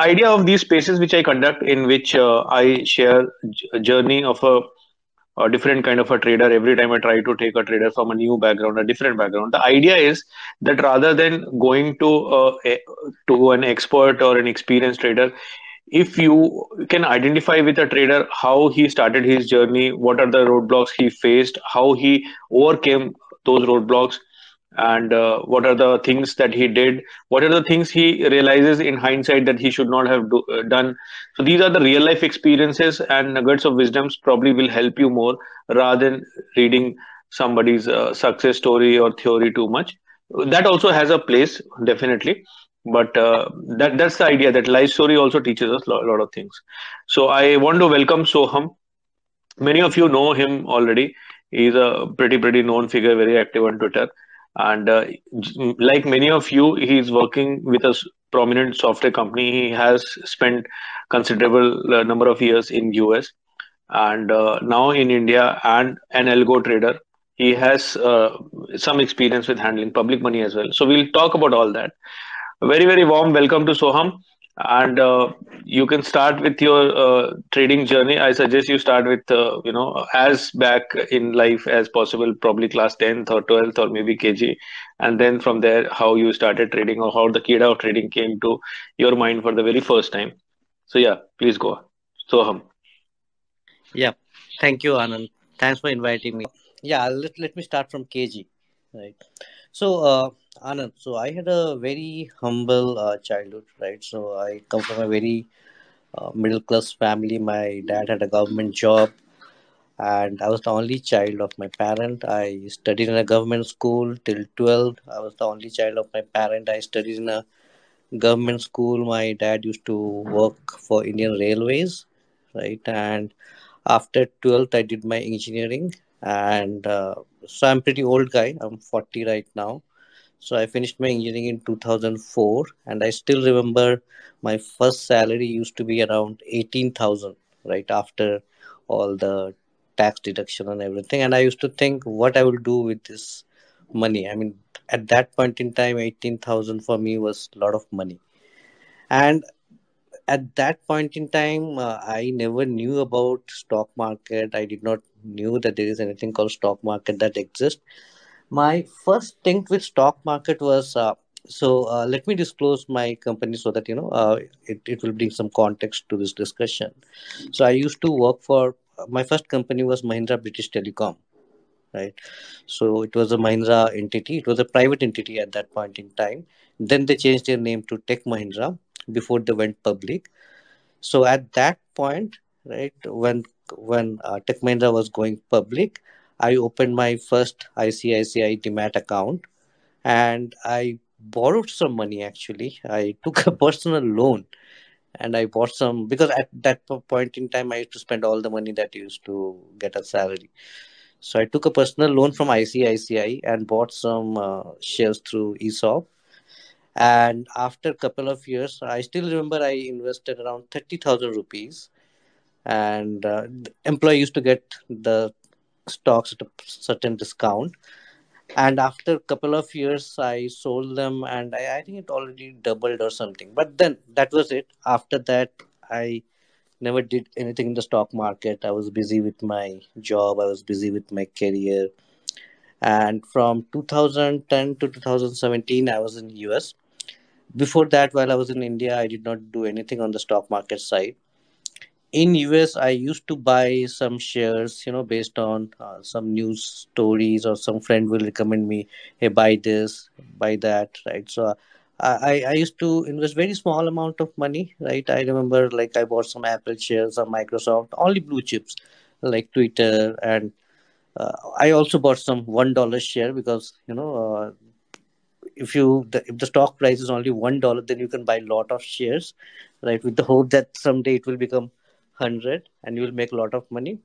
idea of these spaces which I conduct, in which uh, I share a journey of a, a, different kind of a trader every time I try to take a trader from a new background, a different background. The idea is that rather than going to uh, a, to an expert or an experienced trader, if you can identify with a trader how he started his journey, what are the roadblocks he faced, how he overcame those roadblocks and uh, what are the things that he did? What are the things he realizes in hindsight that he should not have do, uh, done? So these are the real life experiences and nuggets of wisdoms probably will help you more rather than reading somebody's uh, success story or theory too much. That also has a place definitely. But uh, that that's the idea that life story also teaches us a lot, lot of things. So i want to welcome soham. Many of you know him already. He's a pretty pretty known figure very active on twitter and uh, like many of you he is working with a prominent software company. He has spent considerable uh, number of years in us and uh, now in india and an algo trader he has uh, some experience with handling public money as well. So we'll talk about all that. Very very warm welcome to soham and uh, you can start with your uh, trading journey. I suggest you start with uh, you know as back in life as possible probably class 10th or 12th or maybe kg and then from there how you started trading or how the kid of trading came to your mind for the very first time. So yeah please go soham. Yeah. Thank you anand. Thanks for inviting me. Yeah let, let me start from kg right? So uh, Anand, so I had a very humble uh, childhood, right? So I come from a very uh, middle class family. My dad had a government job, and I was the only child of my parent. I studied in a government school till 12. I was the only child of my parent. I studied in a government school. My dad used to work for Indian Railways, right? And after 12th, I did my engineering, and uh, so I'm pretty old guy. I'm 40 right now so I finished my engineering in 2004, and I still remember my first salary used to be around 18,000, right after all the tax deduction and everything. And I used to think what I will do with this money. I mean, at that point in time, 18,000 for me was a lot of money. And at that point in time, uh, I never knew about stock market. I did not knew that there is anything called stock market that exists my first thing with stock market was uh, so uh, let me disclose my company so that you know uh, it, it will bring some context to this discussion. So i used to work for my first company was mahindra british telecom right? So it was a mahindra entity. It was a private entity at that point in time. Then they changed their name to tech mahindra before they went public. So at that point right when when uh, tech mahindra was going public I opened my first ICICI Demat account and I borrowed some money actually. I took a personal loan and I bought some because at that point in time I used to spend all the money that used to get a salary. So I took a personal loan from ICICI and bought some uh, shares through ESOP. And after a couple of years, I still remember I invested around 30,000 rupees. And uh, employee used to get the stocks at a certain discount. And after a couple of years i sold them and I, I, think it already doubled or something. But then that was it. After that i never did anything in the stock market. I was busy with my job. I was busy with my career. And from 2010 to 2017 i was in us before that while i was in india i did not do anything on the stock market side in us i used to buy some shares you know based on uh, some news stories or some friend will recommend me hey buy this buy that right? So I, I used to invest very small amount of money right? I remember like i bought some apple shares some microsoft only blue chips like twitter and uh, i also bought some one dollar share because you know uh, if you the, if the stock price is only one dollar then you can buy a lot of shares right? With the hope that someday it will become 100 and you will make a lot of money.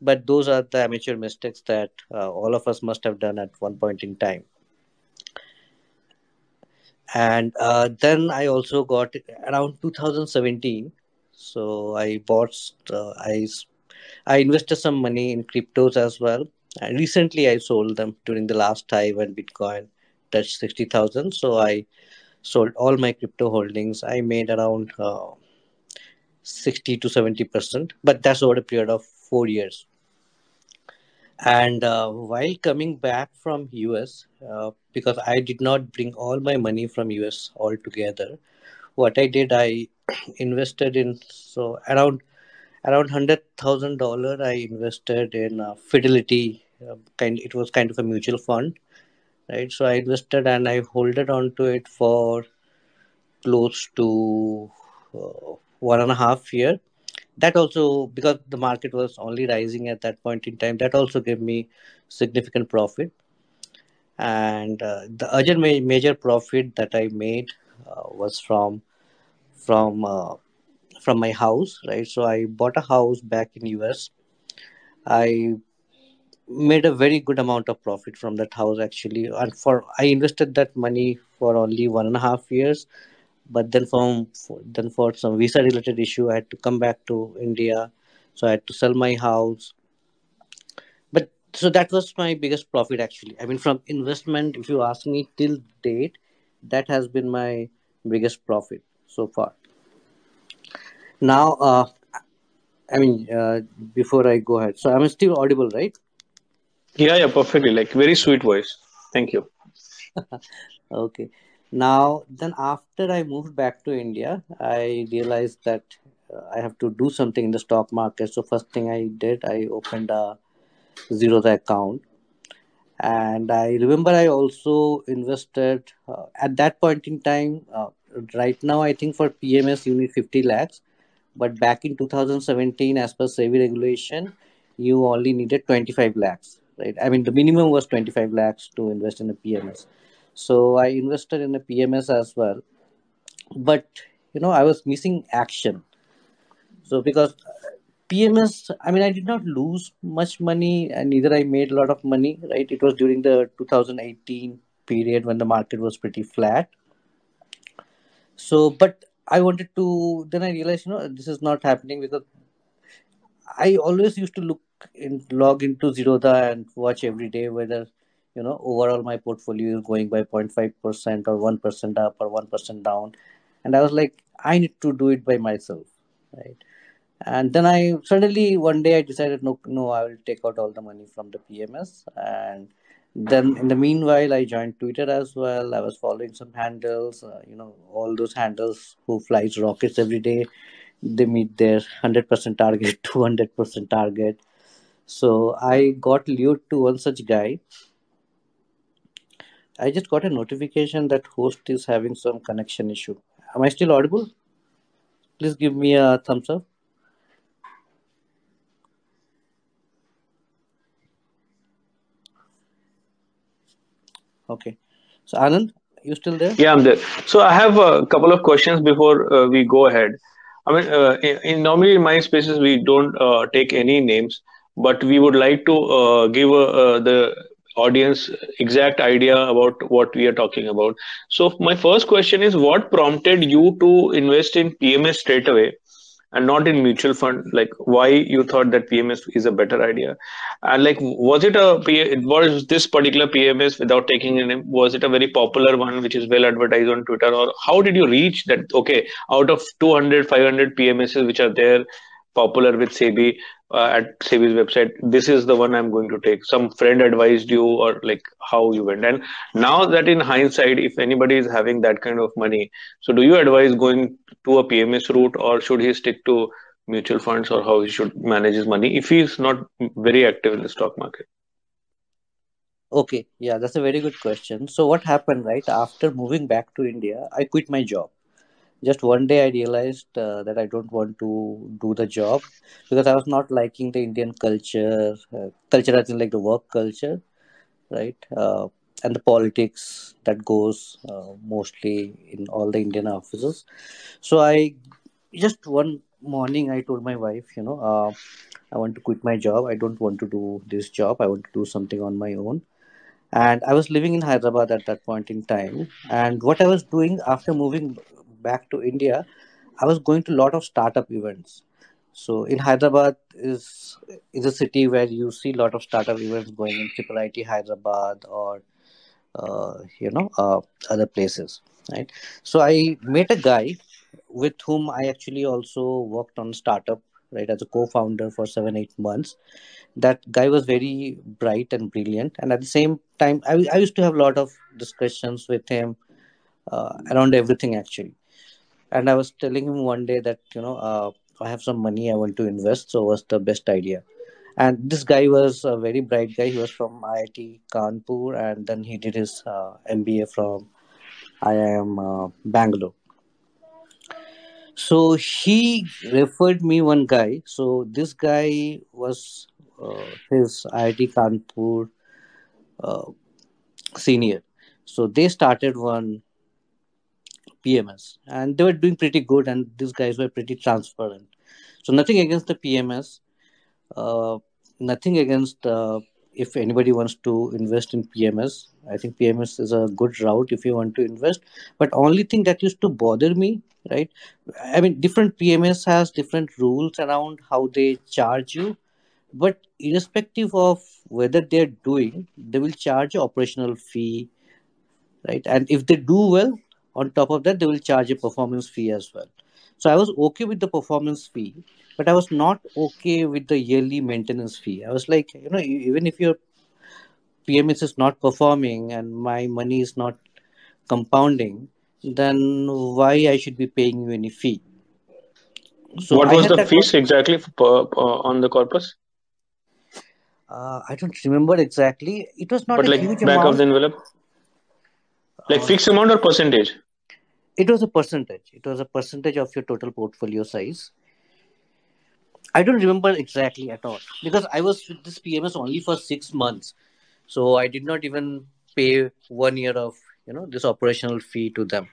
But those are the amateur mistakes that uh, all of us must have done at one point in time. And uh, then i also got around 2017 so i bought uh, i i invested some money in cryptos as well. And recently i sold them during the last time when bitcoin touched 60000 so i sold all my crypto holdings. I made around uh, 60 to 70 percent, but that's over a period of four years. And uh, while coming back from US, uh, because I did not bring all my money from US altogether, what I did, I invested in so around around hundred thousand dollar. I invested in uh, Fidelity. Uh, kind, it was kind of a mutual fund, right? So I invested and I holded on to it for close to uh, one and a half year. That also because the market was only rising at that point in time that also gave me significant profit. And uh, the other ma- major profit that i made uh, was from from uh, from my house right? So i bought a house back in us i made a very good amount of profit from that house actually. And for i invested that money for only one and a half years but then from then for some visa related issue i had to come back to india. So i had to sell my house. But so that was my biggest profit actually. I mean from investment if you ask me till date that has been my biggest profit so far. Now uh i mean uh, before i go ahead. So i'm still audible right? Yeah yeah perfectly. Like very sweet voice. Thank you. Okay now then after i moved back to india i realized that uh, i have to do something in the stock market. So first thing i did i opened a zerodha account. And i remember i also invested uh, at that point in time uh, right now i think for pms you need 50 lakhs. But back in 2017 as per sebi regulation you only needed 25 lakhs right? I mean the minimum was 25 lakhs to invest in a pms so I invested in a PMS as well. But you know, I was missing action. So because PMS, I mean, I did not lose much money, and neither I made a lot of money. Right? It was during the 2018 period when the market was pretty flat. So, but I wanted to. Then I realized, you know, this is not happening because I always used to look in log into Zerodha and watch every day whether you know overall my portfolio is going by 0.5% or 1% up or 1% down. And i was like i need to do it by myself right? And then i suddenly one day i decided no no i will take out all the money from the pms and then in the meanwhile i joined twitter as well. I was following some handles uh, you know all those handles who flies rockets every day. They meet their 100% target 200% target. So i got lured to one such guy I just got a notification that host is having some connection issue. Am I still audible? Please give me a thumbs up. Okay. So Anand, you still there? Yeah, I'm there. So I have a couple of questions before uh, we go ahead. I mean, uh, in, in, normally in my spaces we don't uh, take any names, but we would like to uh, give uh, the audience exact idea about what we are talking about. So my first question is what prompted you to invest in PMS straight away and not in mutual fund? Like why you thought that PMS is a better idea? And like was it a was this particular PMS without taking a name was it a very popular one which is well advertised on Twitter? Or how did you reach that okay out of 200 500 PMSs which are there popular with SEBI uh, at SEBI's website, this is the one I'm going to take. Some friend advised you, or like how you went. And now that in hindsight, if anybody is having that kind of money, so do you advise going to a PMS route, or should he stick to mutual funds, or how he should manage his money if he's not very active in the stock market? Okay, yeah, that's a very good question. So, what happened right after moving back to India? I quit my job just one day i realized uh, that i don't want to do the job because i was not liking the indian culture uh, culture as in like the work culture right? Uh, and the politics that goes uh, mostly in all the indian offices. So i just one morning i told my wife you know uh, i want to quit my job. I don't want to do this job. I want to do something on my own. And i was living in hyderabad at that point in time. And what i was doing after moving back to India, I was going to a lot of startup events. So in Hyderabad is is a city where you see a lot of startup events going in Triple IT Hyderabad or uh, you know uh, other places. right so i met a guy with whom i actually also worked on startup right as a co-founder for seven eight months that guy was very bright and brilliant and at the same time i, I used to have a lot of discussions with him uh, around everything actually and i was telling him one day that you know uh, i have some money i want to invest. So what's the best idea. And this guy was a very bright guy. He was from iit kanpur. And then he did his uh, mba from iim uh, bangalore. So he referred me one guy. So this guy was uh, his iit kanpur uh, senior. So they started one pms and they were doing pretty good and these guys were pretty transparent. So nothing against the pms uh, nothing against uh, if anybody wants to invest in pms i think pms is a good route if you want to invest. But only thing that used to bother me right? I mean different pms has different rules around how they charge you. But irrespective of whether they're doing they will charge operational fee right? And if they do well on top of that they will charge a performance fee as well. So i was okay with the performance fee but i was not okay with the yearly maintenance fee. I was like you know even if your pms is not performing and my money is not compounding then why i should be paying you any fee? So What was the fees exactly for, uh, on the corpus? uh, i don't remember exactly. It was not But a like huge back of the envelope, like fixed amount or percentage? it was a percentage it was a percentage of your total portfolio size I don't remember exactly at all because I was with this PMS only for six months, so I did not even pay one year of you know this operational fee to them.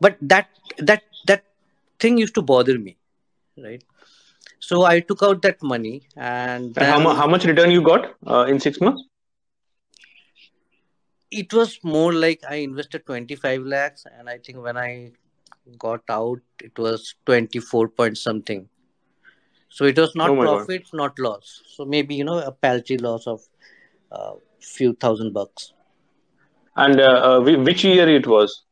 But that that that thing used to bother me, right? So I took out that money and And how, mu- how much return you got uh, in six months? It was more like I invested twenty five lakhs, and I think when I got out, it was twenty four point something. So it was Oh not God. profit, not loss. So maybe you know a paltry loss of a few thousand bucks. And uh, uh, which year it was?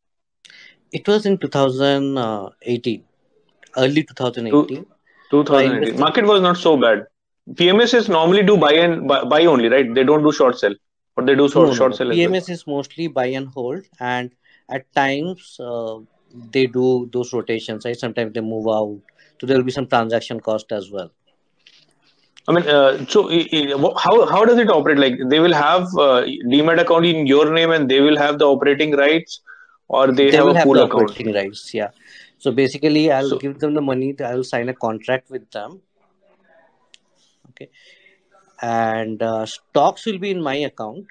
It was in 2018, early 2018. So 2018. Market was not so bad. PMSs normally do buy and buy only, right? They don't do short sell, or they do short no, short no. sell as well. PMS is mostly buy and hold, and at times uh, they do those rotations. Right? Sometimes they move out, so there will be some transaction cost as well. I mean, uh, so i- i- wh- how how does it operate? Like they will have uh, demat account in your name, and they will have the operating rights, or they They have will a have pool the account. operating rights. Yeah. So basically, I'll So give them the money. I will sign a contract with them. Okay, and uh, stocks will be in my account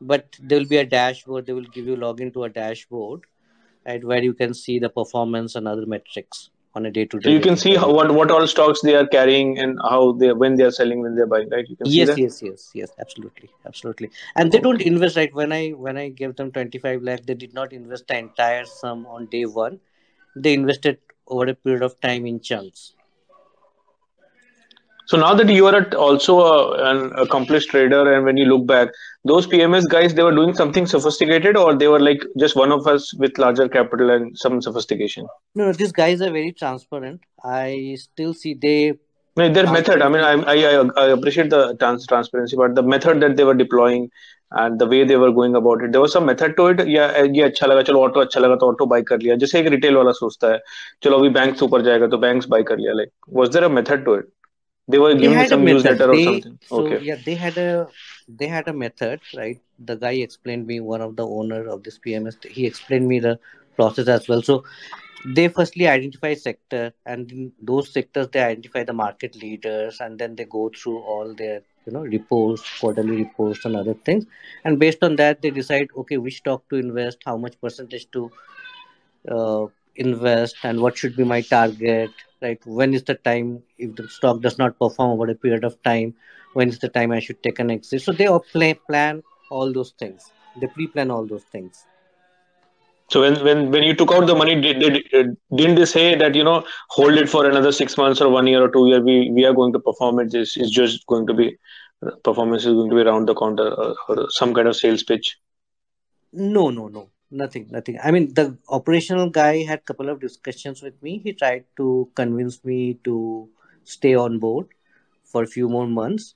but there will be a dashboard. They will give you login to a dashboard right where you can see the performance and other metrics on a day-to-day you can see how, what what all stocks they are carrying and how they when they are selling, when they are buying, right? You can see yes yes yes yes absolutely absolutely. And they don't invest right? When i when i gave them 25 lakh they did not invest the entire sum on day one. They invested over a period of time in chunks So now that you are at also a, an accomplished trader, and when you look back, those PMS guys, they were doing something sophisticated, or they were like just one of us with larger capital and some sophistication. no no these guys are very transparent i still see they I mean, their method. I mean, transparently I, I I appreciate the trans- transparency, but the method that they were deploying and the way they were going about it, there was some method to it. या ये अच्छा लगा चलो auto अच्छा लगा तो auto bye कर लिया जैसे एक रिटेल वाला सोचता है चलो अभी बैंक ऊपर जाएगा तो बैंक्स बाय कर लिया like was there a method to it They were they giving some newsletter or they something. so okay. yeah they had a they had a method right? The guy explained me one of the owner of this pms he explained me the process as well. So they firstly identify sector and in those sectors they identify the market leaders and then they go through all their you know reports quarterly reports and other things. And based on that they decide okay which stock to invest how much percentage to uh, invest and what should be my target right? When is the time if the stock does not perform over a period of time when is the time i should take an exit? So they all play, plan all those things. They pre-plan all those things. So when when when you took out the money did, did uh, didn't they say that you know hold it for another six months or one year or two year we we are going to perform it this is just going to be performance is going to be around the counter or, or some kind of sales pitch? No no no nothing nothing. I mean the operational guy had a couple of discussions with me. He tried to convince me to stay on board for a few more months.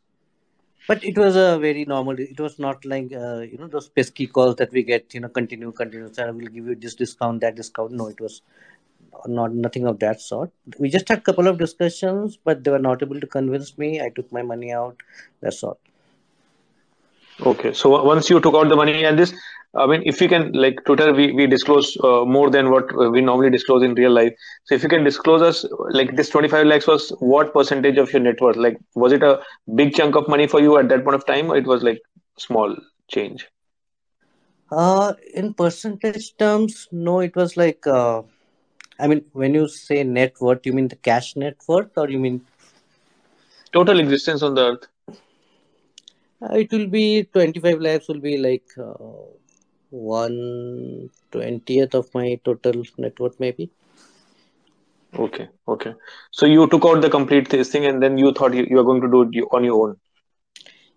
But it was a very normal it was not like uh, you know those pesky calls that we get you know continue continue sir i will give you this discount that discount. No it was not nothing of that sort. We just had a couple of discussions but they were not able to convince me. I took my money out. That's all. Okay so once you took out the money and this I mean, if you can, like Twitter, we, we disclose uh, more than what we normally disclose in real life. So if you can disclose us, like this 25 lakhs was what percentage of your net worth? Like, was it a big chunk of money for you at that point of time, or it was like small change? Uh, in percentage terms, no, it was like, uh, I mean, when you say net worth, you mean the cash net worth, or you mean total existence on the earth? Uh, it will be 25 lakhs, will be like uh, one twentieth of my total net worth, maybe. Okay, okay. So you took out the complete this thing, and then you thought you, you were going to do it on your own.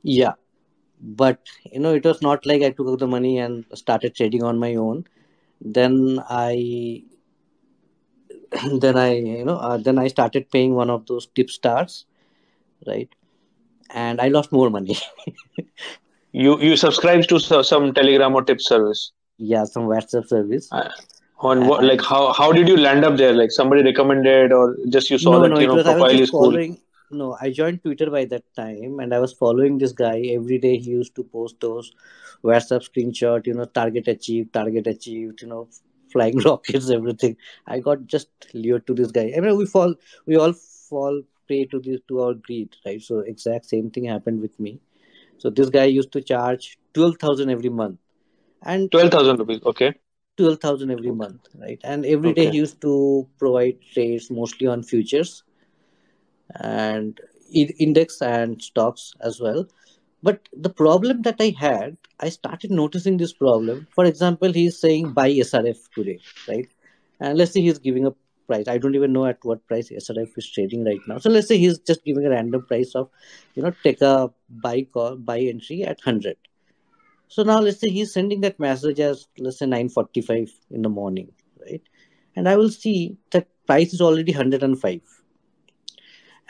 Yeah, but you know, it was not like I took out the money and started trading on my own. Then I, then I, you know, uh, then I started paying one of those Tipstars, right? And I lost more money. You you subscribe to some Telegram or tip service? Yeah, some WhatsApp service. Uh, on what like how how did you land up there? Like somebody recommended or just you saw no, that no, you know was, profile is cool? No, I joined Twitter by that time and I was following this guy every day. He used to post those WhatsApp screenshot, you know, target achieved, target achieved, you know, flying rockets, everything. I got just lured to this guy. I mean, we fall, we all fall prey to this to our greed, right? So exact same thing happened with me. So this guy used to charge twelve thousand every month, and twelve thousand rupees. Okay. Twelve thousand every month, right? And every okay. day he used to provide trades mostly on futures, and index and stocks as well. But the problem that I had, I started noticing this problem. For example, he's saying buy SRF today, right? And let's say he's giving a price. I don't even know at what price SRF is trading right now. So let's say he's just giving a random price of, you know, take a buy call, buy entry at 100. So now let's say he's sending that message as let's say 9:45 in the morning, right? And I will see that price is already 105.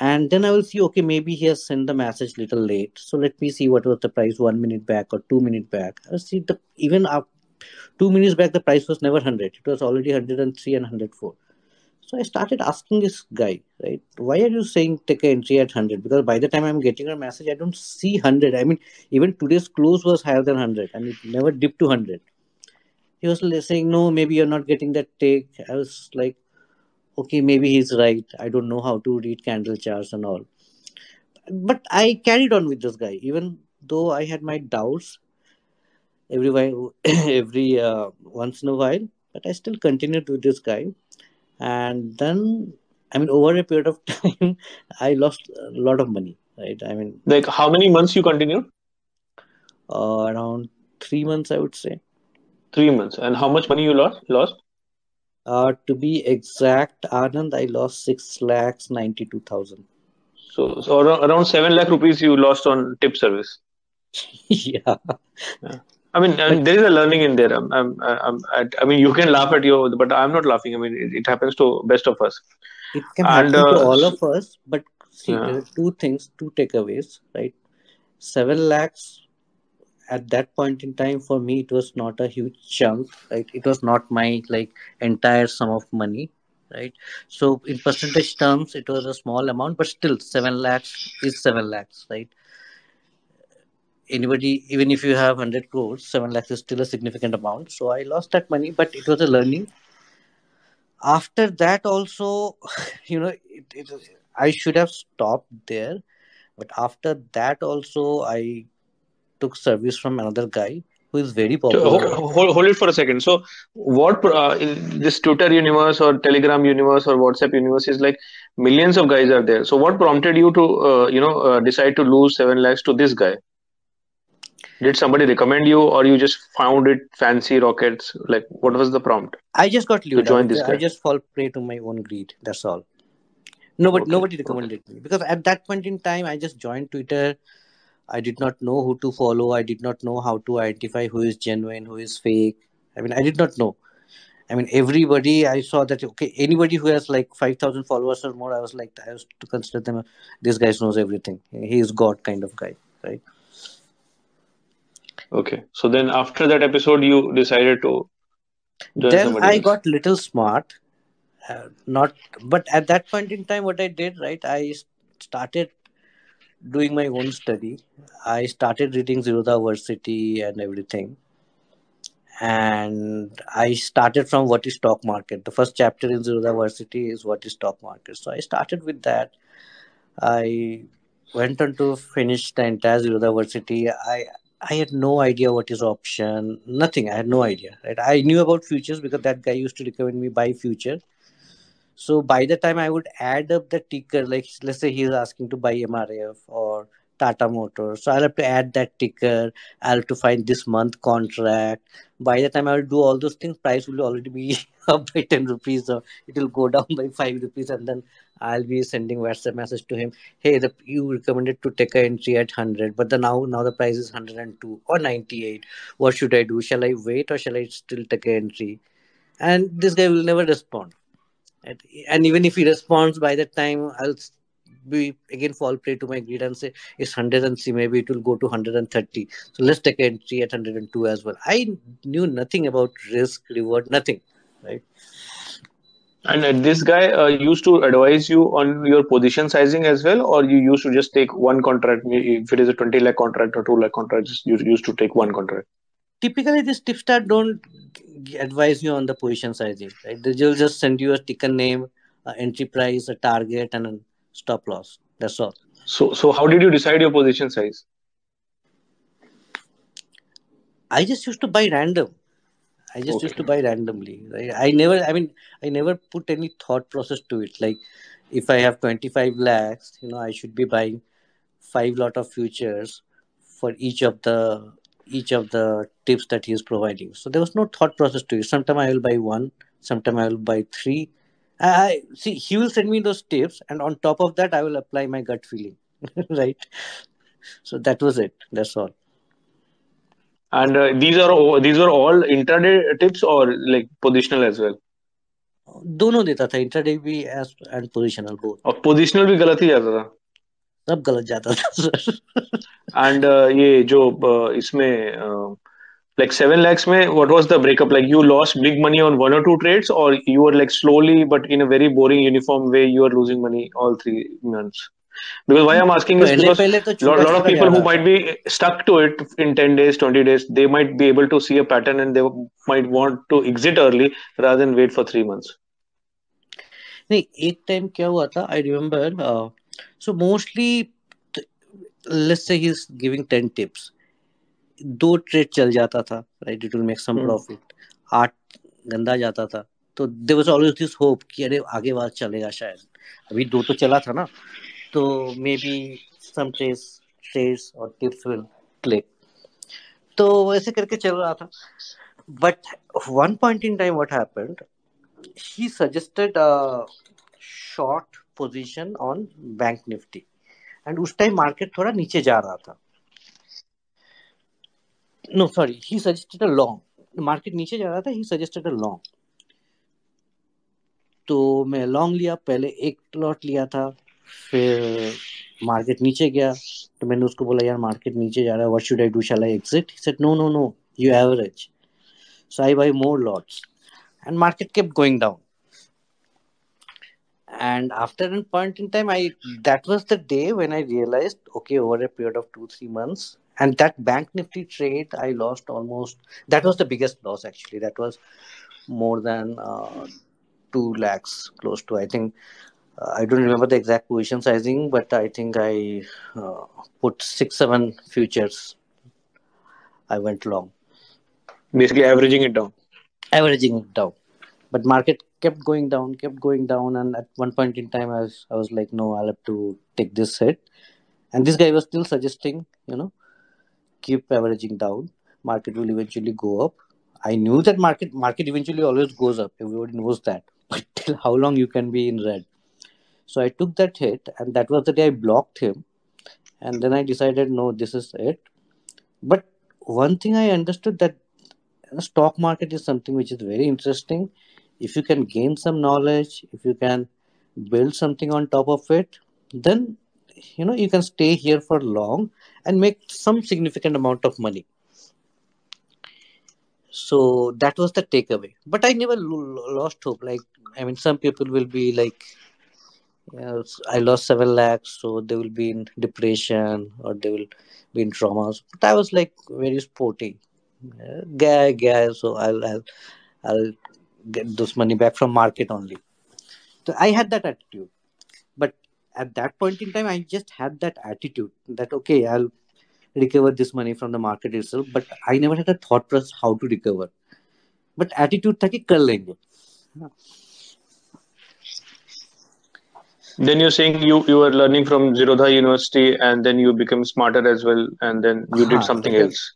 And then I will see, okay, maybe he has sent the message little late. So let me see what was the price one minute back or two minute back. I'll see the even up two minutes back the price was never 100. It was already 103 and 104. So I started asking this guy, right, why are you saying take an entry at 100? Because by the time I'm getting a message, I don't see 100. I mean, even today's close was higher than 100 and it never dipped to 100. He was saying, no, maybe you're not getting that take. I was like, okay, maybe he's right. I don't know how to read candle charts and all. But I carried on with this guy, even though I had my doubts every while, every uh, once in a while. But I still continued with this guy and then i mean over a period of time i lost a lot of money right? I mean like how many months you continued? uh, around three months i would say. Three months. And how much money you lost lost? Uh, to be exact anand i lost six lakhs 92000 so, so around 7 lakh rupees you lost on tip service. Yeah. yeah. I mean, I mean, there is a learning in there. I'm, I'm, I'm, I mean, you can laugh at you, but I'm not laughing. I mean, it, it happens to best of us. It can and, happen uh, to all of us, but see, yeah. there are two things, two takeaways, right? Seven lakhs at that point in time for me, it was not a huge chunk, right? It was not my like entire sum of money, right? So in percentage terms, it was a small amount, but still, seven lakhs is seven lakhs, right? Anybody even if you have 100 crores 7 lakhs is still a significant amount so i lost that money but it was a learning after that also you know it, it, i should have stopped there but after that also i took service from another guy who is very popular. hold, hold it for a second. So, what uh, this Twitter universe or Telegram universe or WhatsApp universe is like millions of guys are there. So, what prompted you to uh, you know uh, decide to lose seven lakhs to this guy? Did somebody recommend you or you just found it fancy rockets like what was the prompt i just got lured to join this guy. i just fall prey to my own greed that's all nobody okay. nobody recommended okay. me because at that point in time i just joined twitter i did not know who to follow i did not know how to identify who is genuine who is fake I mean, I did not know. I mean, everybody I saw that okay, anybody who has like five thousand followers or more, I was like, I was to consider them. This guy knows everything. He is God kind of guy, right? Okay, so then after that episode, you decided to Then I else. got little smart. Uh, not, but at that point in time, what I did, right? I started doing my own study. I started reading Zerodha Varsity and everything. And I started from what is stock market. The first chapter in Zerodha Varsity is what is stock market. So I started with that. I went on to finish the entire Zerodha Varsity. I I had no idea what is option, nothing. I had no idea. Right? I knew about futures because that guy used to recommend me buy future. So by the time I would add up the ticker, like let's say he's asking to buy MRF or Tata Motors, so I'll have to add that ticker. I'll have to find this month contract. By the time I will do all those things, price will already be up by ten rupees, or it will go down by five rupees, and then I'll be sending WhatsApp message to him. Hey, the you recommended to take an entry at hundred, but the now now the price is hundred and two or ninety eight. What should I do? Shall I wait or shall I still take an entry? And this guy will never respond. And, and even if he responds by that time, I'll be again fall prey to my greed and say it's 103 maybe it will go to 130 so let's take an entry at 102 as well i knew nothing about risk reward nothing right And uh, this guy uh, used to advise you on your position sizing as well, or you used to just take one contract. If it is a 20 lakh contract or 2 lakh contract, just you used to take one contract. typically this tipstar don't advise you on the position sizing right they'll just send you a ticker name a entry price a target and a stop loss that's all So, so how did you decide your position size? i just used to buy random I just used to buy randomly. Right? I never, I mean, I never put any thought process to it. Like, if I have 25 lakhs, you know, I should be buying five lot of futures for each of the each of the tips that he is providing. So there was no thought process to it. Sometime I will buy one, sometime I will buy three. I I- see he will send me those tips, and on top of that, I will apply my gut feeling. right. So that was it. That's all. And uh, these are all, these were all intraday tips or like positional as well. दोनों देता था intraday भी and positional both और positional भी गलत ही जाता था. सब गलत जाता था सर And uh, ये जो uh, इसमें uh, like seven lakhs में what was the breakup like? You lost big money on one or two trades, or you were like slowly but in a very boring uniform way you were losing money all three months. Because why I'm asking is because तो lot, lot of people who might be stuck to it in 10 days 20 days they might be able to see a pattern and they might want to exit early rather than wait for three months नहीं एक time क्या हुआ था I remember so mostly let's say he is giving 10 tips दो trade चल जाता था right it will make some Hmm. Profit आठ गंदा जाता था तो there was always this hope कि अरे आगे बार चलेगा शायद अभी दो तो चला था ना तो मे बी सम और टिप्स विल क्लिक तो वैसे करके चल रहा था। But one point in time what happened suggested a short position on bank Nifty and उस टाइम मार्केट थोड़ा नीचे जा रहा था। No sorry he suggested a long market नीचे जा रहा था ही सजेस्टेड अ लॉन्ग तो मैं लॉन्ग लिया, पहले एक लॉट लिया था। फिर मार्केट नीचे गया तो मैंने उसको बोला यार मार्केट नीचे जा रहा है what should I do shall I exit he said no no no you average so I bye more lots and market kept going down and after a point in time i that was the day when i realized okay over a period of two three months and that bank nifty trade i lost almost that was the biggest loss actually that was more than uh, 2 lakhs close to i think uh, i don't remember the exact position sizing but i think i uh, put six seven futures i went long basically averaging it down averaging it down. But market kept going down, kept going down, and at one point in time, I was, I was like, no, I'll have to take this hit. And this guy was still suggesting, you know, keep averaging down. Market will eventually go up. I knew that market market eventually always goes up. Everybody knows that. But till how long you can be in red? So I took that hit, and that was the day I blocked him. And then I decided, no, this is it. But one thing I understood that stock market is something which is very interesting if you can gain some knowledge if you can build something on top of it then you know you can stay here for long and make some significant amount of money so that was the takeaway but i never lost hope like i mean some people will be like I lost seven lakhs, so they will be in depression or they will be in traumas. But I was like very sporty, guy, guy. So I'll, I'll, I'll get this money back from market only. So I had that attitude, but at that point in time, I just had that attitude that okay, I'll recover this money from the market itself. But I never had a thought process how to recover. But attitude था कि कर लेंगे then you're saying you you were learning from Zerodha University and then you become smarter as well and then you did something then, else.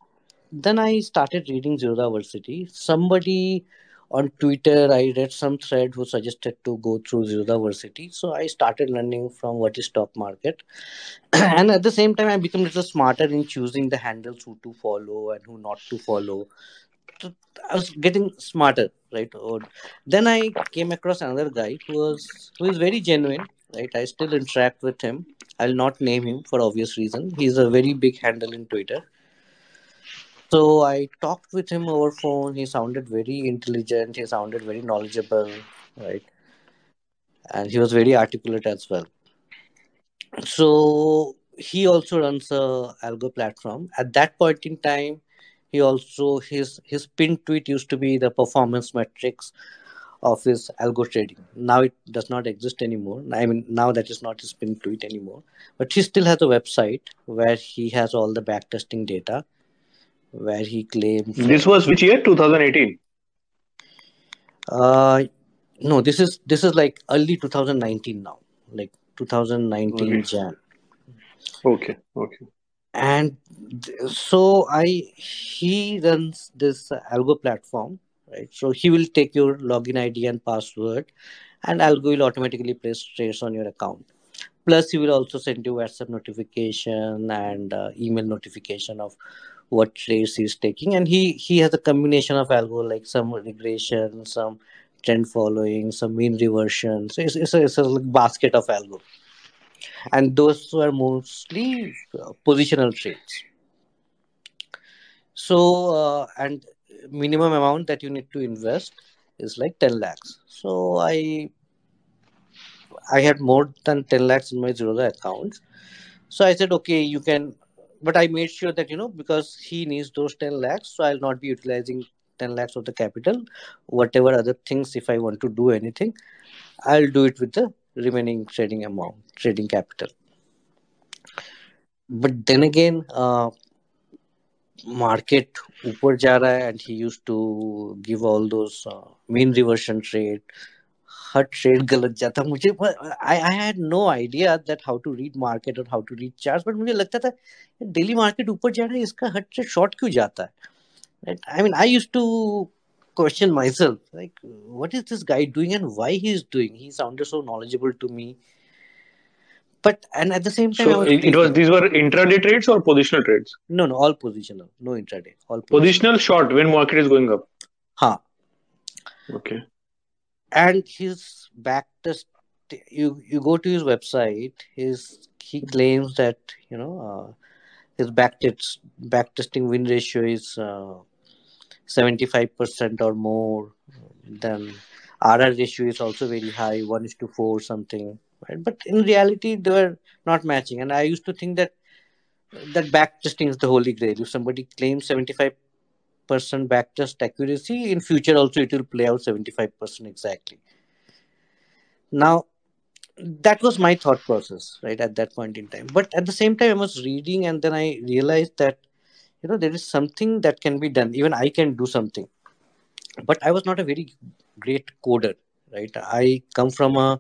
Then I started reading Zerodha University. Somebody on Twitter, I read some thread who suggested to go through Zerodha University. So I started learning from what is stock market. and at the same time, I became a little smarter in choosing the handles who to follow and who not to follow. I was getting smarter, right? Or then I came across another guy who was who is very genuine right? I still interact with him. I'll not name him for obvious reason. He's a very big handle in Twitter. So I talked with him over phone. He sounded very intelligent. He sounded very knowledgeable, right? And he was very articulate as well. So he also runs a algo platform. At that point in time, he also his his pin tweet used to be the performance metrics of his algo trading. Now it does not exist anymore. I mean, now that is not his pin tweet anymore. But he still has a website where he has all the backtesting data, where he claims. This was which year? 2018. Uh, no, this is this is like early 2019 now, like 2019 okay. Jan. Okay. Okay. And so I he runs this algo platform right? So he will take your login ID and password, and Algo will automatically place trades on your account. Plus, he will also send you WhatsApp notification and uh, email notification of what trades he's taking. And he he has a combination of Algo like some regression, some trend following, some mean reversion. So it's, it's a, it's a basket of Algo. And those were mostly uh, positional trades. So, uh, and minimum amount that you need to invest is like 10 lakhs. So i i had more than 10 lakhs in my zerodha account. So i said okay you can but i made sure that you know because he needs those 10 lakhs so i'll not be utilizing 10 lakhs of the capital. Whatever other things if i want to do anything i'll do it with the remaining trading amount trading capital. But then again uh, market ऊपर जा रहा है and he used to give all those uh, mean reversion trade हर trade गलत जाता मुझे I I had no idea that how to read market और how to read chart but मुझे लगता था डेली मार्केट ऊपर जा रहा है इसका हर ट्रेड शॉर्ट क्यों जाता है I mean I used to question myself like what is this guy doing and why he is doing he sounded so knowledgeable to me but and at the same time, so was it, was these were intraday trades or positional trades. No, no, all positional, no intraday, all positional, positional short when market is going up. Huh. Okay. And his back test, you you go to his website. His he claims that you know uh, his back test back testing win ratio is uh, seventy five percent or more. Then RR ratio is also very high, one is to four something right? But in reality, they were not matching. And I used to think that that back testing is the holy grail. If somebody claims 75% back test accuracy, in future also it will play out 75% exactly. Now, that was my thought process, right, at that point in time. But at the same time, I was reading and then I realized that, you know, there is something that can be done. Even I can do something. But I was not a very great coder, right? I come from a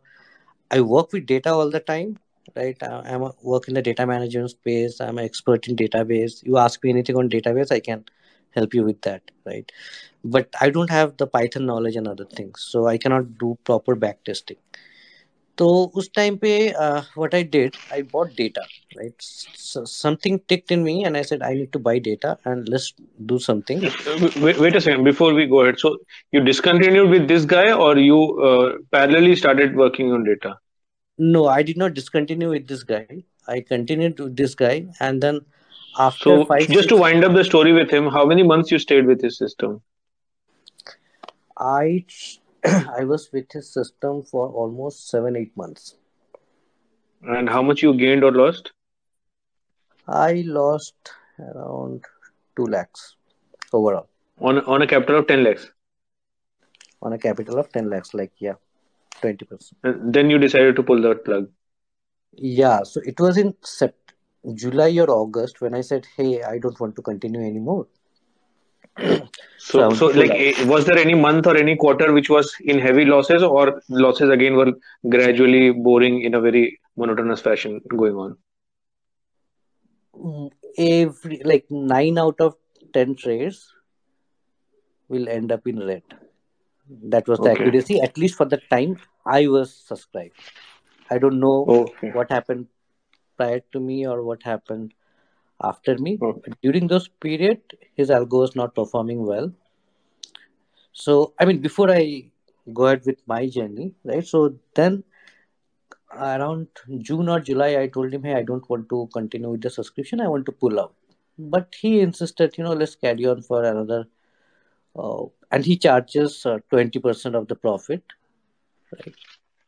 I work with data all the time, right? Uh, I'm a, work in the data management space. I'm an expert in database. You ask me anything on database, I can help you with that, right? But I don't have the Python knowledge and other things, so I cannot do proper back testing. तो उस time पे what I did I bought data right something ticked in me and I said I need to buy data and let's do something wait, wait a second before we go ahead so you discontinued with this guy or you uh, parallelly started working on data no i did not discontinue with this guy i continued with this guy and then after so five just six, to wind up the story with him how many months you stayed with his system i i was with his system for almost seven eight months. And how much you gained or lost? I lost around 2 lakhs overall. On on a capital of 10 lakhs? On a capital of 10 lakhs like yeah 20% uh, then you decided to pull that plug. Yeah so it was in sept- july or august when i said hey i don't want to continue anymore so so like eh, was there any month or any quarter which was in heavy losses or losses again were gradually boring in a very monotonous fashion going on? Mm, every like 9 out of 10 trades will end up in red. That was the Okay. accuracy. At least for the time i was subscribed. I don't know okay. what happened prior to me or what happened after me. Okay. During those period his algo was not performing well. So i mean before i go ahead with my journey right? So then around june or july i told him hey i don't want to continue with the subscription. I want to pull out. But he insisted you know let's carry on for another uh, and he charges uh, 20% of the profit right?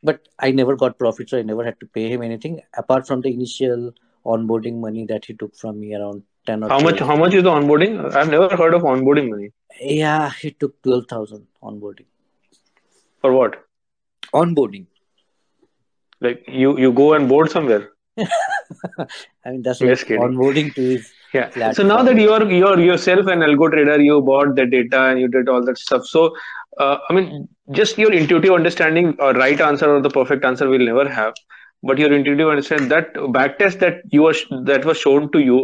But i never got profit so i never had to pay him anything. Apart from the initial onboarding money that he took from me around 10 or how much how much is the onboarding? I've never heard of onboarding money. Yeah he took 12000 onboarding. For what? Onboarding. Like you you go and board somewhere? I mean that's just kidding. onboarding to his yeah. So now that you're you're yourself an algo trader you bought the data and you did all that stuff. So uh, i mean just your intuitive understanding or right answer or the perfect answer we'll never have but your intuitive understanding that backtest that you were that was shown to you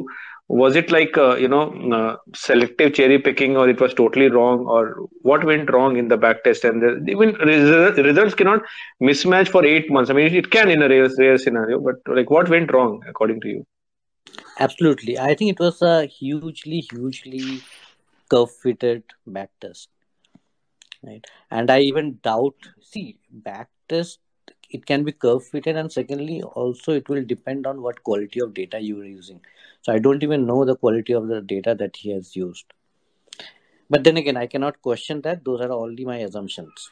was it like uh, you know uh, selective cherry picking or it was totally wrong or what went wrong in the backtest and the, even results, results cannot mismatch for eight months. I mean it can in a rare, rare scenario but like what went wrong according to you? Absolutely. I think it was a hugely hugely curve fitted back test right? And i even doubt see back test it can be curve fitted and secondly also it will depend on what quality of data you are using. So i don't even know the quality of the data that he has used. But then again i cannot question that. Those are only my assumptions.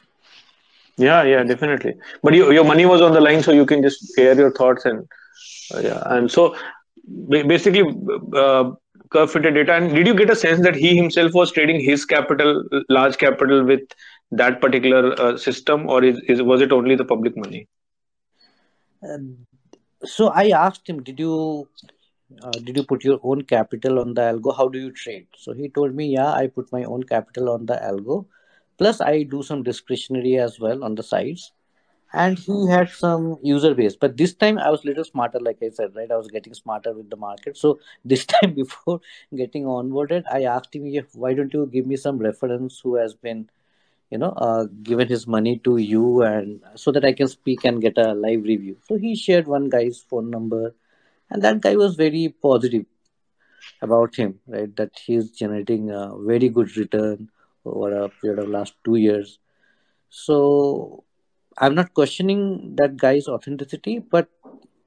Yeah yeah definitely. But you, your money was on the line so you can just share your thoughts and uh, yeah. And so basically uh, curve fitted data. And did you get a sense that he himself was trading his capital large capital with that particular uh, system or is, is was it only the public money? Um, so i asked him did you uh, did you put your own capital on the algo? How do you trade? So he told me yeah i put my own capital on the algo. Plus i do some discretionary as well on the sides. And he had some user base. But this time i was a little smarter like i said right? I was getting smarter with the market. So this time before getting onboarded i asked him "Yeah, why don't you give me some reference who has been you know uh, given his money to you and so that i can speak and get a live review. So he shared one guy's phone number and that guy was very positive about him right? That he's generating a very good return over a period of last two years. So i'm not questioning that guy's authenticity but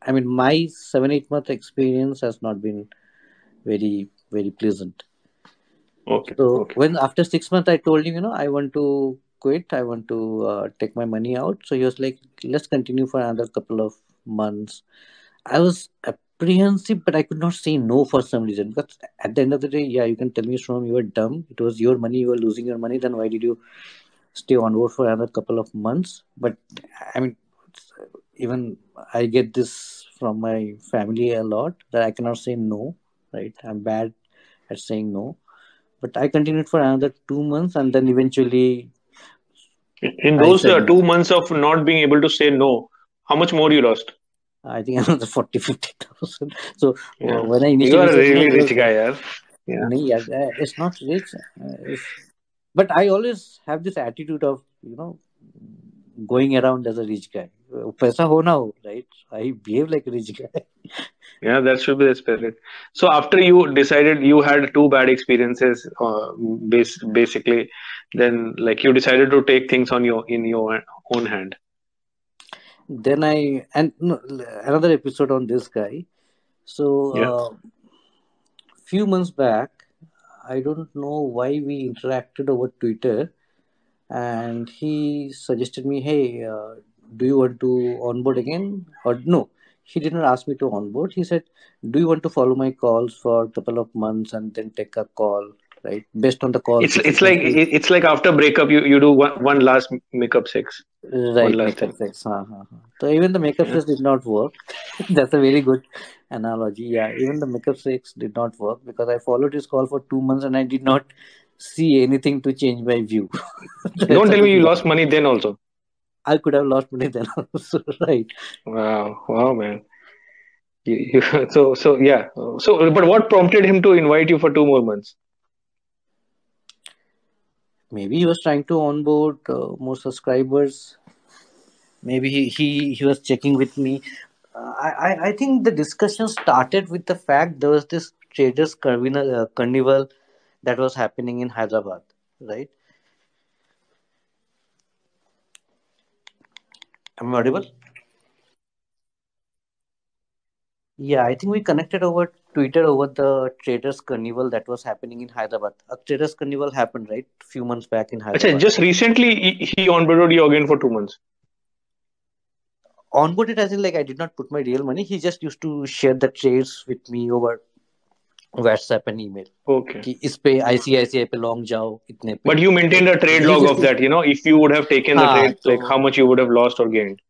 i mean my seven eight month experience has not been very very pleasant okay so okay when after six months I told him, you know, I want to quit. I want to uh, take my money out. So he was like, let's continue for another couple of months. I was apprehensive, but I could not say no for some reason. Because at the end of the day, yeah, you can tell me from you were dumb. It was your money. You were losing your money. Then why did you stay on board for another couple of months? But I mean, even I get this from my family a lot that I cannot say no. Right? I'm bad at saying no but I continued for another two months, and then eventually in those uh, two months of not being able to say no how much more you lost I think another 40, 50,000. So uh, yeah when I initially you are a really rich was guy yeah yeah uh, it's not rich. Uh, it's, but I always have this attitude of you know going around as a rich guy. Paisa ho na ho, right? I behave like a rich guy. yeah, that should be the spirit. So after you decided you had two bad experiences, uh, bas- basically, then like you decided to take things on your in your own hand. Then I and no, another episode on this guy. So Yeah. uh, few months back, I don't know why we interacted over Twitter, and he suggested me, "Hey, uh, do you want to onboard again?" Or no, he did not ask me to onboard. He said, "Do you want to follow my calls for a couple of months and then take a call, right? Based on the call." It's it's like efficiency." it- it's like after breakup you you do one, one last makeup sex. Right, One last makeup sex. Huh. So even the makeup Yeah. sex did not work. That's a very good analogy. Yeah, even the makeup sex did not work because I followed his call for two months and I did not see anything to change my view. Don't tell me you lost money then also. I could have lost money then also, right? Wow, wow, man. You, you, so so yeah. So but what prompted him to invite you for two more months? Maybe he was trying to onboard uh, more subscribers. Maybe he, he, he was checking with me. Uh, I, I, I think the discussion started with the fact there was this traders carnival, uh, carnival that was happening in Hyderabad, right? Am I audible? Yeah, I think we connected over Twitter over the Traders Carnival that was happening in Hyderabad. A Traders Carnival happened, right? A few months back in Achha, Hyderabad. just recently he, he onboarded you again for two months. Onboarded as in like I did not put my real money. He just used to share the trades with me over WhatsApp and email okay कि इस पे ICICI पे long जाओ इतने but you maintain the trade log of that you know if you would have taken the trade like how much you would have lost और gained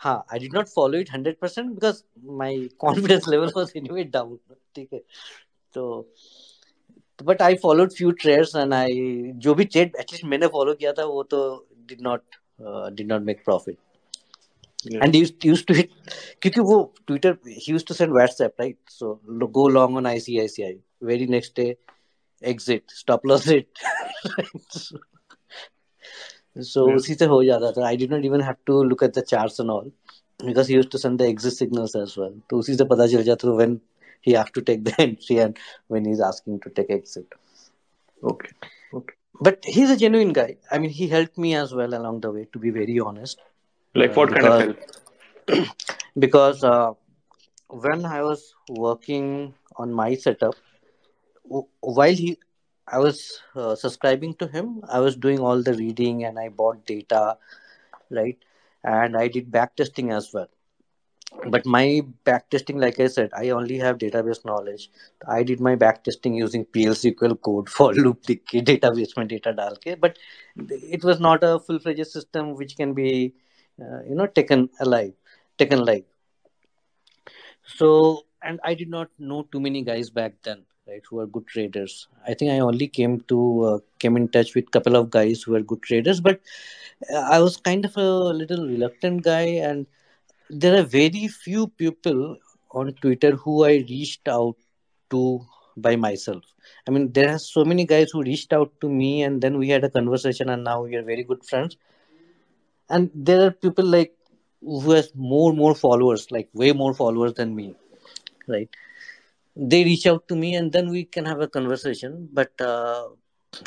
हाँ I did not follow it hundred percent because my confidence level was in way down ठीक है? तो but I followed few trades and I जो भी trade at least मैंने follow किया था वो तो did not did not make profit Yeah. and he used, used to hit क्योंकि वो Twitter he used to send WhatsApp right so lo- go long on ICICI very next day exit stop loss it so so Yeah. उसी से हो जाता था I did not even have to look at the charts and all because he used to send the exit signals as well तो उसी से पता चल जाता था when he have to take the entry and when he's asking to take exit Okay. Okay. but he's a genuine guy I mean he helped me as well along the way to be very honest Like uh, what kind of because help? because uh, when I was working on my setup, w- while he, I was uh, subscribing to him, I was doing all the reading and I bought data, right? And I did back testing as well. But my back testing, like I said, I only have database knowledge. I did my back testing using PL SQL code for loop लिख के database में data डाल के, but it was not a full-fledged system which can be, uh, you know, taken alive, taken live. So, and I did not know too many guys back then, right, who are good traders. I think I only came to uh, came in touch with couple of guys who are good traders, but uh, I was kind of a little reluctant guy, and there are very few people on Twitter who I reached out to by myself. I mean, there are so many guys who reached out to me, and then we had a conversation, and now we are very good friends. And there are people like who has more more followers, like way more followers than me, right? They reach out to me, and then we can have a conversation. But uh,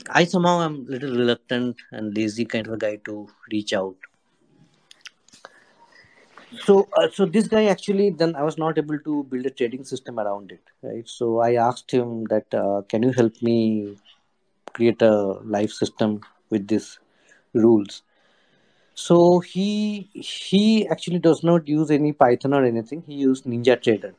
I somehow am a little reluctant and lazy kind of a guy to reach out. So, uh, so this guy actually, then I was not able to build a trading system around it, right? So I asked him that, uh, can you help me create a live system with these rules? So he he actually does not use any Python or anything. He used Ninja Trader.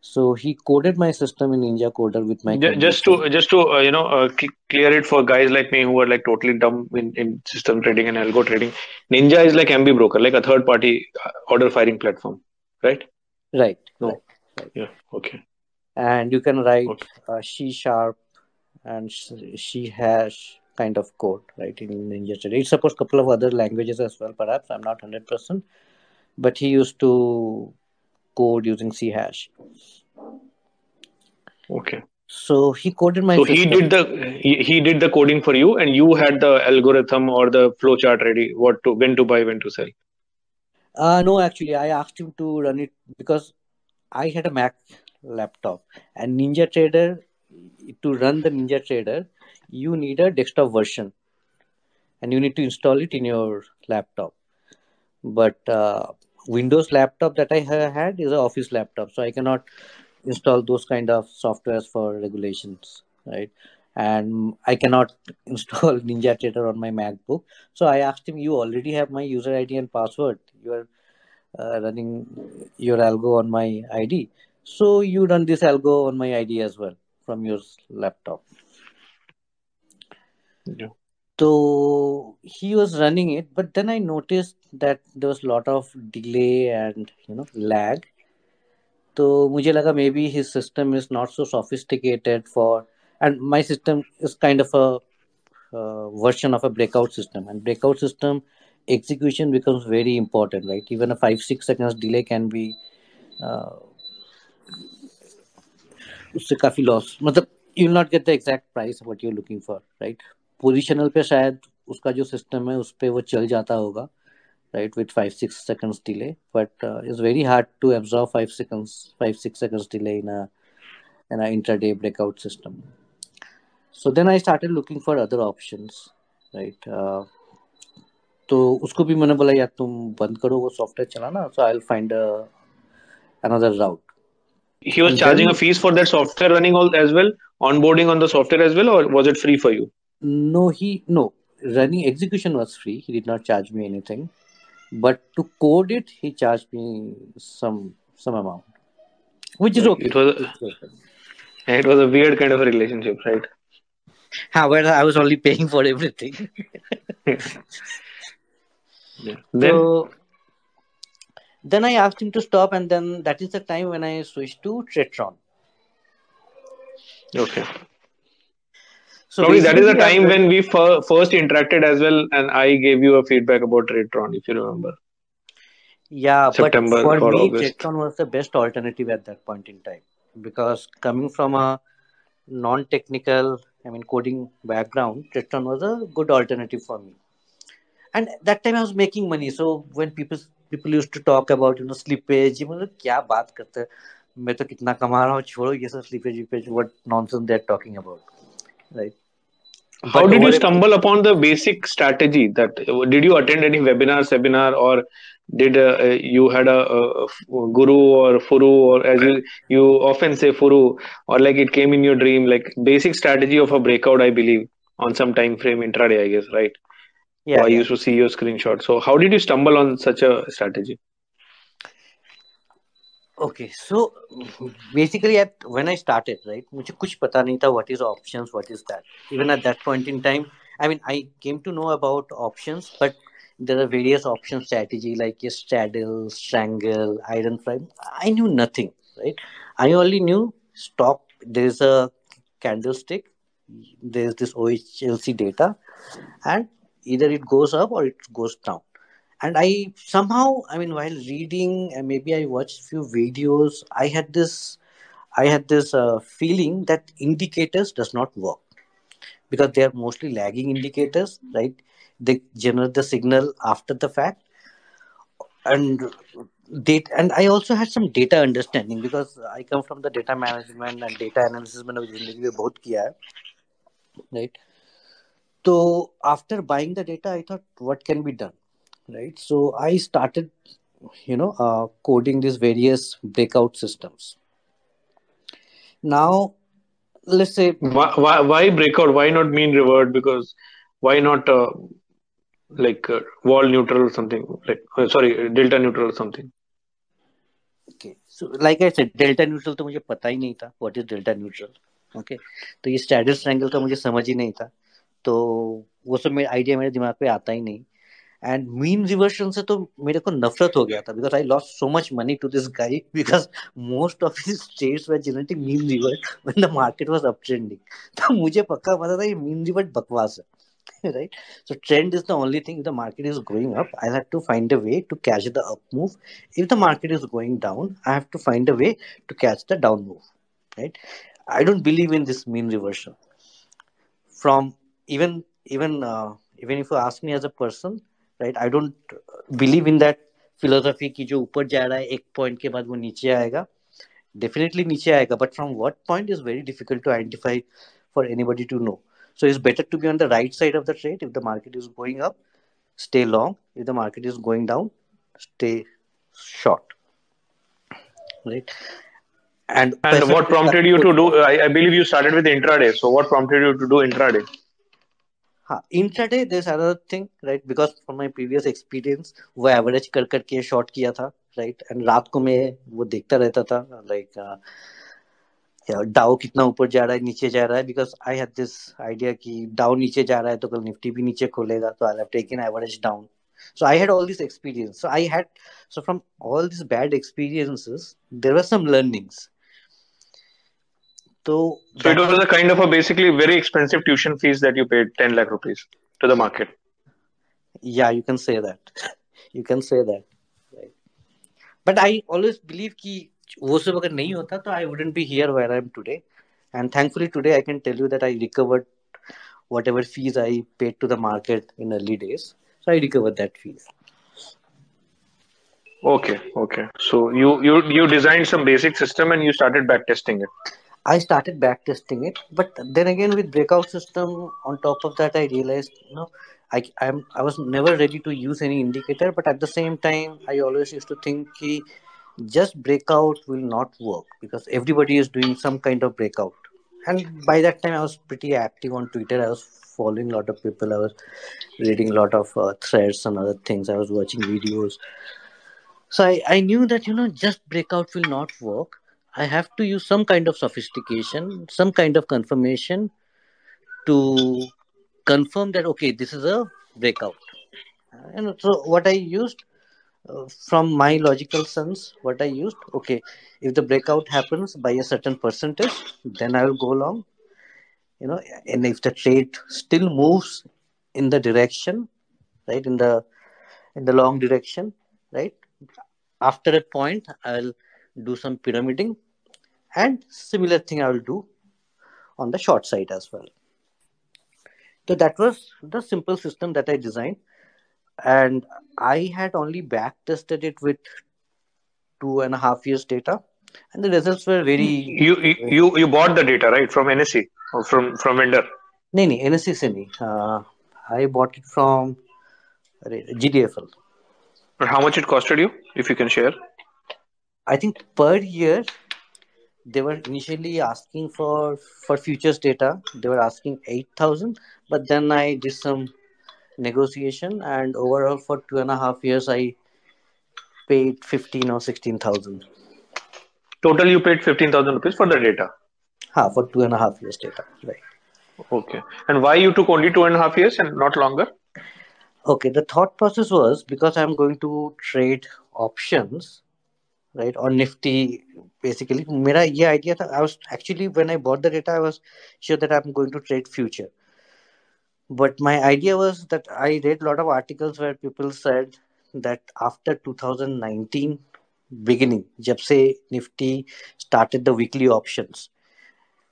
So he coded my system in Ninja Coder with my Ju- Just to just to uh, you know uh, clear it for guys like me who are like totally dumb in, in system trading and algo trading. Ninja is like AmiBroker, like a third party uh, order firing platform, right? Right, No. right, right. Yeah. Okay. And you can write Okay. uh, C sharp and C hash kind of code, right, in Ninja Trader. It supports a couple of other languages as well, perhaps. I'm not 100%. But he used to code using C hash. Okay. So he coded my so system. he did the he, he did the coding for you and you had the algorithm or the flowchart ready what to when to buy when to sell Uh, no, actually, I asked him to run it because I had a Mac laptop and Ninja Trader. To run the Ninja Trader, you need a desktop version and you need to install it in your laptop. But uh, Windows laptop that I ha- had is an Office laptop, so I cannot install those kind of softwares for regulations, right? And I cannot install Ninja Trader on my MacBook. So I asked him, "You already have my user ID and password. You are uh, running your algo on my ID. So you run this algo on my ID as well from your laptop." yeah. So he was running it, but then I noticed that there was a lot of delay and you know lag. तो मुझे लगा maybe his system is not so sophisticated for and my system is kind of a uh, version of a breakout system and breakout system execution becomes very important right even a 5 6 seconds delay can be uh, उससे काफी loss मतलब you will not get the exact price what you looking for right Positional पे शायद उसका जो system है उस पर वो चल जाता होगा right with five six seconds delay but is very hard to absorb five seconds five six seconds delay in in intraday breakout system so then I start looking for other option right तो उसको भी मैंने बोला यार तुम बंद करो वो सॉफ्टवेयर चलाना so I find another route he charging then, a fees for that software running all as well, onboarding on the software as well, or was it free for you? No he no. Running execution was free. He did not charge me anything. But to code it he charged me some some amount. Which is okay. it was it was a weird kind of a relationship right? However i was only paying for everything. Yeah. then so then? i asked him to stop and then that is the time when i switched to Tradetron okay so Probably that is the basically, time I- when we fir- first interacted as well, and I gave you a feedback about Tradetron, if you remember. Yeah, September but for or me, August. Tretron was the best alternative at that point in time because coming from a non-technical, I mean, coding background, Tretron was a good alternative for me. And that time I was making money. So when people people used to talk about you know slippage, ये मतलब क्या बात करते हैं मैं तो कितना कमा रहा हूँ छोड़ो ये सब slippage विपेज what nonsense they're talking about, right? How But did you stumble upon the basic strategy? That did you attend any webinar, seminar, or did uh, uh, you had a guru or furu, or as you you often say furu, or like it came in your dream? Like basic strategy of a breakout, I believe, on some time frame intraday, I guess, right? Yeah, I yeah. used to see your screenshot. So how did you stumble on such a strategy? Okay, so basically, at when I started, right, मुझे कुछ पता नहीं था what is options, what is that. Even at that point in time, I mean, I came to know about options, but there are various option strategy like a straddle, strangle, iron frame. I knew nothing, right? I only knew stop. There is a candlestick. There is this OHLC data, and either it goes up or it goes down and i somehow i mean while reading and maybe i watched few videos i had this i had this uh, feeling that indicators does not work because they are mostly lagging indicators right they generate the signal after the fact and data and i also had some data understanding because i come from the data management and data analysis मैंने जिंदगी में बहुत किया है right so after buying the data i thought what can be done right so i started you know uh, coding these various breakout systems now let's say Why, why, why breakout? Why not mean revert? Because why not uh, like uh, wall neutral or something? Like uh, sorry, delta neutral or something. okay so like i said delta neutral तो मुझे पता ही नहीं था what is delta neutral okay तो ये straddle triangle का मुझे समझ ही नहीं था तो वो सब मेरे आइडिया मेरे दिमाग पे आता ही नहीं एंड मीम रिवर्शन से तो मेरे को नफरत हो गया था because I lost so much money to this guy because most of this state were generating mean revert when the market was up trending तो मुझे पक्का पता था ये मीम रिवर्ट बकवास है right so trend is the only thing the market is going up I have to find a way to catch the up move if the market is going down I have to find a way to catch the down move right I don't believe in this mean reversion from even even even if you ask me as a person a person, right? I don't believe in that philosophy कि जो ऊपर जा रहा है एक point के बाद वो नीचे आएगा. Definitely नीचे आएगा, but from what point is very difficult to identify for anybody to know. So it's better to be on the right side of the trade. If the market is going up, stay long. If the market is going down, stay short. Right. And, and what prompted you to do? I, I, believe you started with intraday. So what prompted you to do intraday? Intraday this other thing right because from my previous experience वो average कर करके short किया था right and रात को मैं वो देखता रहता था लाइक डाउ uh, कितना ऊपर जा रहा है, नीचे जा रहा है because I have this idea कि डाउ नीचे जा रहा है तो कल निफ्टी भी नीचे खोलेगा तो I have taken average down so I had all this experience so I had so from all this bad experiences there are some learnings so, so it was a kind of a basically very expensive tuition fees that you paid 10 lakh rupees to the market yeah you can say that you can say that right but i always believe ki वो सब अगर नहीं होता तो I wouldn't be here where I am today and thankfully today I can tell you that I recovered whatever fees I paid to the market in early days. So I recovered that fees. Okay, okay. So you you you designed some basic system and you started backtesting it. I started backtesting it, but then again with breakout system on top of that, I realized you know I I'm I was never ready to use any indicator, but at the same time, I always used to think ki, just breakout will not work because everybody is doing some kind of breakout. And by that time i was pretty active on twitter. I was following a lot of people. I was reading a lot of uh, threads and other things. I was watching videos. So I, I knew that you know just breakout will not work i have to use some kind of sophistication some kind of confirmation to confirm that okay this is a breakout. And so what i used uh, from my logical sense what i used okay if the breakout happens by a certain percentage then i will go long you know and if the trade still moves in the direction right in the in the long direction right after a point i'll do some pyramiding and similar thing I will do on the short side as well. So that was the simple system that I designed. And I had only back tested it with two and a half years data. And the results were very you you you bought the data right from NSE or from from vendor? No no NSE Semi. Uh, I bought it from GDFL but how much it costed you if you can share? I think per year they were initially asking for for futures data. They were asking eight thousand, but then I did some negotiation and overall for two and a half years i paid 15 or 16000 total you paid 15000 rupees for the data? Ha, for two and a half years data right. Okay. And why you took only two and a half years and not longer? Okay the thought process was because i'm going to trade options right? On nifty basically. mera ye idea tha, i was actually when i bought the data i was sure that i'm going to trade future. But my idea was that i read a lot of articles where people said that after 2019 beginning jab se nifty started the weekly options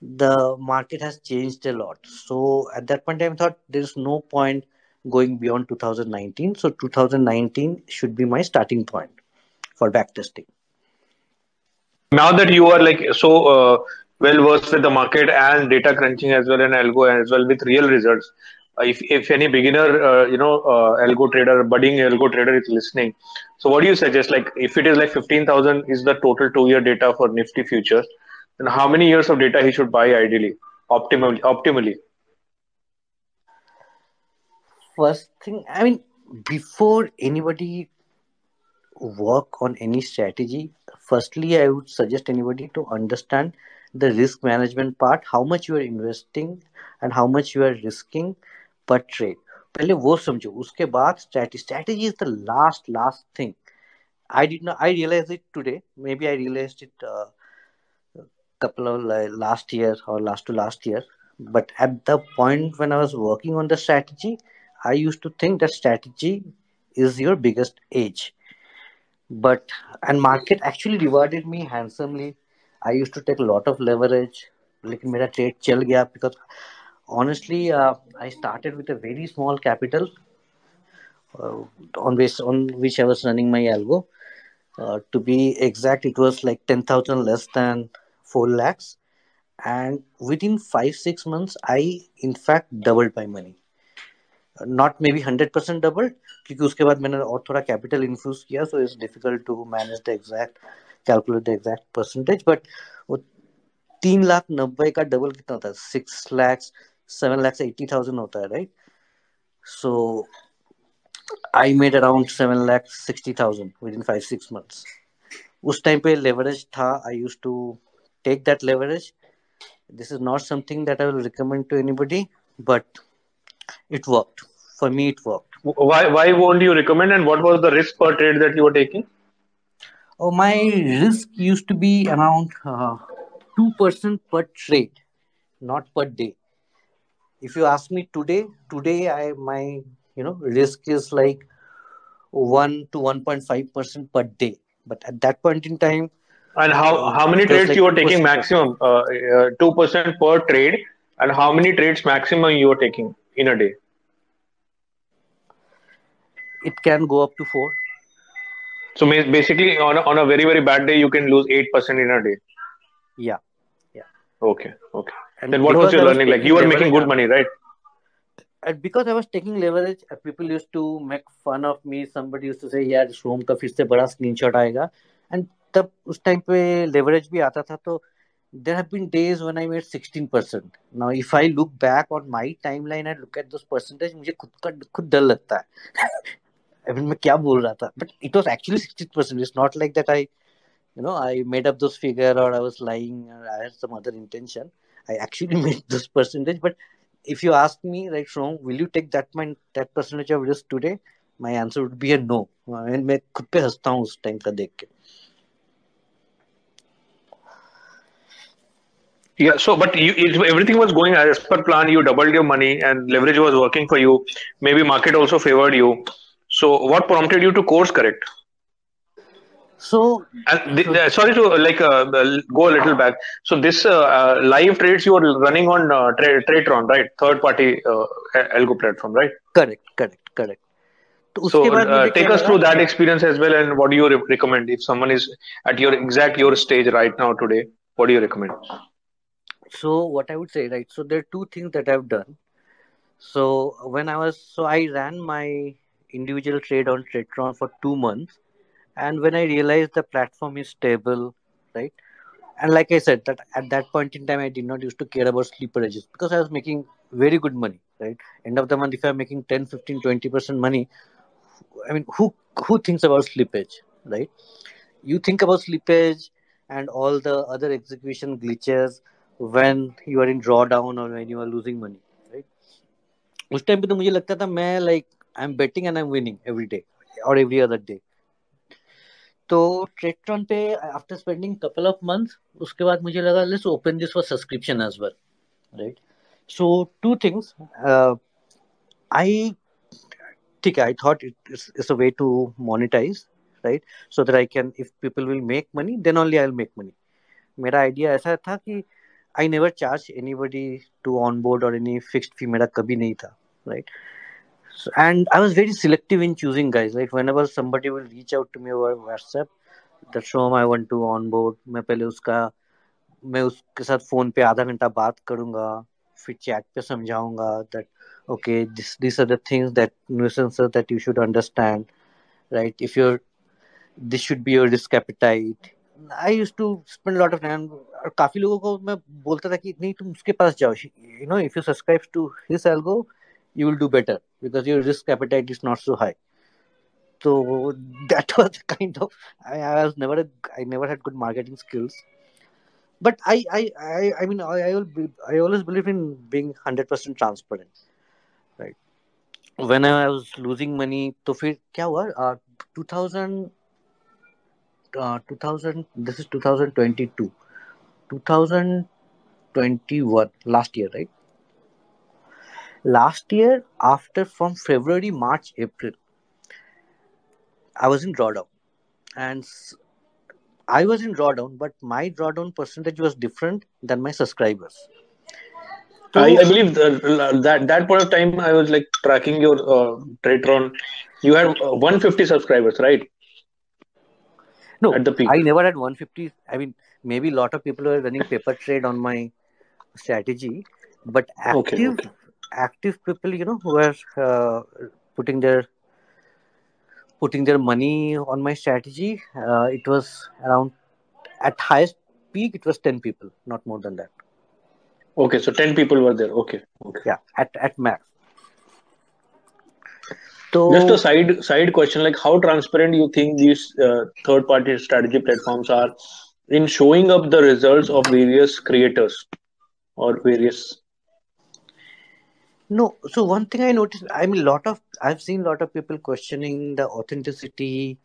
the market has changed a lot. So at that point i thought there's no point going beyond 2019 so 2019 should be my starting point for backtesting now that you are like so uh, well versed with the market and data crunching as well and algo as well with real results if if any beginner uh, you know uh, algo trader budding algo trader is listening so what do you suggest? Like if it is like 15000 is the total 2 year data for nifty futures then how many years of data he should buy ideally optimally optimally? First thing i mean before anybody work on any strategy firstly i would suggest anybody to understand the risk management part how much you are investing and how much you are risking पर trade पहले वो समझो उसके बाद strategy strategy is the last last thing I did not I realise it today maybe I realise it couple of like last year or last to last year but at the point when i was working on the strategy i used to think that strategy is your biggest edge but and market actually rewarded me handsomely i used to take a lot of leverage लेकिन मेरा trade चल गया because honestly uh, i started with a very small capital uh, on which on which i was running my algo uh, to be exact it was like 10000 less than 4 lakhs and within 5 6 months i in fact doubled my money Not maybe hundred percent double क्योंकि उसके बाद मैंने और थोड़ा capital infuse किया so it's difficult to manage the exact calculate the exact percentage but वो तीन लाख नब्बे का डबल कितना होता है? Six lakhs seven lakhs eighty thousand होता है right so I made around seven lakh sixty thousand within five six months उस टाइम पे लेवरेज था I use to take that leverage this is not something that i will recommend to anybody, but it worked. For me it worked. Why why won't you recommend and what was the risk per trade that you were taking? Oh my risk used to be around uh, 2% per trade not per day. If you ask me today today i my you know risk is like 1 to 1.5% per day. But at that point in time and how how many trades like you were taking maximum two uh, percent uh, per trade? And how many trades maximum you were taking in a day it can go up to four so basically on a, on a very very bad day you can lose 8% in a day yeah yeah okay okay and then what was your learning like you were making good money right and because I was taking leverage, people used to make fun of me. Somebody used to say, "यार शोम का फिर से बड़ा screenshot आएगा." And तब उस time पे leverage भी आता था तो there have been days when I made 16%. Now, if I look back on my timeline and look at those percentage, मुझे खुद का खुद डर लगता है. I mean, मैं क्या बोल रहा था? But it was actually 16%. It's not like that I, you know, I made up those figure or I was lying or I had some other intention. I actually made those percentage. But if you ask me, like, Shrom, will you take that my, that percentage of risk today? My answer would be a no. I mean, मैं खुद पे हंसता हूँ उस time का देख के. Yeah, so but you, everything was going as per plan. You doubled your money, and leverage was working for you. Maybe market also favored you. So, what prompted you to course correct? So, uh, sorry to like uh, go a little back. So, this uh, uh live trades you are running on uh, tra- TradeTron, right? Third party uh, algo platform, right? Correct, correct, correct. So, uh, take us through that experience as well, and what do you re- recommend if someone is at your exact your stage right now today? What do you recommend? So what i would say right so there are two things that i've done. So when i was so i ran my individual trade on tradetron for two months. And when i realized the platform is stable right and like i said that at that point in time i did not used to care about slippages because i was making very good money right? End of the month if i'm making 10 15 20% money i mean who who thinks about slippage right? You think about slippage and all the other execution glitches when you are in drawdown or when you are losing money, right? उस time पे तो मुझे लगता था मैं like I am betting and I am winning every day और every other day तो Tradetron पे after spending couple of months उसके बाद मुझे लगा let's open this for subscription as well right so two things I ठीक है I thought it a way to monetize right so that I can if people will make money then only I will make money मेरा idea ऐसा था कि I never charge any buddy to onboard और any fixed fee मेरा कभी नहीं था right and I was very selective in choosing guys. Like whenever somebody will reach out to me over WhatsApp, that show I want to onboard, मैं पहले उसका मैं उसके साथ फोन पे आधा घंटा बात करूंगा फिर चैट पे समझाऊंगा that okay this these are the things that nuisances that you should understand right if you're this should be your risk appetite I use to spend lot of time काफ़ी लोगों को मैं बोलता था कि नहीं तुम उसके पास जाओ। You know if you subscribe to his algo you will do better because your risk appetite is not so high तो that was kind of I I was never I never had good marketing skills but I I I I mean I will I always believe in being 100% transparent right when I was losing money तो फिर क्या हुआ? Uh, 2000 uh, 2000 this is 2021 last year right last year after from february march april i was in drawdown and I was in drawdown, but my drawdown percentage was different than my subscribers. So, I, I believe that, that that point of time I was like tracking your uh, Tradetron. You had uh, 150 subscribers, right? No, at the peak. I never had 150. I mean, maybe a lot of people were running paper trade on my strategy, but active okay, okay. active people, you know, who are uh, putting their putting their money on my strategy, uh, it was around at highest peak it was 10 people, not more than that. Okay, so 10 people were there. Okay. okay. Yeah, at, at max. So, just a side side question like how transparent you think these uh, third party strategy platforms are in showing up the results of various creators or various no so one thing i noticed i mean a lot of i've seen a lot of people questioning the authenticity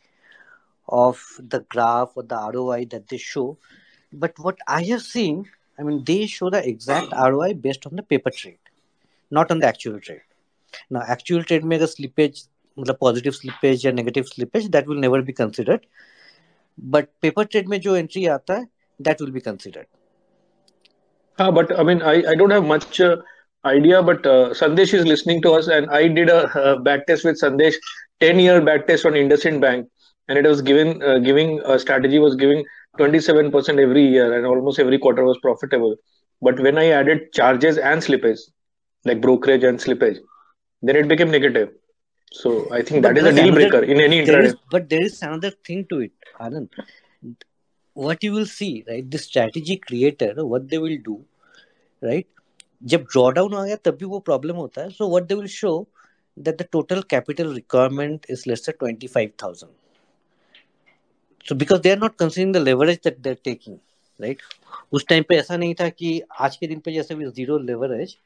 of the graph or the roi that they show. But what i have seen i mean they show the exact roi based on the paper trade not on the actual trade. Now actual trade may a slippage the positive slippage and negative slippage that will never be considered. but paper trade में जो entry आता है that will be considered uh, but I mean I, I don't have much uh, idea but uh, Sandesh is listening to us and I did a uh, back test with Sandesh 10 year back test on IndusInd Bank and it was given uh, giving a strategy was giving 27% every year and almost every quarter was profitable but when I added charges and slippage like brokerage and slippage then it became negative So I think but that is a deal breaker another, in any intraday. But there is another thing to it, Anand. What you will see, right? The strategy creator, what they will do, right? जब drawdown आ गया तब भी वो problem होता है so what they will show that the total capital requirement is less than 25000 so because they are not considering the leverage that they are taking right उस time पे ऐसा नहीं था कि आज के दिन पे जैसे भी zero leverage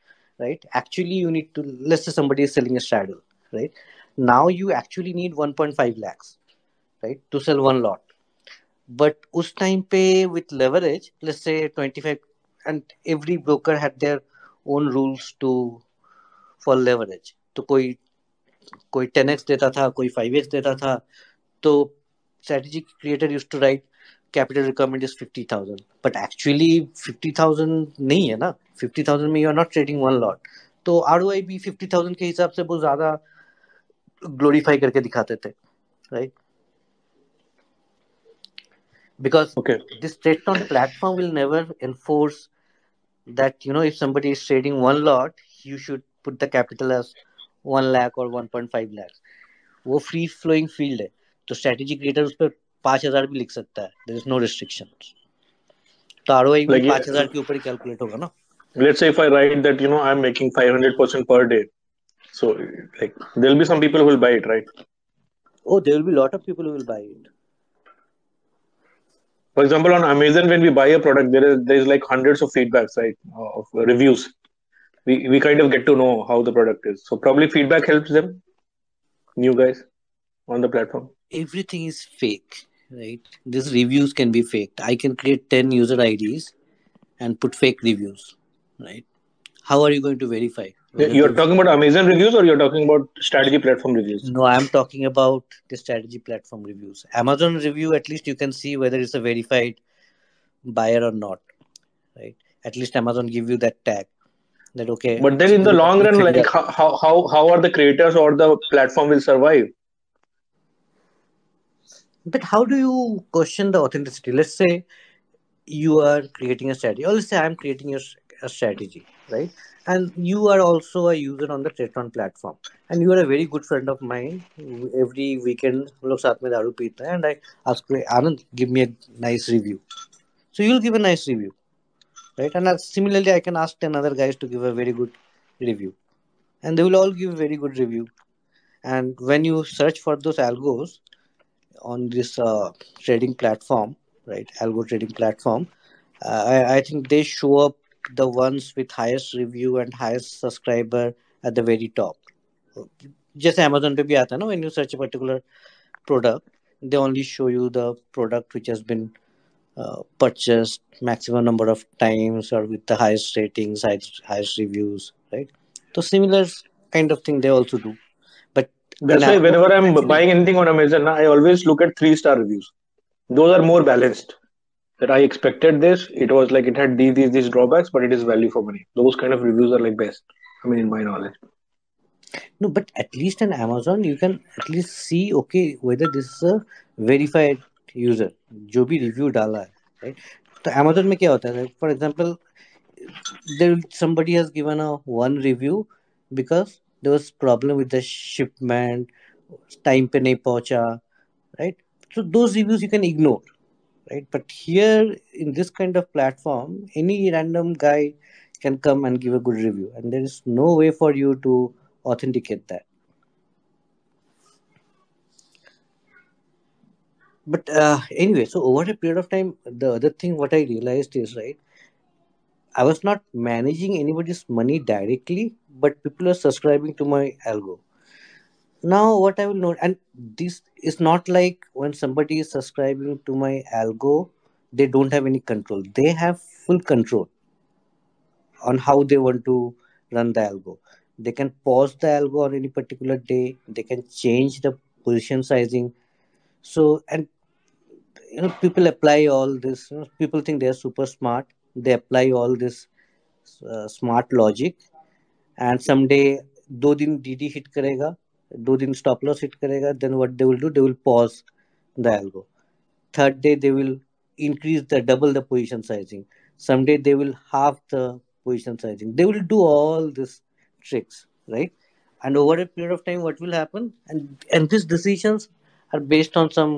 right actually you need to let's say somebody is selling a straddle right now you actually need 1.5 lakhs right to sell one lot but us time pay with leverage let's say 25 and every broker had their own rules to for leverage तो कोई कोई 10x देता था कोई 5x देता था तो strategy creator used to write capital requirement is 50000 but actually 50000 नहीं है ना 50000 में you are not trading one lot तो ROI भी 50000 के हिसाब से बहुत ज़्यादा ग्लोरीफाई करके दिखाते थे right because this state on platform will never enforce that you know if somebody is trading one lot you should put the capital as one lakh और वन पॉइंट फाइव लैक्स वो फ्री फ्लोइंग फ़ील्ड है तो strategy creator उस पर पाँच हज़ार भी लिख सकता है देर इज़ नो रिस्ट्रिक्शन तो आर ओ आई पाँच हज़ार के ऊपर ही कैलकुलेट होगा ना। Let's if I write that you know I am making 500% per day So, like, there'll be some people who will buy it, right? Oh, there will be a lot of people who will buy it. For example, on Amazon, when we buy a product, there is there is like hundreds of feedbacks, right, of reviews. We we kind of get to know how the product is. So probably feedback helps them, new guys, on the platform. Everything is fake, right? These reviews can be faked. I can create ten user IDs and put fake reviews, right? How are you going to verify? You're talking about Amazon reviews or you're talking about strategy platform reviews? No, I'm talking about the strategy platform reviews. Amazon review, at least you can see whether it's a verified buyer or not. Right? At least Amazon give you that tag. That okay. But then in the long run, like how, how how are the creators or the platform will survive? But how do you question the authenticity? Let's say you are creating a strategy, or let's say I'm creating a, a strategy, right? and you are also a user on the Tradetron platform, and you are a very good friend of mine. Every weekend, we log saath mein daru and I ask for Anand, give me a nice review. So you'll give a nice review, right? And similarly, I can ask ten other guys to give a very good review, and they will all give very good review. And when you search for those algos on this uh, trading platform, right, algo trading platform, uh, I, I think they show up the ones with highest review and highest subscriber at the very top. just amazon pe bhi aata na when you search a particular product they only show you the product which has been uh, purchased maximum number of times or with the highest ratings highest, highest reviews right? So similar kind of thing they also do. But that's why whenever i'm buying anything on amazon i always look at three star reviews. Those are more balanced that i expected this it was like it had these these, these drawbacks but it is value for money those kind of reviews are like best i mean in my knowledge no but at least in amazon you can at least see okay whether this is a verified user जो भी review डाला है right तो amazon में क्या होता है for example there somebody has given a one review because there was problem with the shipment time pe nahi pahuncha right so those reviews you can ignore right but here in this kind of platform any random guy can come and give a good review and there is no way for you to authenticate that but uh, anyway so over a period of time the other thing what i realized is right I was not managing anybody's money directly, but people are subscribing to my algo Now, what I will note, and this is not like when somebody is subscribing to my algo, they don't have any control. They have full control on how they want to run the algo. They can pause the algo on any particular day. They can change the position sizing. So, and you know, people apply all this. You know, people think they are super smart they apply all this uh, smart logic and someday दो दिन DD hit करेगा दो दिन stop loss hit करेगा then what they will do they will pause the algo third day they will increase the double the position sizing someday they will halve the position sizing they will do all these tricks right and over a period of time what will happen and and these decisions are based on some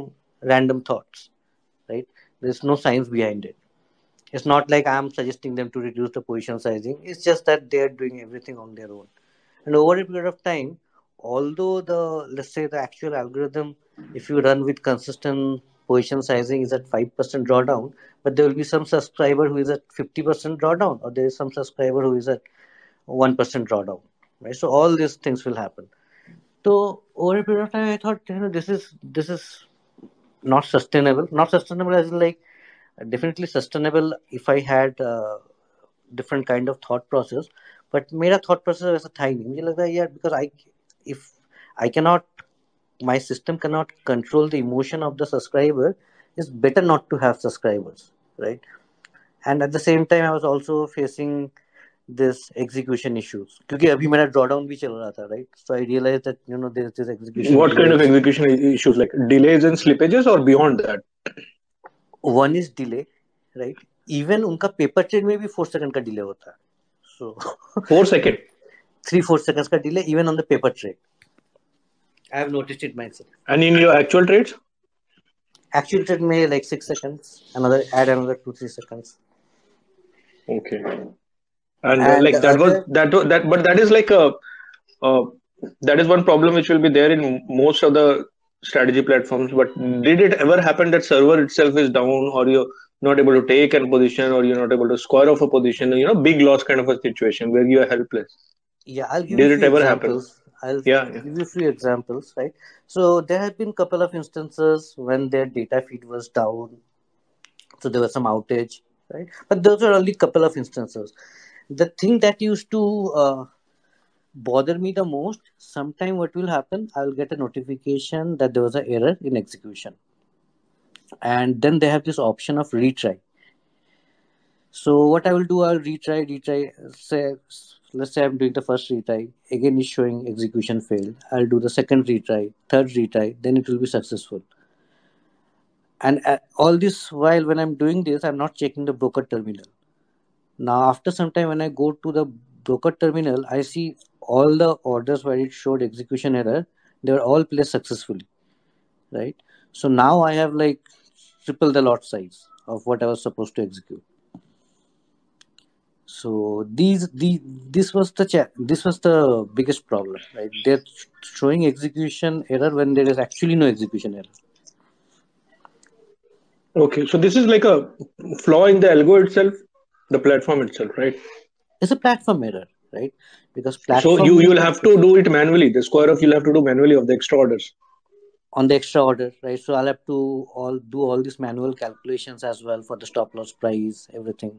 random thoughts right there's no science behind it it's not like i'm suggesting them to reduce the position sizing it's just that they're doing everything on their own and over a period of time although the let's say the actual algorithm if you run with consistent position sizing is at 5% drawdown but there will be some subscriber who is at 50% drawdown or there is some subscriber who is at 1% drawdown right so all these things will happen so over a period of time i thought you know this is this is not sustainable not sustainable as in like definitely sustainable if I had uh, different kind of thought process but मेरा thought process वैसा था ही नहीं मुझे लगता है यार because I if I cannot my system cannot control the emotion of the subscriber it's better not to have subscribers right and at the same time I was also facing this execution issues क्योंकि अभी मेरा drawdown भी चल रहा था right so I realized that you know there's this execution what kind of execution issues like delays and slippages or beyond that one is delay right even उनका paper trade में भी फोर सेकंड का delay होता है so four second three four seconds का delay even on the paper trade. I have noticed it myself. And in your actual trades? Actual trade may like six seconds. Another add another two three seconds. Okay. And, uh, and like that other, was that that but that is like a uh, that is one problem which will be there in most of the strategy platforms. But did it ever happen that server itself is down or you're not able to take a position or you're not able to square off a position? You know, big loss kind of a situation where you are helpless yeah i'll give did you it ever examples. happen I'll yeah, yeah, give you a few examples, right? So there have been a couple of instances when their data feed was down, so there was some outage, right? But those are only a couple of instances. The thing that used to uh, bother me the most sometime what will happen i'll get a notification that there was an error in execution and then they have this option of retry so what i will do i'll retry retry say let's say i'm doing the first retry. Again it's showing execution failed. I'll do the second retry third retry then it will be successful. And uh, all this while when i'm doing this i'm not checking the broker terminal. Now after some time when i go to the broker terminal i see all the orders where it showed execution error they were all placed successfully right? So now i have like triple the lot size of what i was supposed to execute so these the this was the cha- this was the biggest problem right? They're showing execution error when there is actually no execution error. Okay so this is like a flaw in the algo itself the platform itself right? It's a platform error right? Because platform so you you will have to do it manually. The square off you'll have to do manually of the extra orders. On the extra order right? So i'll have to all do all these manual calculations as well for the stop loss price everything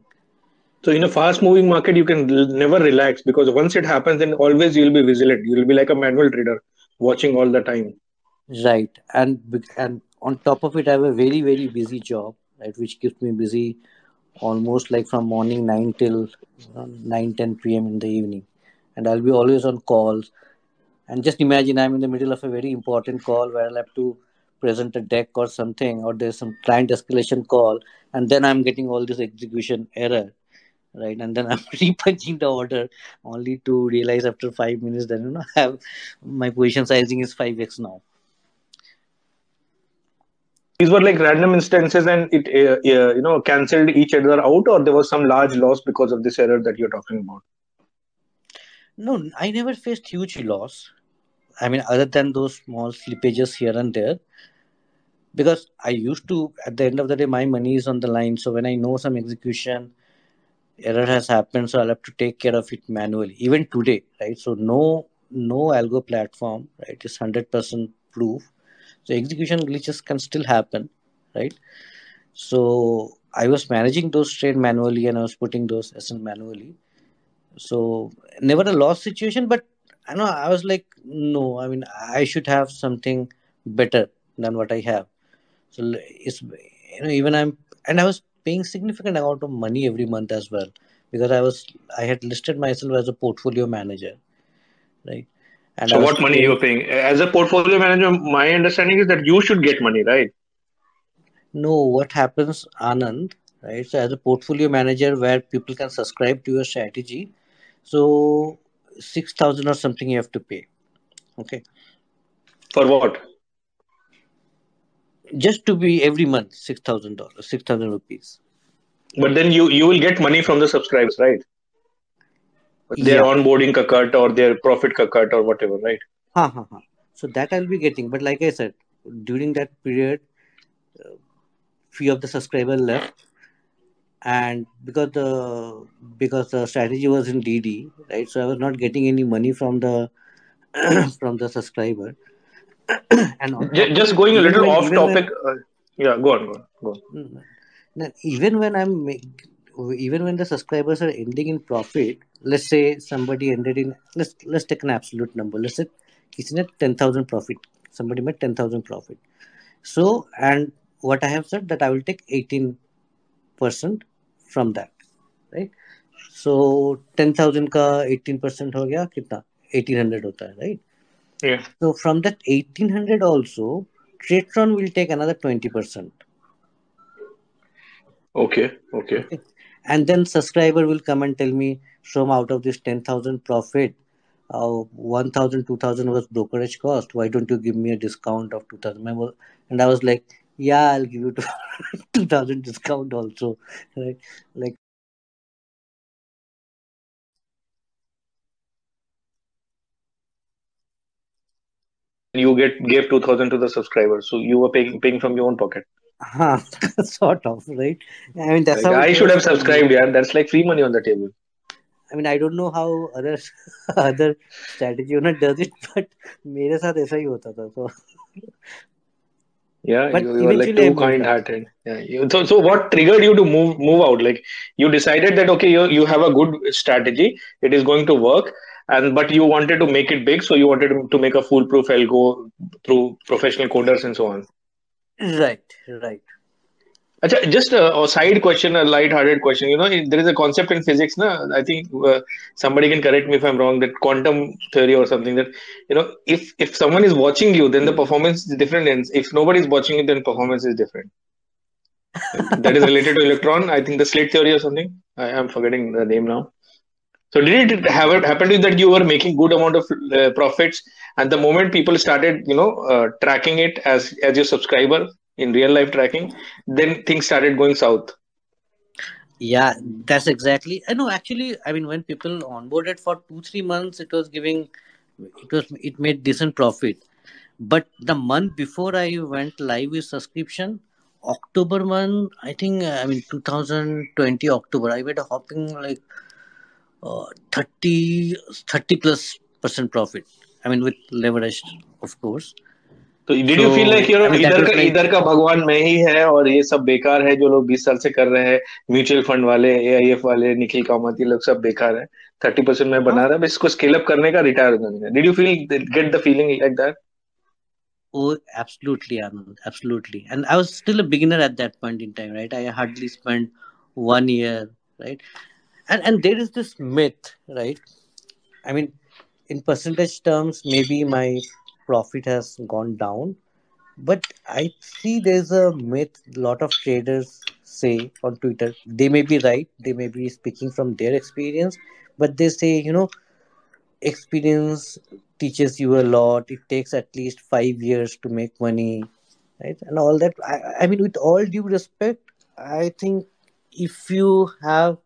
so in a fast moving market you can never relax because once it happens then always you'll be vigilant. You'll be like a manual trader watching all the time. Right. And and on top of it, I have a very very busy job, right, which keeps me busy almost like from morning 9 till uh, 9 10 p.m in the evening. And i'll be always on calls. And just imagine i'm in the middle of a very important call where i'll have to present a deck or something or there's some client escalation call and then i'm getting all this execution error right? And then i'm repunching the order only to realize after five minutes that you know I have my position sizing is 5x now. These were like random instances and it uh, uh, you know cancelled each other out or there was some large loss because of this error that you're talking about? No i never faced huge loss. I mean other than those small slippages here and there. Because i used to at the end of the day my money is on the line. So when i know some execution error has happened so i'll have to take care of it manually even today right? So no no algo platform right is 100% proof. So execution glitches can still happen right? So i was managing those trade manually and i was putting those SN manually. So never a loss situation but i know i was like no i mean i should have something better than what i have. So it's you know even i'm and i was paying significant amount of money every month as well because i was i had listed myself as a portfolio manager right? And so what money you're paying? As a portfolio manager my understanding is that you should get money right? No what happens anand right? So as a portfolio manager where people can subscribe to your strategy so 6000 or something you have to pay okay? For what just to be every month $6000 6000 rupees but then you you will get money from the subscribers right their yeah. onboarding cut or their profit cut or whatever, right? Ha, ha, ha. So that I'll be getting. But like I said, during that period, uh, few of the subscribers left, and because the because the strategy was in DD, right? So I was not getting any money from the from the subscriber. and just going a little when, off topic. When, uh, yeah, go on, go on, go on. Mm, even when I'm even when the subscribers are ending in profit, let's say somebody ended in let's let's take an absolute number. Let's say किसी ने 10,000 profit. Somebody made 10,000 profit. So and what I have said that I will take 18 percent from that, right? So 10,000 का 18 percent हो गया कितना 1800 होता है, right? Yeah. So from that 1800 also, Tradetron will take another 20 percent. Okay, okay. okay and then subscriber will come and tell me from out of this 10000 profit uh, 1000 2000 was brokerage cost why don't you give me a discount of 2000 and i was like yeah i'll give you 2000 discount also right like you get gave 2000 to the subscribers so you were paying paying from your own pocket Huh, sort of, right? I mean, that's like, how I should have subscribed. Yeah, that's like free money on the table. I mean, I don't know how other other strategy owner does it, but मेरे साथ ऐसा ही होता था. So yeah, but you, you were like too kind-hearted. Yeah. You, so, so what triggered you to move move out? Like you decided that okay, you you have a good strategy. It is going to work, and but you wanted to make it big, so you wanted to, make a foolproof algo through professional coders and so on. Right, right. Achha, just a, a, side question, a light-hearted question. You know, there is a concept in physics, na? I think uh, somebody can correct me if I'm wrong. That quantum theory or something. That you know, if if someone is watching you, then the performance is different, and if nobody is watching you, then performance is different. that is related to electron. I think the slit theory or something. I am forgetting the name now. So did it have happen to that you were making good amount of uh, profits, and the moment people started, you know, uh, tracking it as as your subscriber in real life tracking, then things started going south. Yeah, that's exactly. I know. Actually, I mean, when people onboarded for two three months, it was giving, it was it made decent profit, but the month before I went live with subscription, October month, I think, I mean, 2020 October, I made a hopping like uh, 30 30 plus percent profit i mean with leverage of course तो did you feel like you इधर का इधर का भगवान मैं ही है और ये सब बेकार है जो लोग 20 साल से कर रहे हैं म्यूचुअल फंड वाले एआईएफ वाले निखिल कामत ये लोग सब बेकार है 30 परसेंट में बना रहा है इसको स्केल अप करने का रिटायर हो जाने did you feel get the feeling like that Oh, absolutely, Anand. Absolutely. And I was still a beginner at that point in time, right? I hardly spent one year, right? And and there is this myth, right? I mean, in percentage terms, maybe my profit has gone down, but I see there's a myth. A lot of traders say on Twitter. They may be right. They may be speaking from their experience, but they say, you know, experience teaches you a lot it takes at least five years to make money right and all that I, I mean with all due respect i think if you have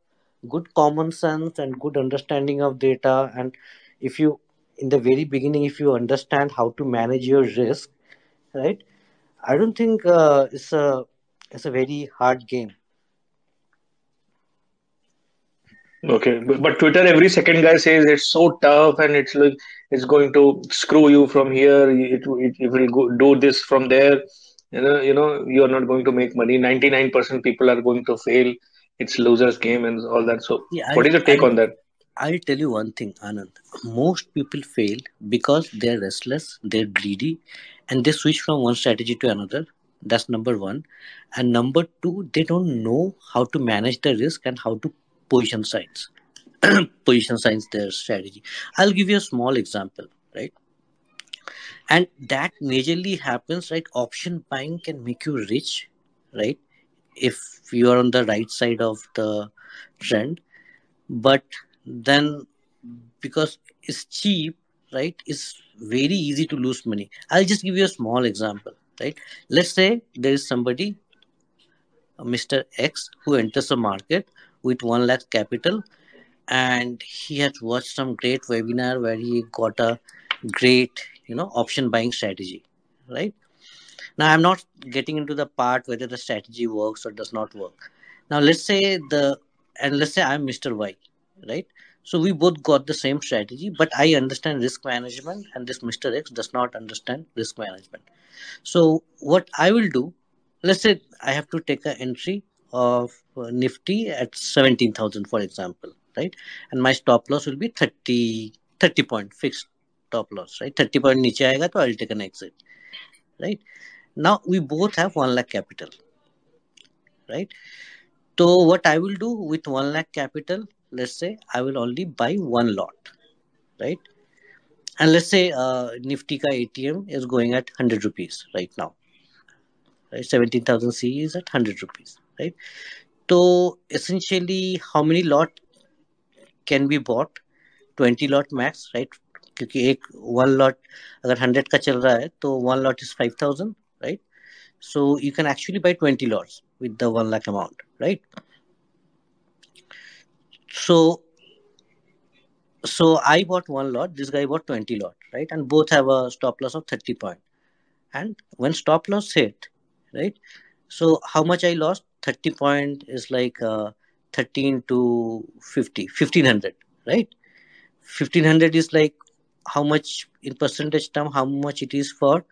good common sense and good understanding of data and if you in the very beginning if you understand how to manage your risk right i don't think uh, it's a it's a very hard game Okay, but, Twitter every second guy says it's so tough and it's like it's going to screw you from here. It it, it will go, do this from there. You know, you know, you are not going to make money. Ninety nine percent people are going to fail. It's losers game and all that. So, yeah what I'll, is your take I'll on that? I'll tell you one thing, Anand. Most people fail because they're restless, they're greedy, and they switch from one strategy to another. That's number one. And number two, they don't know how to manage the risk and how to position size. position size their strategy. I'll give you a small example, right? And that majorly happens, right? Option buying can make you rich, right? If you are on the right side of the trend. But then because it's cheap right it's very easy to lose money. I'll just give you a small example right? Let's say there is somebody mr x who enters the market with 1 lakh capital and he has watched some great webinar where he got a great you know option buying strategy right now i'm not getting into the part whether the strategy works or does not work. Now let's say the and let's say i'm mr y right? So we both got the same strategy but i understand risk management and this mr x does not understand risk management. So what i will do let's say i have to take an entry of uh, nifty at 17000 for example right? And my stop loss will be 30 30 point fixed stop loss right? 30 point niche aayega to i'll take an exit right now we both have 1 lakh capital right so what I will do with one lakh capital, let's say I will only buy one lot, right? And let's say uh, Nifty ka ATM is going at 100 rupees right now, right? 17,000 C is at 100 rupees, right? So essentially, how many lot can be bought? 20 lot max, right? क्योंकि एक one lot अगर hundred का चल रहा है तो one lot is five thousand right? So you can actually buy 20 lots with the 1 lakh amount, right? So so I bought one lot, this guy bought 20 lot, right? And both have a stop loss of 30 point. And when stop loss hit, right? So how much I lost? 30 point is like uh, 13 to 50, 1500, right? 1500 is like how much in percentage term, how much it is for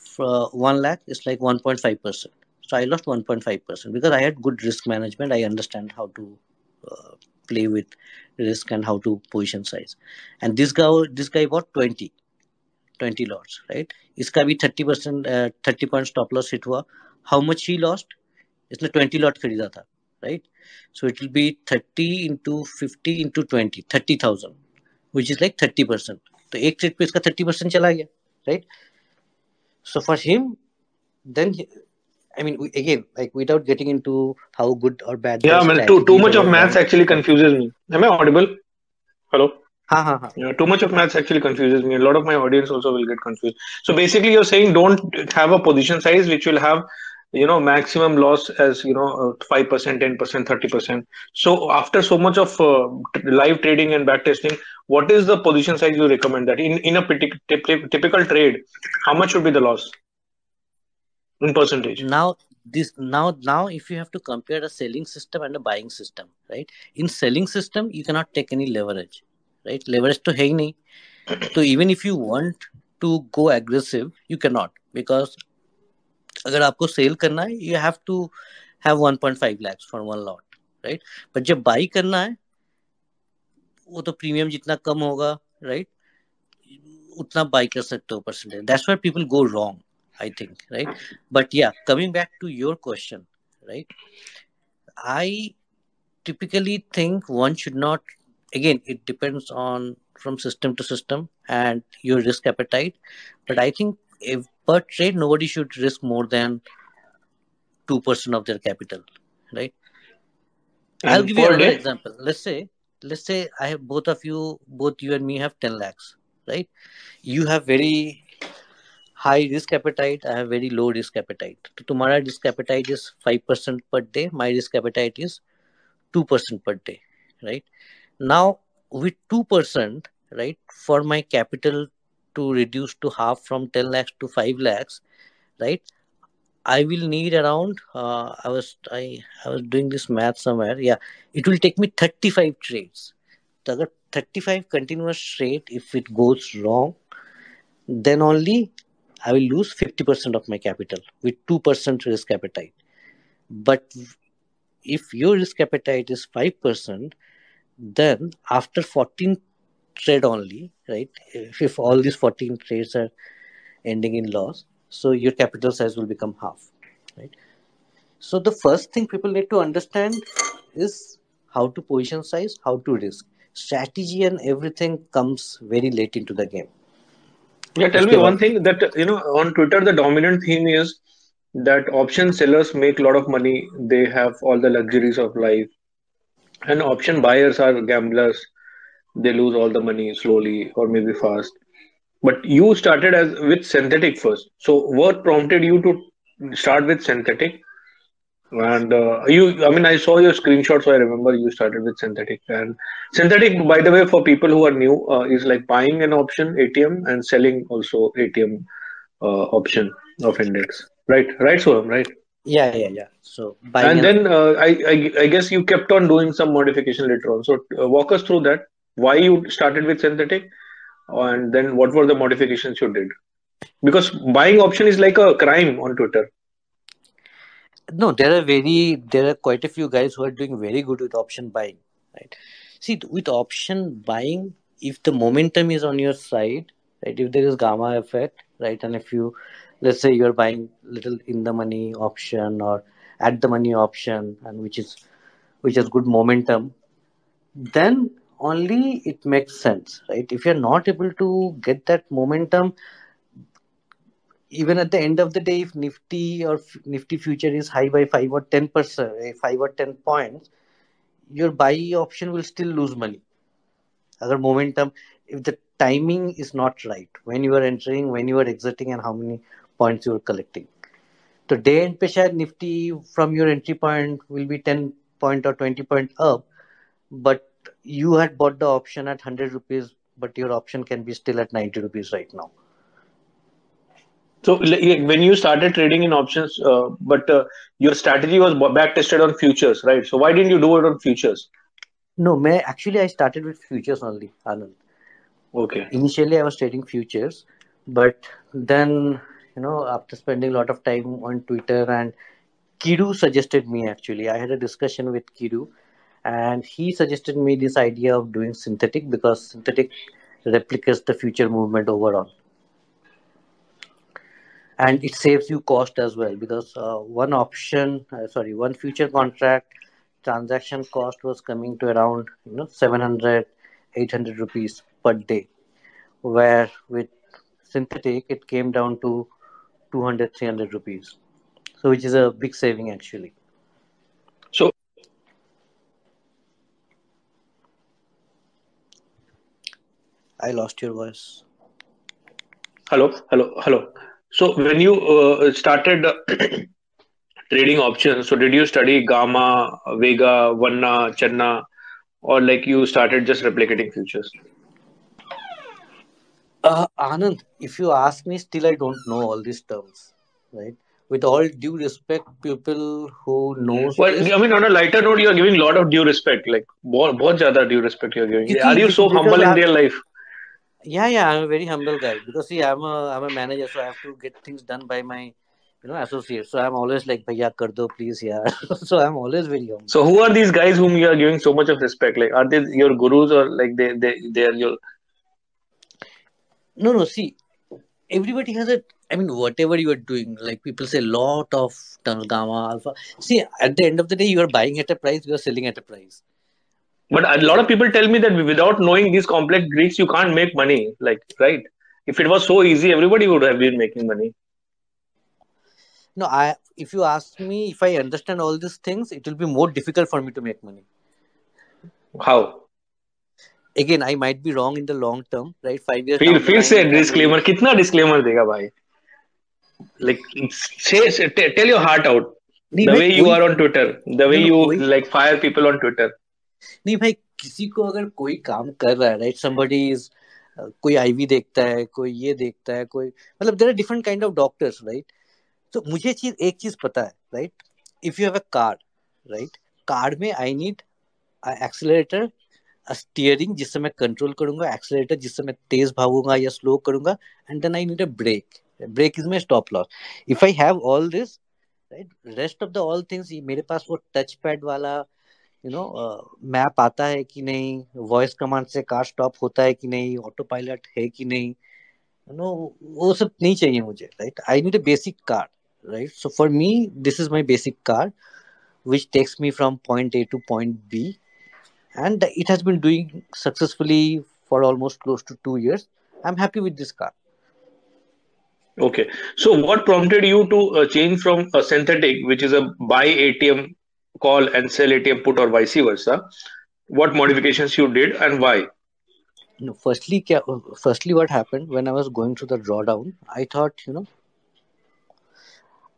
for 1 lakh is like 1.5 percent so I lost 1.5% because I had good risk management. I understand how to uh, play with risk and how to position size. And this guy, this guy bought 20, 20 lots, right? इसका भी 30 percent, uh, 30 point stop loss hit हुआ. How much he lost? इसने 20 lot खरीदा था, right? So it will be 30 into 50 into 20, 30,000, which is like 30 percent. तो एक trade पे इसका 30 percent चला गया, right? So for him, then he, I mean, we, again, like without getting into how good or bad. Yeah, man. Too too much of maths actually confuses me. Am I audible? Hello. Ha, ha, ha. Yeah, too much of maths actually confuses me. A lot of my audience also will get confused. So basically, you're saying don't have a position size which will have, you know, maximum loss as you know, uh, five percent, ten percent, thirty percent. So after so much of uh, live trading and back testing, what is the position size you recommend that in in a typical trade? How much should be the loss? in percentage now this now now if you have to compare a selling system and a buying system right in selling system you cannot take any leverage right leverage to nahi so even if you want to go aggressive you cannot because अगर आपको sell करना है you have to have 1.5 lakh for one lot right but जब buy करना है, वो तो premium जितना कम होगा राइट right? उतना बाई कर सकते हो percentage that's where people go wrong I think right but yeah coming back to your question right I typically think one should not again it depends on from system to system and your risk appetite but I think if per trade nobody should risk more than 2% of their capital right? And i'll give you another day? example. Let's say let's say i have both of you both you and me have 10 lakhs right? You have very high risk appetite i have very low risk appetite. Tomorrow risk appetite is 5% per day my risk appetite is 2% per day right? Now with 2% right for my capital to reduce to half from 10 lakhs to 5 lakhs right? I will need around uh, i was i i was doing this math somewhere. Yeah it will take me 35 trades. So agar 35 continuous trade if it goes wrong then only i will lose 50% of my capital with 2% risk appetite. But if your risk appetite is 5% then after 14 trade only, right? If, all these 14 trades are ending in loss, so your capital size will become half, right? So the first thing people need to understand is how to position size, how to risk. Strategy and everything comes very late into the game. Yeah, tell me one thing that you know on Twitter the dominant theme is that option sellers make a lot of money. They have all the luxuries of life, and option buyers are gamblers. They lose all the money slowly or maybe fast. But you started as with synthetic first. So what prompted you to start with synthetic? And uh, you, I mean, I saw your screenshot, so I remember you started with synthetic. And synthetic, by the way, for people who are new, uh, is like buying an option ATM and selling also ATM uh, option of index. Right, right, so right? yeah yeah yeah so buying And and- then uh, I, I, I guess you kept on doing some modification later on. So uh, walk us through that. Why you started with synthetic, and then what were the modifications you did? Because buying option is like a crime on Twitter. no there are very there are quite a few guys who are doing very good with option buying right see with option buying if the momentum is on your side right if there is gamma effect right and if you let's say you're buying little in the money option or at the money option and which is which has good momentum then only it makes sense right if you're not able to get that momentum even at the end of the day, if Nifty or Nifty future is high by five or ten percent, eh, five or ten points, your buy option will still lose money. Other momentum, if the timing is not right, when you are entering, when you are exiting, and how many points you are collecting. So day end Nifty from your entry point will be ten point or twenty point up, but you had bought the option at hundred rupees, but your option can be still at ninety rupees right now. So like, when you started trading in options, uh, but uh, your strategy was back tested on futures, right? So why didn't you do it on futures? No, may actually I started with futures only, Anand. Okay. Initially, I was trading futures, but then you know, after spending a lot of time on Twitter and Kidu suggested me actually. I had a discussion with Kidu, and he suggested me this idea of doing synthetic because synthetic replicates the future movement overall, and it saves you cost as well because uh, one option, uh, sorry, one future contract transaction cost was coming to around you know 700 800 rupees per day where with synthetic it came down to 200 300 rupees. So which is a big saving actually. So i lost your voice hello, hello, hello. So when you uh, started uh, trading options, so did you study Gamma, Vega, Vanna, Channa, or like you started just replicating futures? uh, anand if you ask me still i don't know all these terms right with all due respect people who knows Well, this I mean, on a lighter note, you're giving a lot of due respect. Like, बहुत बहुत ज्यादा due respect you're giving. Because- Are you so because humble in I'm- real life? Yeah yeah i'm a very humble guy because see i'm a i'm a manager so i have to get things done by my you know associates so i'm always like bhaiya kar do please yeah so i'm always very humble So who are these guys whom you are giving so much of respect? Like, are they your gurus or like they they they are your? no no see everybody has a I mean, whatever you are doing, like people say, lot of tunnel gamma alpha. See, at the end of the day, you are buying at a price, you are selling at a price But a lot of people tell me that without knowing these complex Greeks, you can't make money. Like, right? If it was so easy, everybody would have been making money. No, I. If you ask me, if I understand all these things, it will be more difficult for me to make money. How? Again, I might be wrong in the long term, right? Five years. फिर down the फिर line, से if I will- disclaimer कितना disclaimer देगा भाई like say, say t- tell your heart out नहीं the भाई, way you कोई- are on twitter the way No, no, you कोई- like fire people on twitter नहीं भाई, किसी को अगर कोई काम कर रहा है राइट somebody is कोई आईवी देखता है, कोई ये देखता है, कोई मतलब there are different kind of doctors right तो मुझे चीज़, एक चीज़ पता है right if you have a car right car में आई नीड एक्सेलरेटर स्टीयरिंग जिससे मैं कंट्रोल करूँगा एक्सेलरेटर जिससे मैं तेज भागूँगा या स्लो करूँगा and then I need a brake brake is my stop loss if I have all this right rest of the all things मेरे पास वो टच पैड वाला यू नो मैप आता है कि नहीं वॉइस कमांड से कार स्टॉप होता है कि नहीं ऑटो पायलट है कि नहीं यू नो वो सब नहीं चाहिए मुझे right I need a basic car right so for me this is my basic car which takes me from point A to point B and it has been doing successfully for almost close to 2 years i'm happy with this car okay so what prompted you to uh, change from a synthetic which is a buy atm call and sell atm put or vice versa what modifications you did and why? No firstly firstly what happened when i was going through the drawdown i thought you know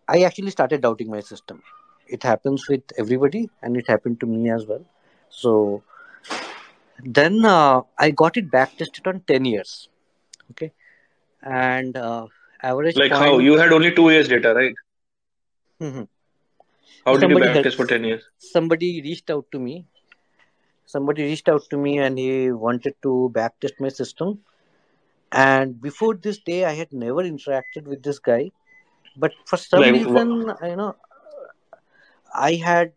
i actually started doubting my system. It happens with everybody and it happened to me as well. So then uh, i got it back tested on 10 years okay? And uh, average like point, how you had only two years data right? Mhm. How did you helped- for 10 years? Somebody reached out to me. Somebody reached out to me and he wanted to backtest my system. And before this day i had never interacted with this guy. But for some Like, reason you know i had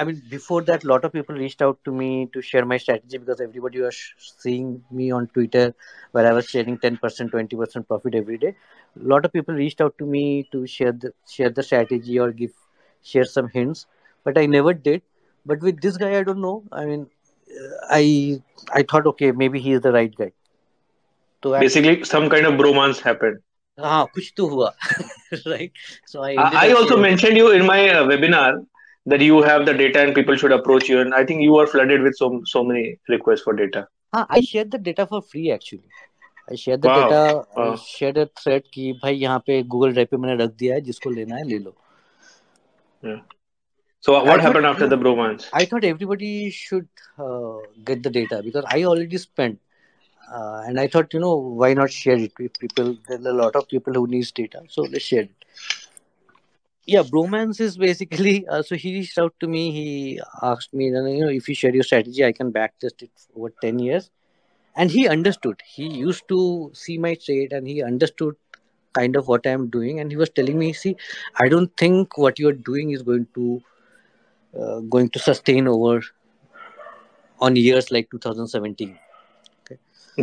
i mean before that a lot of people reached out to me to share my strategy because everybody was seeing me on twitter where i was sharing 10% 20% profit every day. A lot of people reached out to me to share the share the strategy or give share some hints but i never did but with this guy i don't know i mean uh, i i thought okay maybe he is the right guy तो I- basically some kind of bromance happened हाँ कुछ तो हुआ right so i I, ended I up also sharing- mentioned you in my uh, webinar that you have the data and people should approach you and i think you are flooded with so so many requests for data हाँ I shared the data for free actually I shared the Wow. data I Wow. shared a thread कि भाई यहाँ पे Google Drive पे मैंने रख दिया है जिसको लेना है ले लो So what thought- happened after the bromance? I thought everybody should uh, get the data because I already spent uh, and I thought you know why not share it with people? There are a lot of people who needs data so let's share it. Yeah bromance is basically uh, so he reached out to me he asked me you know if you share your strategy I can backtest it over 10 years. And he understood. He used to see my trade and he understood kind of what I'm doing and he was telling me see I don't think what you're doing is going to uh, going to sustain over on years like 2017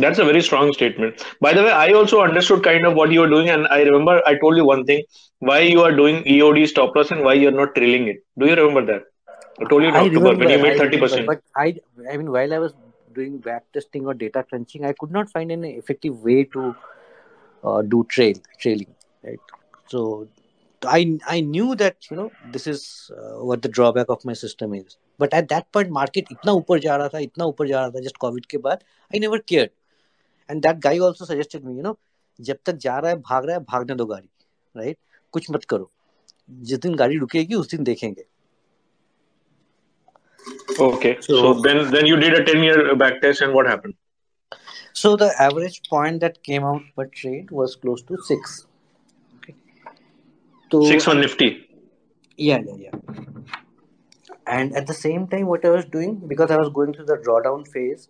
That's a very strong statement. By the way, I also understood kind of what you were doing, and I remember I told you one thing: why you are doing EOD stop loss and why you are not trailing it. Do you remember that? I told you in October when you made thirty percent. but I I mean while I was doing back testing or data crunching I could not find any effective way to uh, do trail trailing right so I I knew that you know this is uh, what the drawback of my system is but at that point market इतना ऊपर जा रहा था इतना ऊपर जा रहा था just covid के बाद I never cared and that guy also suggested me you know जब तक जा रहा है भाग रहा है भागने दो गाड़ी राइट कुछ मत करो जिस दिन गाड़ी रुकेगी उस दिन देखेंगे Okay, so, So- then then you did a ten year back test, and what happened? So the average point that came out per trade was close to six. Six on Nifty. Yeah, yeah, yeah. And at the same time, what I was doing because I was going through the drawdown phase,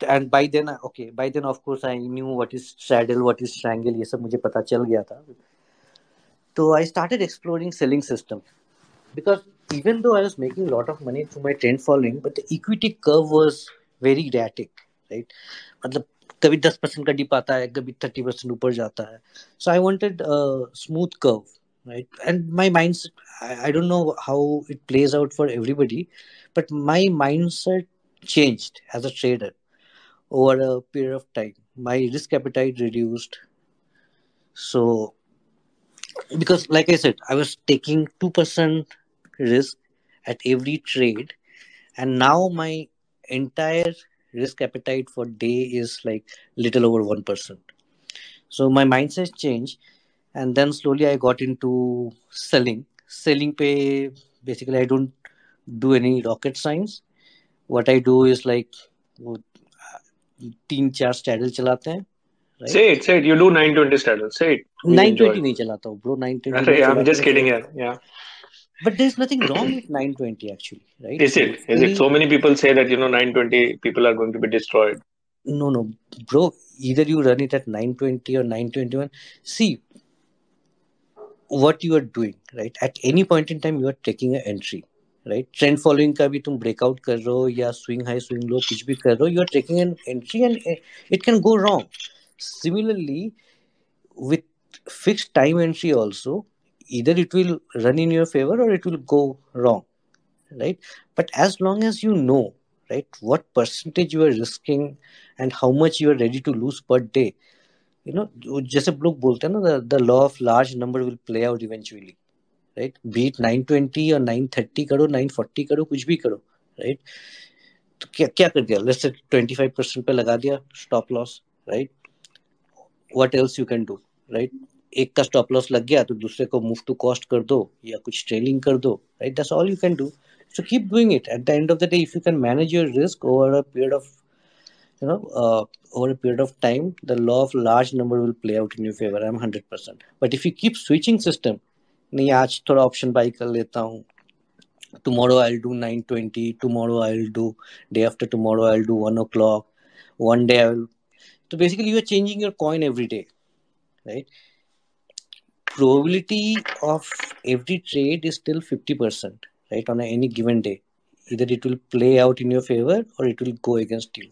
and by then, okay, by then of course I knew what is straddle, what is strangle. Yes, मुझे पता चल So I started exploring selling system because even though I was making a lot of money through my trend following, but the equity curve was very erratic. right? मतलब कभी दस percent का dip आता है कभी थर्टी परसेंट ऊपर जाता है so I wanted smooth curve right and my mindset I, I don't know how it plays out for everybody but my mindset changed as a trader over a period of time my risk appetite reduced so because like i said i was taking 2% risk at every trade and now my entire risk appetite for day is like little over 1% so my mindset changed and then slowly i got into selling selling pay basically i don't do any rocket science what i do is like तीन चार स्टैडल चलाते हैं right? say it say it you do 920 straddle say it 920 नहीं चलाता हूँ bro 920 i'm just kidding yeah yeah but there's nothing wrong with 920 actually, right? Is it? Is it? So many people say that you know 920 people are going to be destroyed. No, no, bro. Either you run it at 920 or 921. See what you are doing, right? At any point in time, you are taking an entry, right? Trend following का भी तुम breakout कर रहे हो या swing high, swing low कुछ भी कर रहे हो, you are taking an entry and it can go wrong. Similarly, with fixed time entry also, either it will run in your favor or it will go wrong right but as long as you know right what percentage you are risking and how much you are ready to lose per day you know just a लोग बोलते हैं ना the law of large number will play out eventually right be it 920 or 930 करो 940 करो कुछ भी करो right तो क्या क्या कर दिया let's say 25 परसेंट पे लगा दिया stop loss right what else you can do right एक का स्टॉप लॉस लग गया तो दूसरे को मूव टू कॉस्ट कर दो या कुछ ट्रेलिंग कर दो right that's all you can do so keep doing it at the end of the day if you can manage your risk over a period of you know over a period of time the law of large number will play out in in favour I am hundred percent but if you keep switching system नहीं, आज थोड़ा option buy कर लेता हूँ। Tomorrow I do nine twenty tomorrow I do day after tomorrow I do one o'clock one day I तो basically you are changing your coin every day right probability of every trade is still 50% right on any given day either it will play out in your favor or it will go against you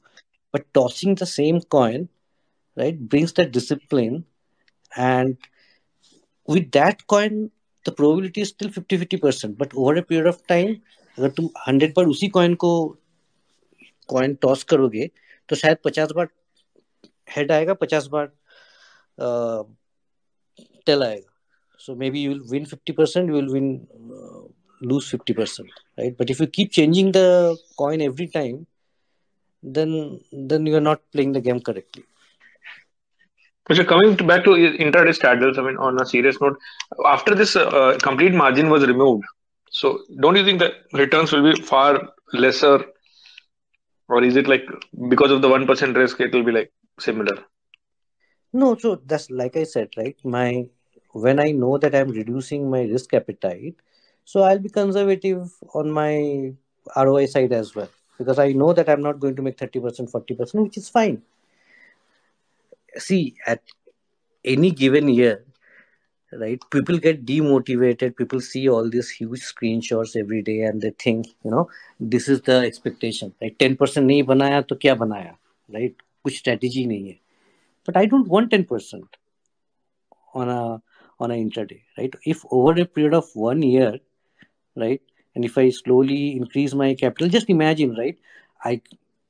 but tossing the same coin right brings that discipline and with that coin the probability is still 50 50% but over a period of time अगर तुम 100 बार उसी coin को coin toss करोगे तो शायद 50 बार head आएगा 50 बार tail आएगा so maybe you will win 50% you will win uh, lose 50% right but if you keep changing the coin every time then then you are not playing the game correctly so coming back to intraday straddles, I mean, on a serious note, after this uh, complete margin was removed, so don't you think that returns will be far lesser, or is it like because of the one percent risk, it will be like similar? No, so that's like I said, right? My when i know that i'm reducing my risk appetite so i'll be conservative on my roi side as well. Because i know that i'm not going to make 30% 40% which is fine. See at any given year right people get demotivated. People see all these huge screenshots every day and they think you know this is the expectation. Like 10% nahi banaya to kya banaya right? kuch strategy nahi hai but i don't want 10% on a on an intraday, right? If over a period of one year, right, and if I slowly increase my capital, just imagine, right? I,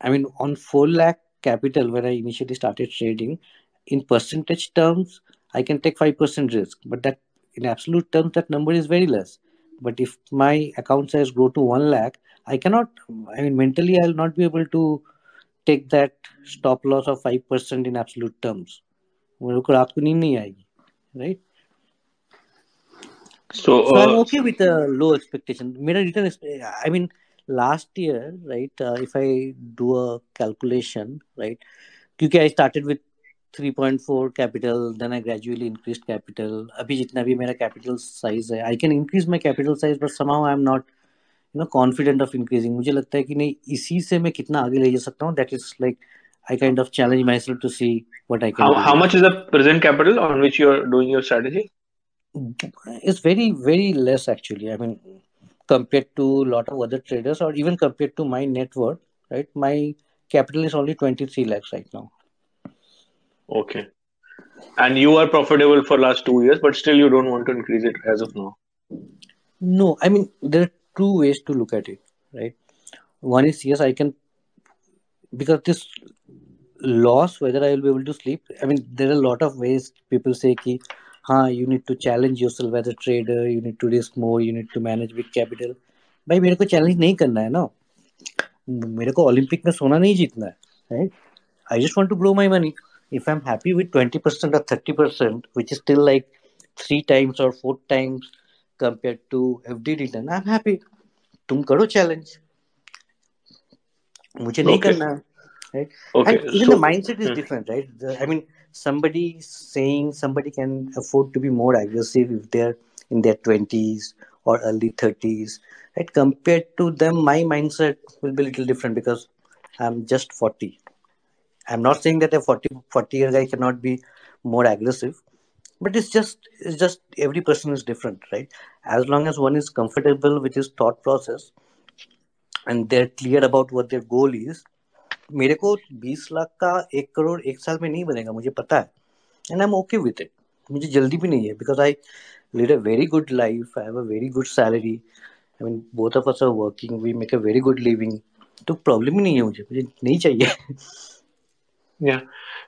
I mean, on four lakh capital when I initially started trading, in percentage terms, I can take five percent risk, but that in absolute terms, that number is very less. But if my account size grow to one lakh, I cannot. I mean, mentally, I'll not be able to take that stop loss of five percent in absolute terms. right? So, so I'm uh, okay with a low expectation. Mera return, I mean, last year, right? Uh, if I do a calculation, right? Because I started with 3.4 capital, then I gradually increased capital. अभी जितना भी मेरा capital size है, I can increase my capital size, but somehow I'm not, you know, confident of increasing. मुझे लगता है कि नहीं इसी से मैं कितना आगे ले जा सकता हूँ. That is like I kind of challenge myself to see what I can. How, how much is the present capital on which you are doing your strategy? Is very very less actually i mean compared to a lot of other traders or even compared to my net worth right my capital is only 23 lakhs right now Okay. And you are profitable for last two years, but still you don't want to increase it as of now. No, I mean there are two ways to look at it, right? One is yes, I can because this loss whether I will be able to sleep. I mean there are a lot of ways people say ki, हाँ you need to challenge yourself as a trader you need to risk more you need to manage with capital भाई मेरे को challenge नहीं करना है ना। मेरे को ओलंपिक में सोना नहीं जीतना है right? I just want to grow my money. If I'm happy with 20% or 30%, which is still like three times or four times compared to return I am happy तुम करो चैलेंज मुझे नहीं करना right and even the mindset is different right I mean somebody saying somebody can afford to be more aggressive if they're in their 20s or early 30s right? Compared to them my mindset will be a little different because i'm just 40 i'm not saying that a 40 40 year guy cannot be more aggressive but it's just it's just every person is different right? As long as one is comfortable with his thought process and they're clear about what their goal is मेरे को 20 लाख का एक करोड़ एक साल में नहीं बनेगा मुझे पता है। And I am okay with it मुझे जल्दी भी नहीं है because I lead a very good life I have a very good salary I mean both of us are working we make a very good living तो problem ही नहीं है मुझे मुझे नहीं चाहिए। Yeah.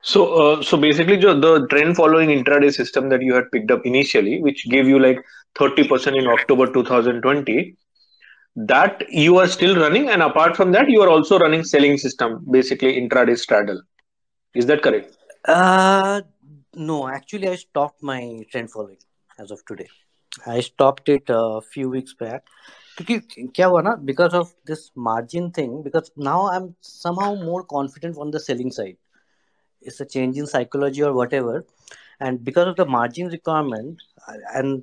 So, uh, so basically, jo, the trend following intraday system that you had picked up initially, which gave you like 30% in October 2020, that you are still running and apart from that you are also running selling system basically intraday straddle. Is that correct? Uh no actually i stopped my trend following as of today. I stopped it a few weeks back. Because of this margin thing because now i'm somehow more confident on the selling side. It's a change in psychology or whatever. And because of the margin requirement and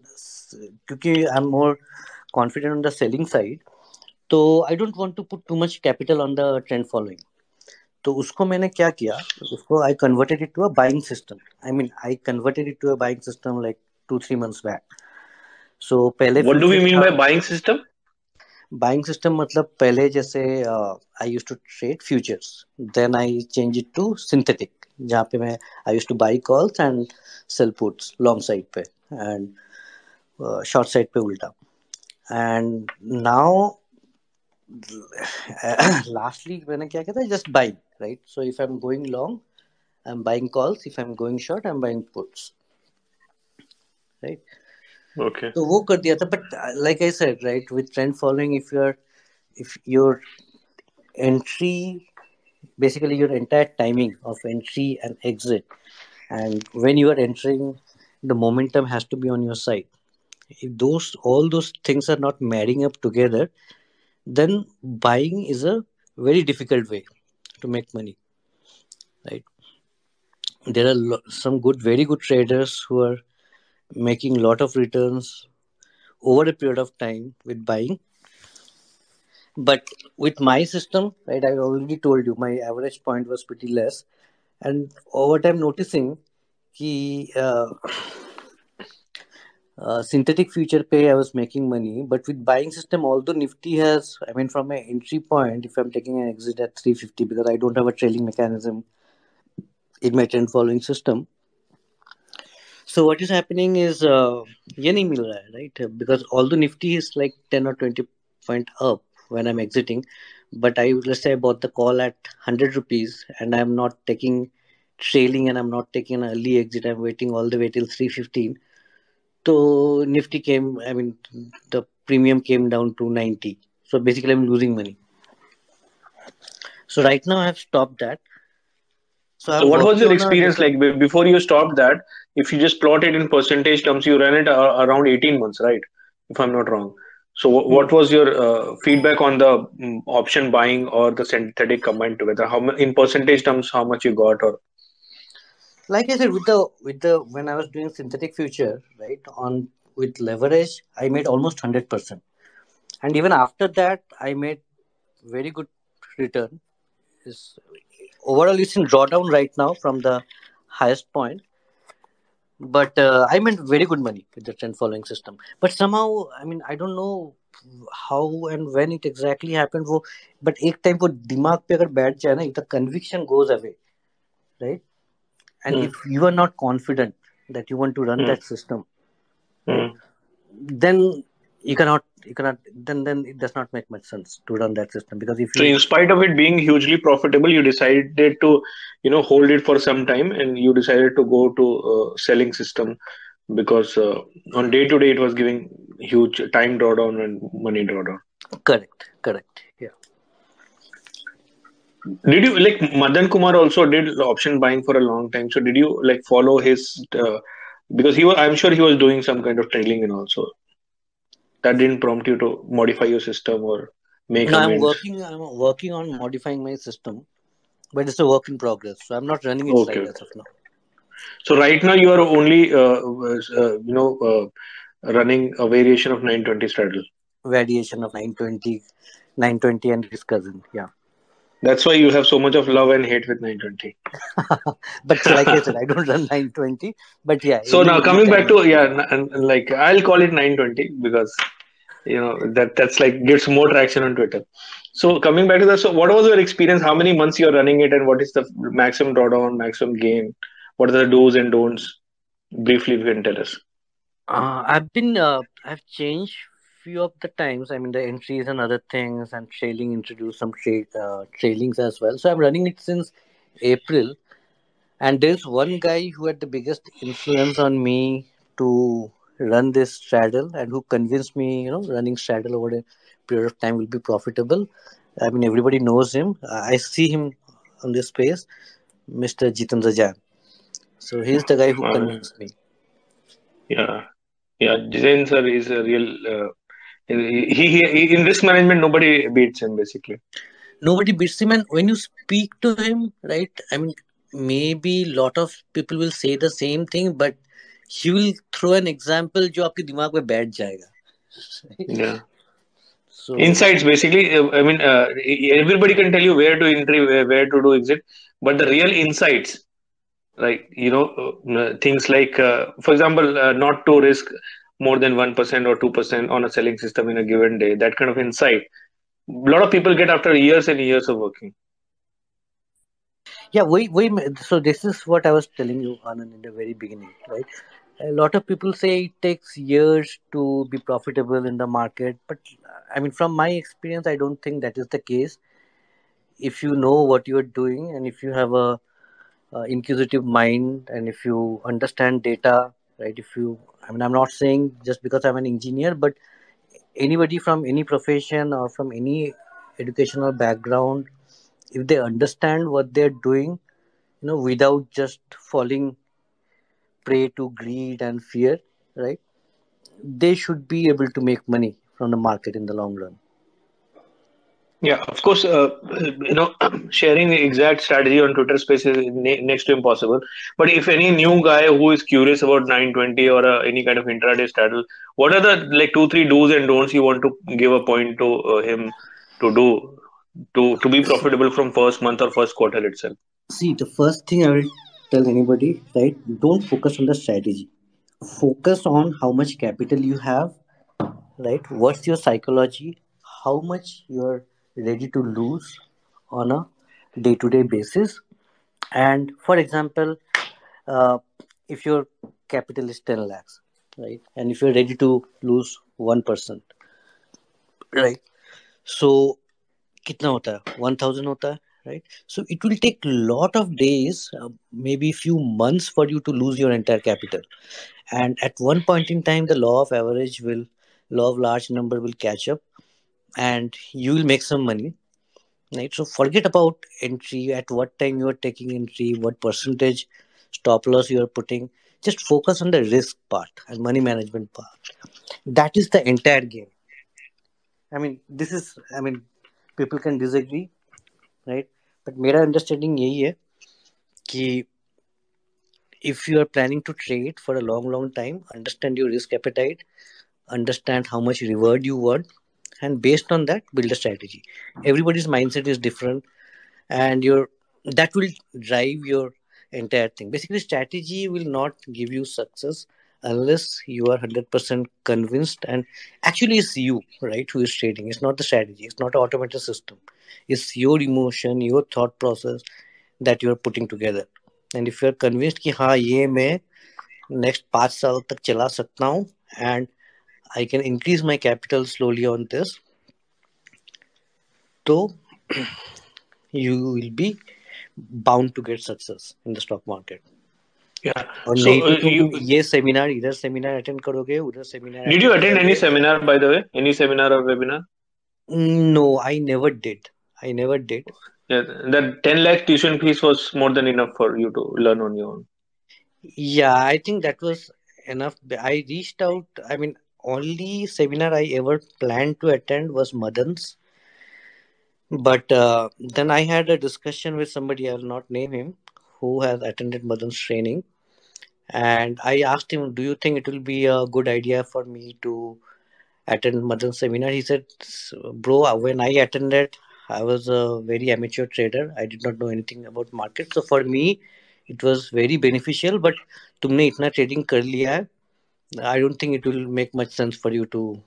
i'm more confident on the selling side तो I don't want to put too much capital on the trend following तो उसको मैंने क्या किया? उसको I converted it to a buying system I mean I converted it to a buying system like two three months back so पहले What do we futures mean था by buying system? Buying system मतलब पहले जैसे I use to trade futures then I change it to synthetic जहाँ पे मैं I use to buy calls and sell puts long side पे and short side पे उल्टा। एंड नाउ lastly मैंने क्या किया था just buying right so if I am going long I am buying calls if I am going short I am buying puts right Okay. तो वो कर दिया था but like I said right with trend following if your if your entry basically your entire timing of entry and exit and when you are entering the momentum has to be on your side if those all those things are not marrying up together then buying is a very difficult way to make money right? There are lo- some good very good traders who are making a lot of returns over a period of time with buying. But with my system right i already told you my average point was pretty less. And over time noticing ki uh, uh, synthetic future pay i was making money but with buying system although nifty has i mean from my entry point if i'm taking an exit at 350 because i don't have a trailing mechanism in my trend following system. So what is happening is uh, ye right? Because although nifty is like 10 or 20 point up when i'm exiting but i let's say i bought the call at 100 rupees and i'm not taking trailing and i'm not taking an early exit i'm waiting all the way till 315 so nifty came i mean the premium came down to 90 so basically i'm losing money so right now i have stopped that so So what was your on a experience like before you stopped that? If you just plot it in percentage terms, you ran it a- around 18 months, right? If I'm not wrong. So wh- what was your uh, feedback on the mm, option buying or the synthetic combined together? How mu- in percentage terms, how much you got or like i said with the with the when i was doing synthetic future right on with leverage i made almost 100% and even after that i made very good return. Is overall it's in drawdown right now from the highest point. But uh, i made very good money with the trend following system. But somehow i mean i don't know how and when it exactly happened. but one time for dimag pe agar baith jaye the conviction goes away right? And Hmm. if you are not confident that you want to run Hmm. that system Hmm. then you cannot you cannot then then it does not make much sense to run that system because if So, you in spite of it being hugely profitable, you decided to, you know, hold it for some time, and you decided to go to uh, selling system because uh, on day to day it was giving huge time drawdown and money drawdown. correct correct yeah Did you like Madan Kumar also did option buying for a long time? So did you like follow his? Uh, because he was, I'm sure he was doing some kind of trailing and also that didn't prompt you to modify your system or make no i'm working i'm working on modifying my system but it's a work in progress so i'm not running it Okay, as of now So right now you are only uh, uh, you know uh, running a variation of 920 straddle. variation of 920 920 and his cousin yeah That's why you have so much of love and hate with 920. but like i said i don't run 920 but yeah So now coming back to yeah, and, and like I'll call it 920 because you know that that's like gives more traction on Twitter. So coming back to that, so what was your experience? How many months you're running it, and what is the maximum drawdown, maximum gain? What are the do's and don'ts? Briefly, you can tell us. uh, i've been uh, i've changed few of the times i mean the entries and other things and trailing introduced some tra- uh, trailings as well. So i'm running it since april. And there's one guy who had the biggest influence on me to run this straddle and who convinced me you know running straddle over a period of time will be profitable. I mean everybody knows him. I see him on this space mr jitendra jain so he's the guy who Uh, convinced me. yeah, yeah. Jain sir is a real. Uh, he, he, he in risk management nobody beats him basically. nobody beats him and when you speak to him right i mean maybe lot of people will say the same thing but he will throw an example जो आपके दिमाग में बैठ जाएगा Yeah. so Insights basically. uh, I mean, uh, everybody can tell you where to entry, where, where to do exit, but the real insights, like you know, uh, things like, uh, for example, uh, not to risk more than one percent or two percent on a selling system in a given day. That kind of insight. A lot of people get after years and years of working. Yeah, we, we, so this is what I was telling you, Anand, in the very beginning, right? A lot of people say it takes years to be profitable in the market, but I mean, from my experience, I don't think that is the case. If you know what you are doing and if you have a, uh inquisitive mind and if you understand data, right? If you, I mean, I'm not saying just because I'm an engineer, but anybody from any profession or from any educational background if they understand what they're doing you know without just falling prey to greed and fear right they should be able to make money from the market in the long run Yeah, of course. Uh, you know, sharing the exact strategy on Twitter Space is ne- next to impossible. But if any new guy who is curious about 920 or uh, any kind of intraday strategy, what are the like two, three do's and don'ts you want to give a point to uh, him to do to to be profitable from first month or first quarter itself? see the first thing i will tell anybody right don't focus on the strategy focus on how much capital you have right what's your psychology how much you're ready to lose on a day to day basis. And for example, uh, if your capital is 10 lakhs, right, and if you're ready to lose 1%, right, so kitna hota hai? 1000 hota hai. Right, so it will take lot of days, uh, maybe few months, for you to lose your entire capital, and at one point in time, the law of average will, law of large number will catch up, and you will make some money right? So forget about entry at what time you are taking entry what percentage stop loss you are putting just focus on the risk part and money management part. That is the entire game. I mean this is i mean people can disagree right? But my understanding is that if you are planning to trade for a long long time understand your risk appetite understand how much reward you want and based on that build a strategy. Everybody's mindset is different and your that will drive your entire thing. Basically strategy will not give you success unless you are 100% convinced and actually it's you right who is trading. It's not the strategy. It's not an automated system. It's your emotion your thought process that you are putting together. And if you are convinced ki ha ye main next 5 saal tak chala sakta hu and I can increase my capital slowly on this तो you will be bound to get success in the stock market Yeah. और So, नहीं तो uh, तुम you- ये seminar इधर seminar attend करोगे उधर seminar Did you attend any seminar, by the way? Any seminar or webinar? no i never did i never did Yeah, that 10 lakh tuition fees was more than enough for you to learn on your own. yeah i think that was enough i reached out i mean only seminar i ever planned to attend was madan's but uh, then i had a discussion with somebody i'll not name him who has attended madan's training and i asked him do you think it will be a good idea for me to attend madan's seminar he said bro when i attended i was a very amateur trader i did not know anything about market so for me it was very beneficial but तुमने इतना trading कर लिया है I don't think it will make much sense for you to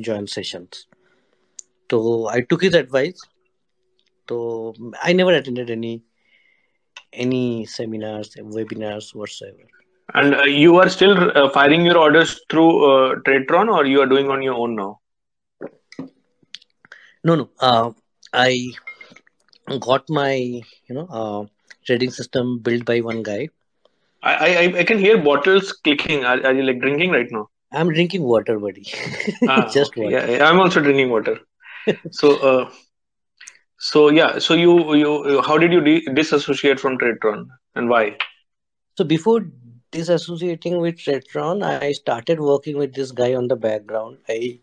join sessions. So I took his advice. So I never attended any any seminars, webinars, whatsoever. And uh, you are still uh, firing your orders through uh, Tradetron, or you are doing on your own now? No, no. Uh, I got my you know uh, trading system built by one guy I, I, I- can hear bottles clicking. Are, are you like drinking right now? i'm drinking water buddy Ah, just water Yeah, I'm also drinking water. So, uh, so yeah. So you, you, how did you de- disassociate from Tradetron and why? So before disassociating with Tradetron, I started working with this guy on the background. I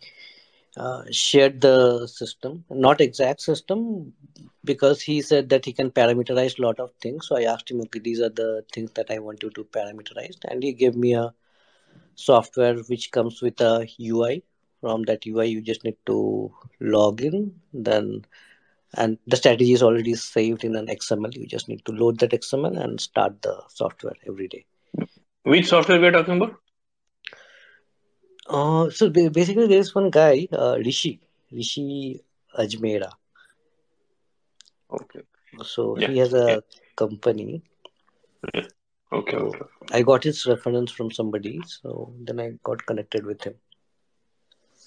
uh, shared the system, not exact system, because he said that he can parameterize a lot of things. So I asked him, okay, these are the things that I want you to parameterize, and he gave me a software which comes with a UI. From that UI, you just need to log in, then and the strategy is already saved in an XML. You just need to load that XML and start the software every day. Which software we are talking about? Uh, so ba- basically, there is one guy, uh, Rishi, Rishi Ajmera. Okay. So Yeah, he has a yeah. company. Okay. So Okay. I got his reference from somebody. So then I got connected with him.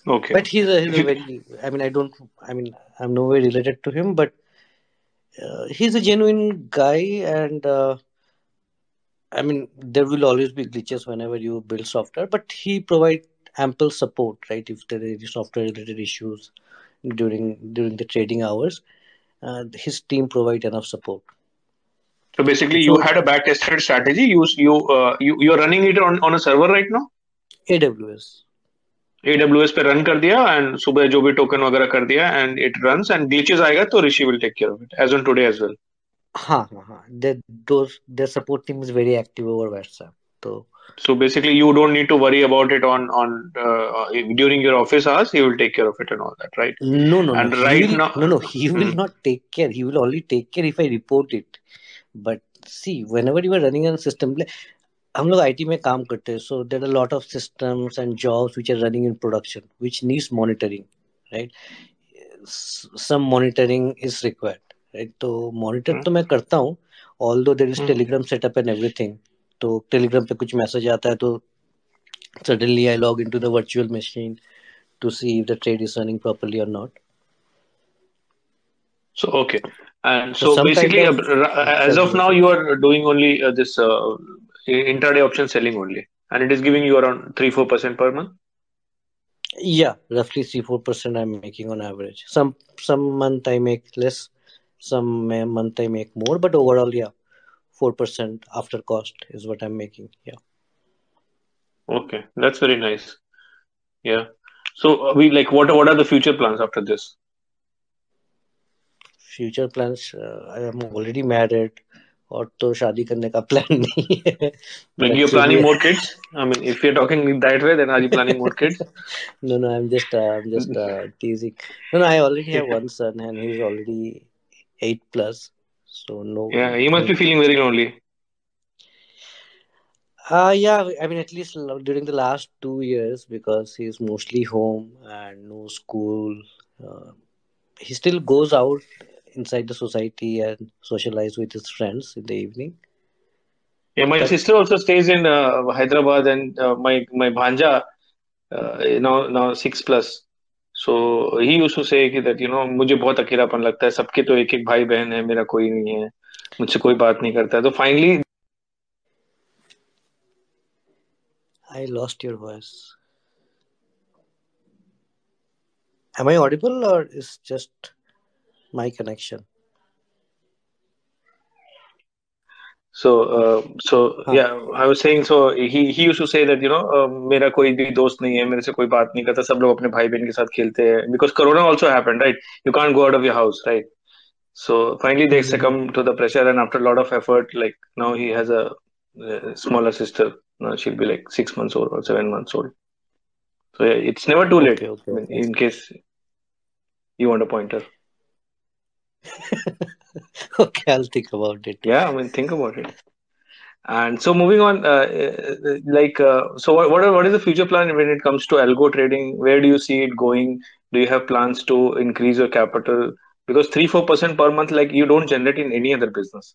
Okay. But he's a, he's a very, I mean, I don't, I mean, I'm no way related to him, but uh, he's a genuine guy. And uh, I mean, there will always be glitches whenever you build software, but he provides ample support, right? If there are any software related issues during during the trading hours, uh, his team provide enough support. so basically, you So had a back-tested strategy. You, you, uh, you, you are running it on, on a server right now. AWS. AWS पे run कर दिया and सुबह जो भी token वगैरह कर दिया and it runs and glitches आएगा तो Rishi will take care of it as on today as well. हाँ हाँ हाँ their those their support team is very active over WhatsApp. So So basically, you don't need to worry about it on on uh, during your office hours. He will take care of it and all that, right? no no no And he right will now, no no he will hmm, not take care. He will only take care if I report it. But see whenever you are running a system like हम लोग IT में काम करते हैं so there are lot of systems and jobs which are running in production which needs monitoring right some monitoring is required right तो monitor hmm. तो मैं करता हूँ although there is Hmm. Telegram setup and everything तो Telegram पे कुछ message आता है तो suddenly I log in to the virtual machine to see if the trade is running properly और not so okay and so basically as of now you are doing only this intraday option selling only and it is giving you around 3 4% per month Yeah, roughly three four percent I'm making on average. Some some month I make less, some month I make more, but overall, yeah, four percent after cost is what I'm making. Yeah. Okay, that's very nice. Yeah. So uh, we like what what are the future plans after this? Future plans. Uh, I am already married. और तो शादी करने का plan नहीं है but Like you're actually planning more kids? I mean, if you're talking that way, then are you planning more kids? no no i'm just uh, i'm just uh, teasing no no i already have one son and he's already eight plus so no Yeah, he must be feeling very lonely. uh yeah i mean at least during the last two years because he's mostly home and no school uh, he still goes out inside the society and socialize with his friends in the evening Yeah, my That sister also stays in uh, Hyderabad, and uh, my my bhanja, uh, you know, now six plus. सो ही उसको से कि that you no मुझे बहुत अकेलापन लगता है, सबके तो एक एक भाई बहन है, मेरा कोई नहीं है, मुझसे कोई बात नहीं करता है। तो finally I lost your voice am I audible और is just my connection So, uh, so हाँ yeah, I was saying. So he he used to say that you know uh, मेरा कोई भी दोस्त नहीं है मेरे से कोई बात नहीं करता सब लोग अपने भाई बहन के साथ खेलते हैं because Corona also happened right you can't go out of your house right so finally they Mhm. succumbed to the pressure and after a lot of effort like now he has a, uh smaller sister now she'll be like six months old or seven months old so yeah, it's never too late Okay, okay, I mean, okay. in case you want a pointer Okay, I'll think about it. yeah I mean think about it And so moving on, uh, uh, like, uh, so what, what are, what is the future plan when it comes to algo trading? Where do you see it going? Do you have plans to increase your capital? Because three, four percent per month, like you don't generate in any other business.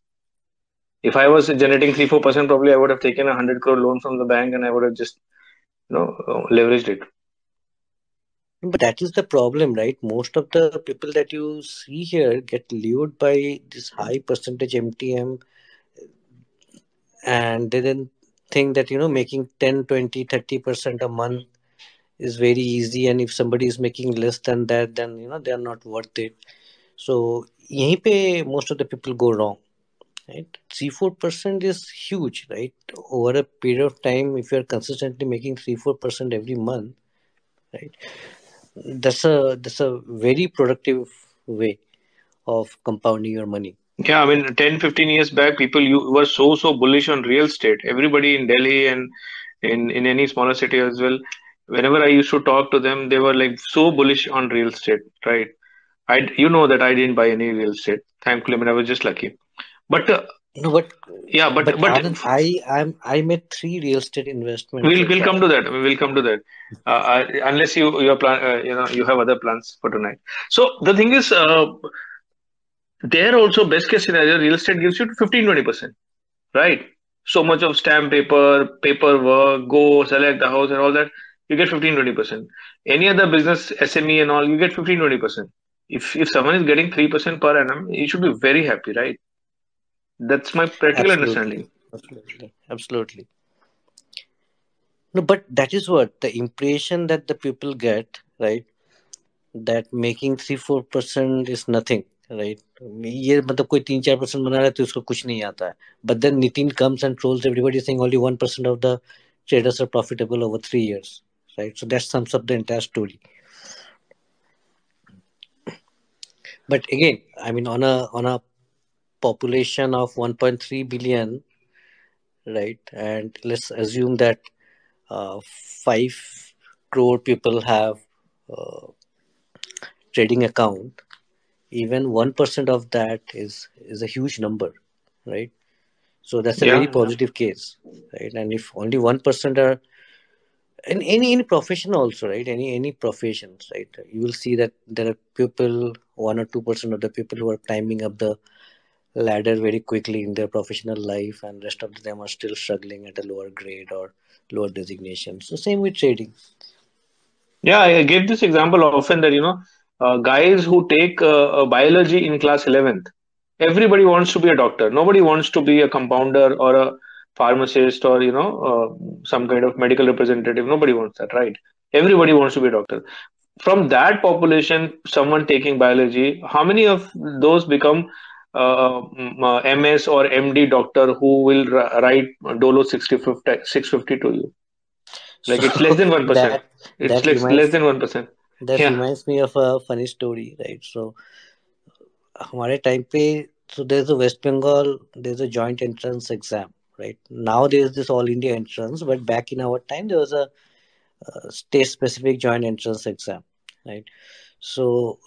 If I was generating three, four percent, probably I would have taken a hundred crore loan from the bank and I would have just, you know, leveraged it. But that is the problem, right? Most of the people that you see here get lured by this high percentage MTM and they then think that, you know, making 10, 20, 30% a month is very easy. And if somebody is making less than that, then, you know, they're not worth it. So, pe most of the people go wrong, right? 3 4% is huge, right? Over a period of time, if you're consistently making 3 4% every month, right? That's a that's a very productive way of compounding your money. Yeah, I mean, 10, 15 years back, people you were so, so bullish on real estate. Everybody in Delhi and in, in any smaller city as well, whenever I used to talk to them, they were like so bullish on real estate, right? I, you know that I didn't buy any real estate. Thankfully, I mean, I was just lucky. But uh, No, but yeah, but but but Anand, I I'm I made three real estate investments we'll we'll come to that. We'll come to that. Uh, uh, unless you your plan, uh, you know, you have other plans for tonight. So the thing is, uh, there also best case scenario, real estate gives you 15 20 percent, right? So much of stamp paper, paperwork, go select the house and all that, you get 15 20 percent. Any other business, SME and all, you get 15 20 percent. If if someone is getting three percent per annum, you should be very happy, right? That's my practical understanding. Absolutely, absolutely, absolutely. No, but that is what the impression that the people get, right? That making three four percent is nothing, right? ये मतलब कोई तीन चार percent बना रहा है तो उसको कुछ नहीं आता है but then Nitin comes and trolls everybody saying only one percent of the traders are profitable over three years, right? So that sums up the entire story. But again, I mean, on a on a population of 1.3 billion, right? And let's assume that uh, five crore people have uh, trading account. Even one percent of that is is a huge number, right? So that's a Yeah, very positive case, right? And if only one percent are in any any profession also, right? Any any professions, right? You will see that there are people one or two percent of the people who are climbing up the ladder very quickly in their professional life, and rest of them are still struggling at a lower grade or lower designation. So same with trading. Yeah, I give this example often that you know, uh, guys who take uh, biology in class 11th, everybody wants to be a doctor. Nobody wants to be a compounder or a pharmacist or you know, uh, some kind of medical representative. Nobody wants that, right? Everybody wants to be a doctor. From that population, someone taking biology, how many of those become MS or MD doctor who will ri- write Dolo 650, 650 to you? Like it's less than So 1%. that It's that less, less reminds than 1%. that Yeah. reminds me of a funny story, right? So हमारे time पे so there's a West Bengal there's a joint entrance exam, right? Now there's this all India entrance, but back in our time there was a, uh state specific joint entrance exam, right? So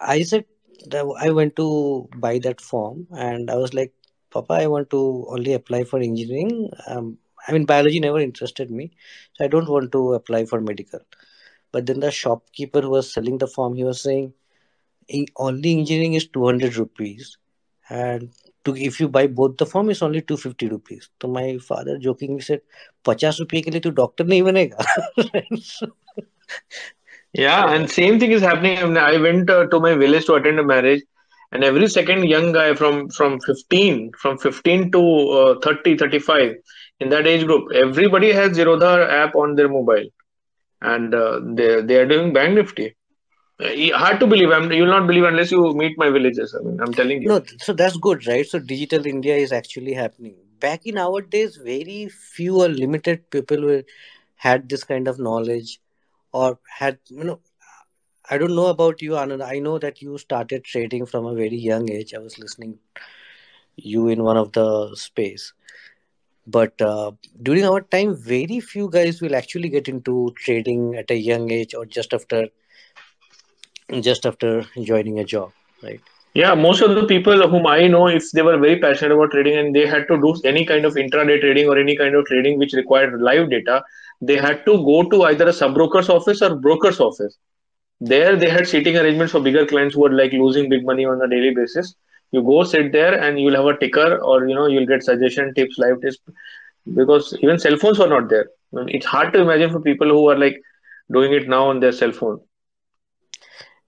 I said I went to buy that form and I was like, Papa, I want to only apply for engineering. Um, I mean, biology never interested me, so I don't want to apply for medical. But then the shopkeeper who was selling the form, he was saying, only engineering is 200 rupees. And to, if you buy both the form, it's only 250 rupees. So my father jokingly said, 50 rupees ke liye tu doctor nahi banega. Yeah, and same thing is happening. I, mean, I went uh, to my village to attend a marriage, and every second young guy from from 15, from 15 to uh, 30, 35, in that age group, everybody has Zerodha app on their mobile, and uh, they they are doing Bank Nifty. Uh, hard to believe. I'm, you'll not believe unless you meet my villagers. I mean, I'm telling you. no so that's good right so digital india is actually happening back in our days very few or limited people were had this kind of knowledge or had you know i don't know about you anand. I know that you started trading from a very young age. I was listening you in one of the space. But uh, during our time very few guys will actually get into trading at a young age or just after just after joining a job right? Yeah, most of the people whom I know, if they were very passionate about trading and they had to do any kind of intraday trading or any kind of trading which required live data, they had to go to either a sub broker's office or broker's office. There, they had seating arrangements for bigger clients who were like losing big money on a daily basis. You go sit there and you'll have a ticker, or you know you'll get suggestion tips, live tips, because even cell phones were not there. It's hard to imagine for people who are like doing it now on their cell phone.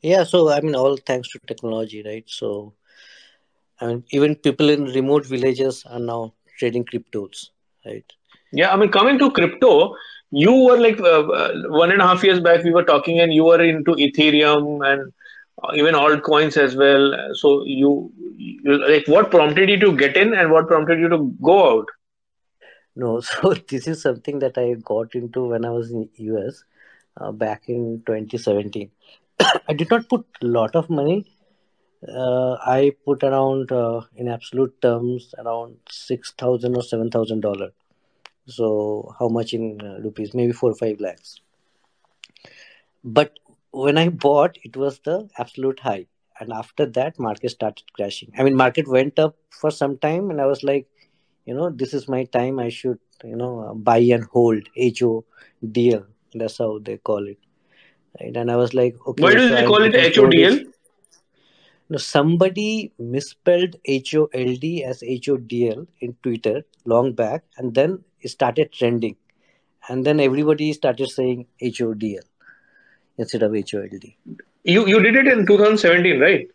yeah so i mean all thanks to technology right so i mean even people in remote villages are now trading cryptos right Yeah, I mean, coming to crypto, you were like uh, uh, one and a half years back, we were talking, and you were into Ethereum and uh, even altcoins as well. So, you, you like what prompted you to get in and what prompted you to go out? no so this is something that i got into when i was in us uh, back in 2017 i did not put a lot of money uh, i put around uh, in absolute terms around 6000 or 7000 dollar so how much in uh, rupees? Maybe 4 or 5 lakhs. But when i bought it was the absolute high. And after that market started crashing. I mean market went up for some time and i was like you know this is my time. I should you know uh, buy and hold hodl that's how they call it. Right? And i was like okay Why do so they I call it. HODL? No, somebody misspelled H-O-L-D as H-O-D-L in Twitter long back, and then started trending. And then everybody started saying H-O-D-L instead of H-O-L-D. You you did it in 2017, right?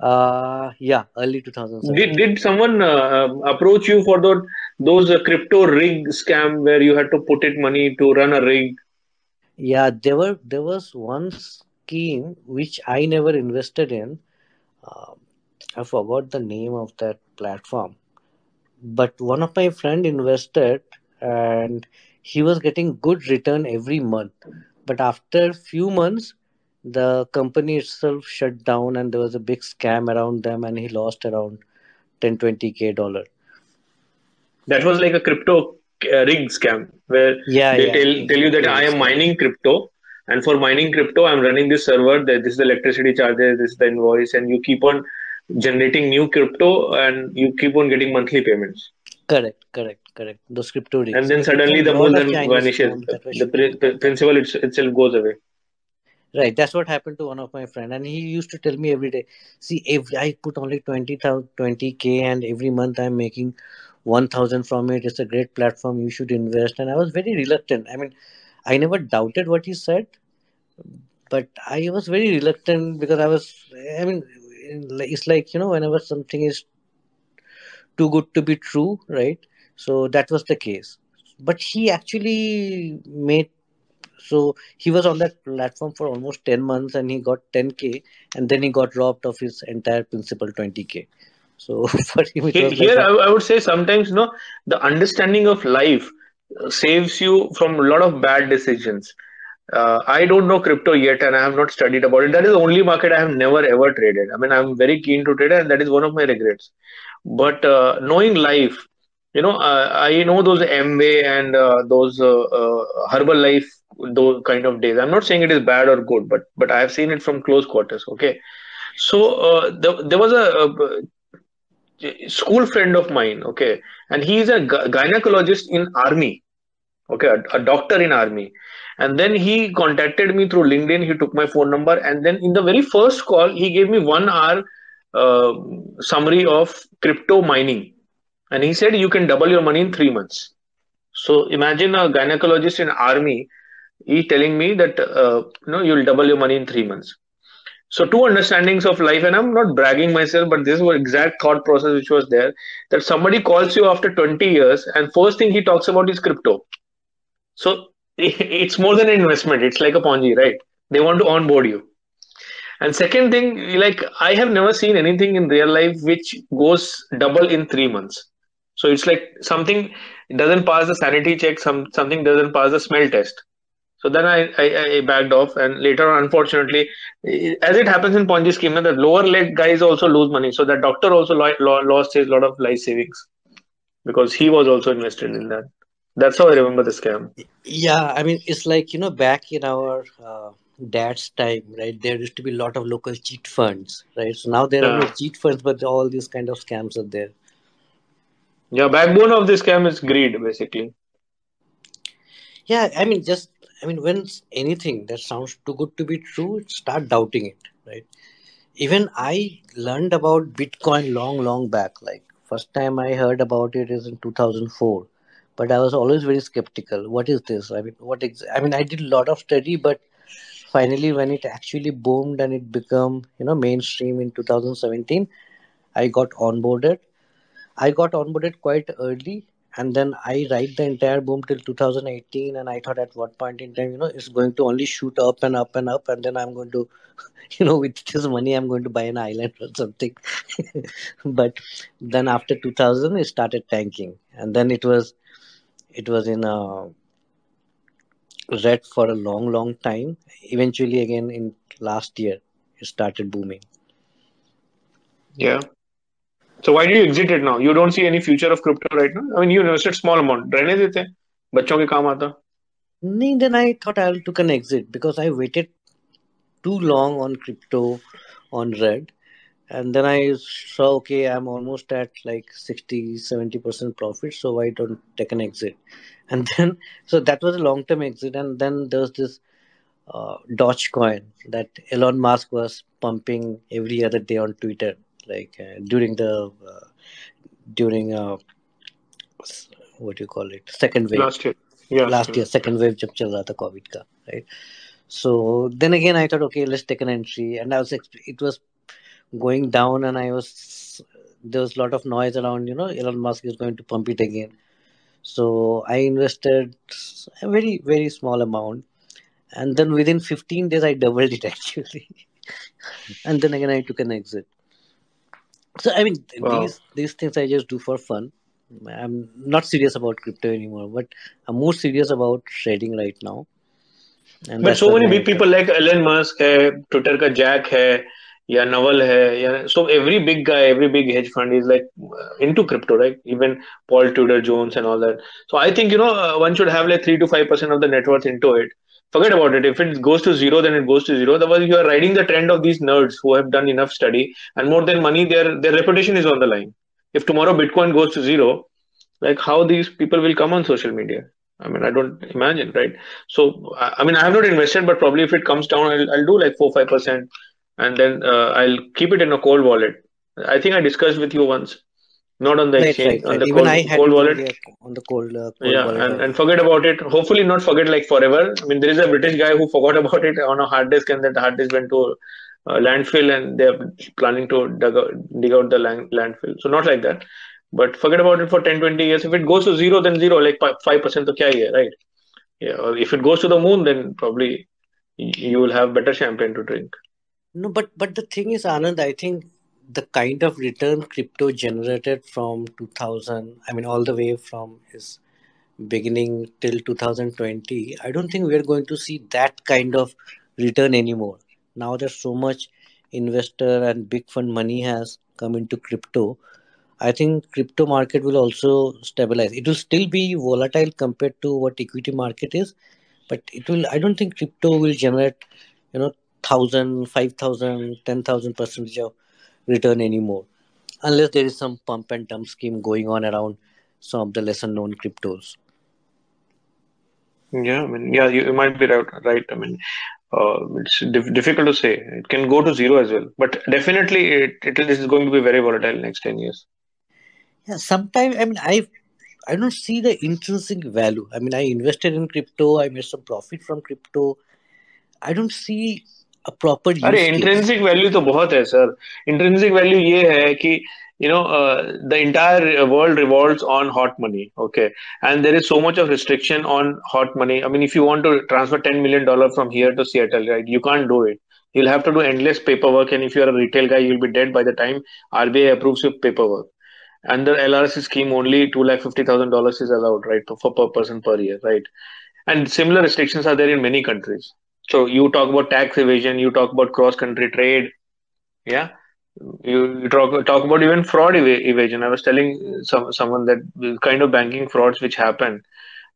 Uh, yeah, early 2007. Did did someone uh, approach you for those those uh, crypto rig scam where you had to put it money to run a rig? Yeah, there were there was one scheme which I never invested in. Uh, I forgot the name of that platform, but one of my friend invested and he was getting good return every month. But after few months, the company itself shut down and there was a big scam around them and he lost around 10 20k dollar. That was like a crypto uh, rig scam where Yeah, they yeah, tell tell you that I am mining crypto, and for mining crypto, I'm running this server. That this is the electricity charges, this is the invoice, and you keep on generating new crypto, and you keep on getting monthly payments. Correct, correct, correct. Those crypto And then suddenly the lot of vanishes. scams that were The pri- shooting pri- principal it's, itself goes away. Right, that's what happened to one of my friend, and he used to tell me every day. See, every I put only 20,000 20k, and every month I'm making one thousand from it. It's a great platform. You should invest. And I was very reluctant. I mean, I never doubted what he said, but I was very reluctant because I was. I mean, it's like you know, whenever something is too good to be true, right? So that was the case. But he actually made so he was on that platform for almost 10 months and he got 10k and then he got robbed of his entire principal 20k so for him it He- was like Here, I, I would say sometimes, you know, the understanding of life uh, saves you from a lot of bad decisions. Uh, I don't know crypto yet, and I have not studied about it. That is the only market I have never ever traded. I mean, I'm very keen to trade, and that is one of my regrets. But uh, knowing life, you know, uh, I know those Amway and uh, those uh, uh, Herbalife, those kind of days. I'm not saying it is bad or good, but but I have seen it from close quarters. Okay, so uh, there, was a, a school friend of mine. Okay, and he is a gy- gynecologist in army. Okay, a, a doctor in army. And then he contacted me through LinkedIn. He took my phone number, and then in the very first call, he gave me one hour uh, summary of crypto mining, and he said you can double your money in three months. So imagine a gynecologist in army, he telling me that uh, you know you'll double your money in three months. So two understandings of life, and I'm not bragging myself, but this was exact thought process which was there. That somebody calls you after 20 years, and first thing he talks about is crypto. So it's more than an investment. It's like a Ponzi, right? They want to onboard you. And second thing, like I have never seen anything in real life which goes double in three months. So it's like something doesn't pass the sanity check, some something doesn't pass the smell test. So then I, I, I backed off, and later on, unfortunately, as it happens in Ponzi scheme, the lower leg guys also lose money. So that doctor also lo- lost his lot of life savings because he was also invested in that. That's how I remember the scam. Yeah, I mean, it's like you know, back in our uh, dad's time, right? There used to be a lot of local chit funds, right? So now there are no chit funds, but all these kind of scams are there. Yeah, backbone of this scam is greed, basically. Yeah, I mean, just I mean, when anything that sounds too good to be true, start doubting it, right? Even I learned about Bitcoin long, long back. Like first time I heard about it is in 2004, but I was always very skeptical. What is this? I mean, what? Ex- I mean, I did a lot of study, but finally, when it actually boomed and it became, you know, mainstream in 2017, I got onboarded. I got onboarded quite early and then I ride the entire boom till 2018, and I thought at what point in time, you know, it's going to only shoot up and up and up, and then I'm going to, you know, with this money, I'm going to buy an island or something. but then after 2000, it started tanking, and then it was, it was in a red for a long, long time. Eventually, again in last year, it started booming. Yeah. So why did you exit it now? You don't see any future of crypto right now. I mean, you invested small amount. रहने देते बच्चों के काम आता. नहीं, then I thought I took an exit because I waited too long on crypto on red and then i saw okay i'm almost at like 60 70% profit so why don't take an exit? And then so that was a long term exit and then there was this uh, dogecoin that elon musk was pumping every other day on twitter like uh, during the uh, during uh, what do you call it? Second wave. Last year. Yeah. Last year second wave jab chal raha tha covid ka right? So then again i thought okay let's take an entry and i was it was going down and i was there was a lot of noise around you know elon musk is going to pump it again so i invested a very very small amount and then within 15 days i doubled it actually and then again i took an exit so I mean, wow. these these things I just do for fun. I'm not serious about crypto anymore, but I'm more serious about trading right now. And but so many big people like Elon Musk, eh, Twitter ka Jack hai, या Naval yeah. so every big guy, every big hedge fund is like into crypto, right? Even Paul Tudor Jones and all that. So I think you know uh, one should have like three to five percent of the net worth into it forget about it. If it goes to zero, then it goes to zero. Otherwise, you are riding the trend of these nerds who have done enough study and more than money, their their reputation is on the line. If tomorrow Bitcoin goes to zero, like how these people will come on social media? I mean, I don't imagine, right? So, I mean, I have not invested, but probably if it comes down, I'll, I'll do like four five percent, and then uh, I'll keep it in a cold wallet. I think I discussed with you once. Not on the right, exchange right, on right. the Even cold, I had cold wallet. on the cold, uh, cold yeah wallet and, and forget about it. Hopefully not forget like forever. I mean there is a british guy who forgot about it on a hard disk and that hard disk went to uh, landfill and they're planning to dig out, dig out the land, landfill. So not like that. But forget about it for 10 20 years. If it goes to zero then zero like 5% to kya right? Yeah if it goes to the moon then probably you will have better champagne to drink no but but the thing is anand i think the kind of return crypto generated from 2000 i mean all the way from his beginning till 2020 i don't think we're going to see that kind of return anymore. Now there's so much investor and big fund money has come into crypto i think crypto market will also stabilize. It will still be volatile compared to what equity market is but it will i don't think crypto will generate you know thousand five thousand ten thousand percentage of return anymore unless there is some pump and dump scheme going on around some of the lesser known cryptos yeah i mean yeah you, you might be right, right i mean uh, it's dif- difficult to say. It can go to zero as well, but definitely it, it is going to be very volatile next ten years. Yeah, sometimes I mean I I don't see the intrinsic value. I mean I invested in crypto, I made some profit from crypto. I don't see use अरे. Intrinsic value तो बहुत है sir intrinsic value ये है कि you know uh, the entire world revolves on hot money okay and there is so much of restriction on hot money i mean if you want to transfer 10 million dollar from here to seattle right you can't do it you'll have to do endless paperwork and if you're a retail guy you'll be dead by the time rbi approves your paperwork under lrc scheme only two lakh fifty thousand dollars is allowed right for per person per year right and similar restrictions are there in many countries so you talk about tax evasion you talk about cross country trade yeah you, you talk talk about even fraud ev- evasion. I was telling some someone that the kind of banking frauds which happen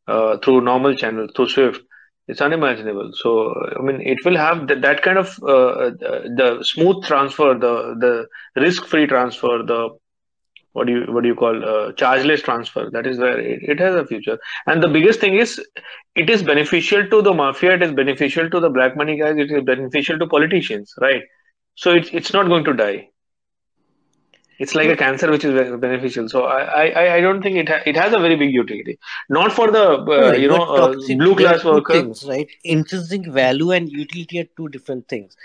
uh, through normal channels through Swift, it's unimaginable. So I mean, it will have that, that kind of uh, the, the smooth transfer, the the risk free transfer, the what do you what do you call uh, chargeless transfer? That is where it, it has a future. And the biggest thing is, it is beneficial to the mafia. It is beneficial to the black money guys. It is beneficial to politicians, right? So it's it's not going to die it's like a cancer which is beneficial so i i, I don't think it ha- it has a very big utility not for the uh, you know uh, blue class worker things, right intrinsic value and utility are two different things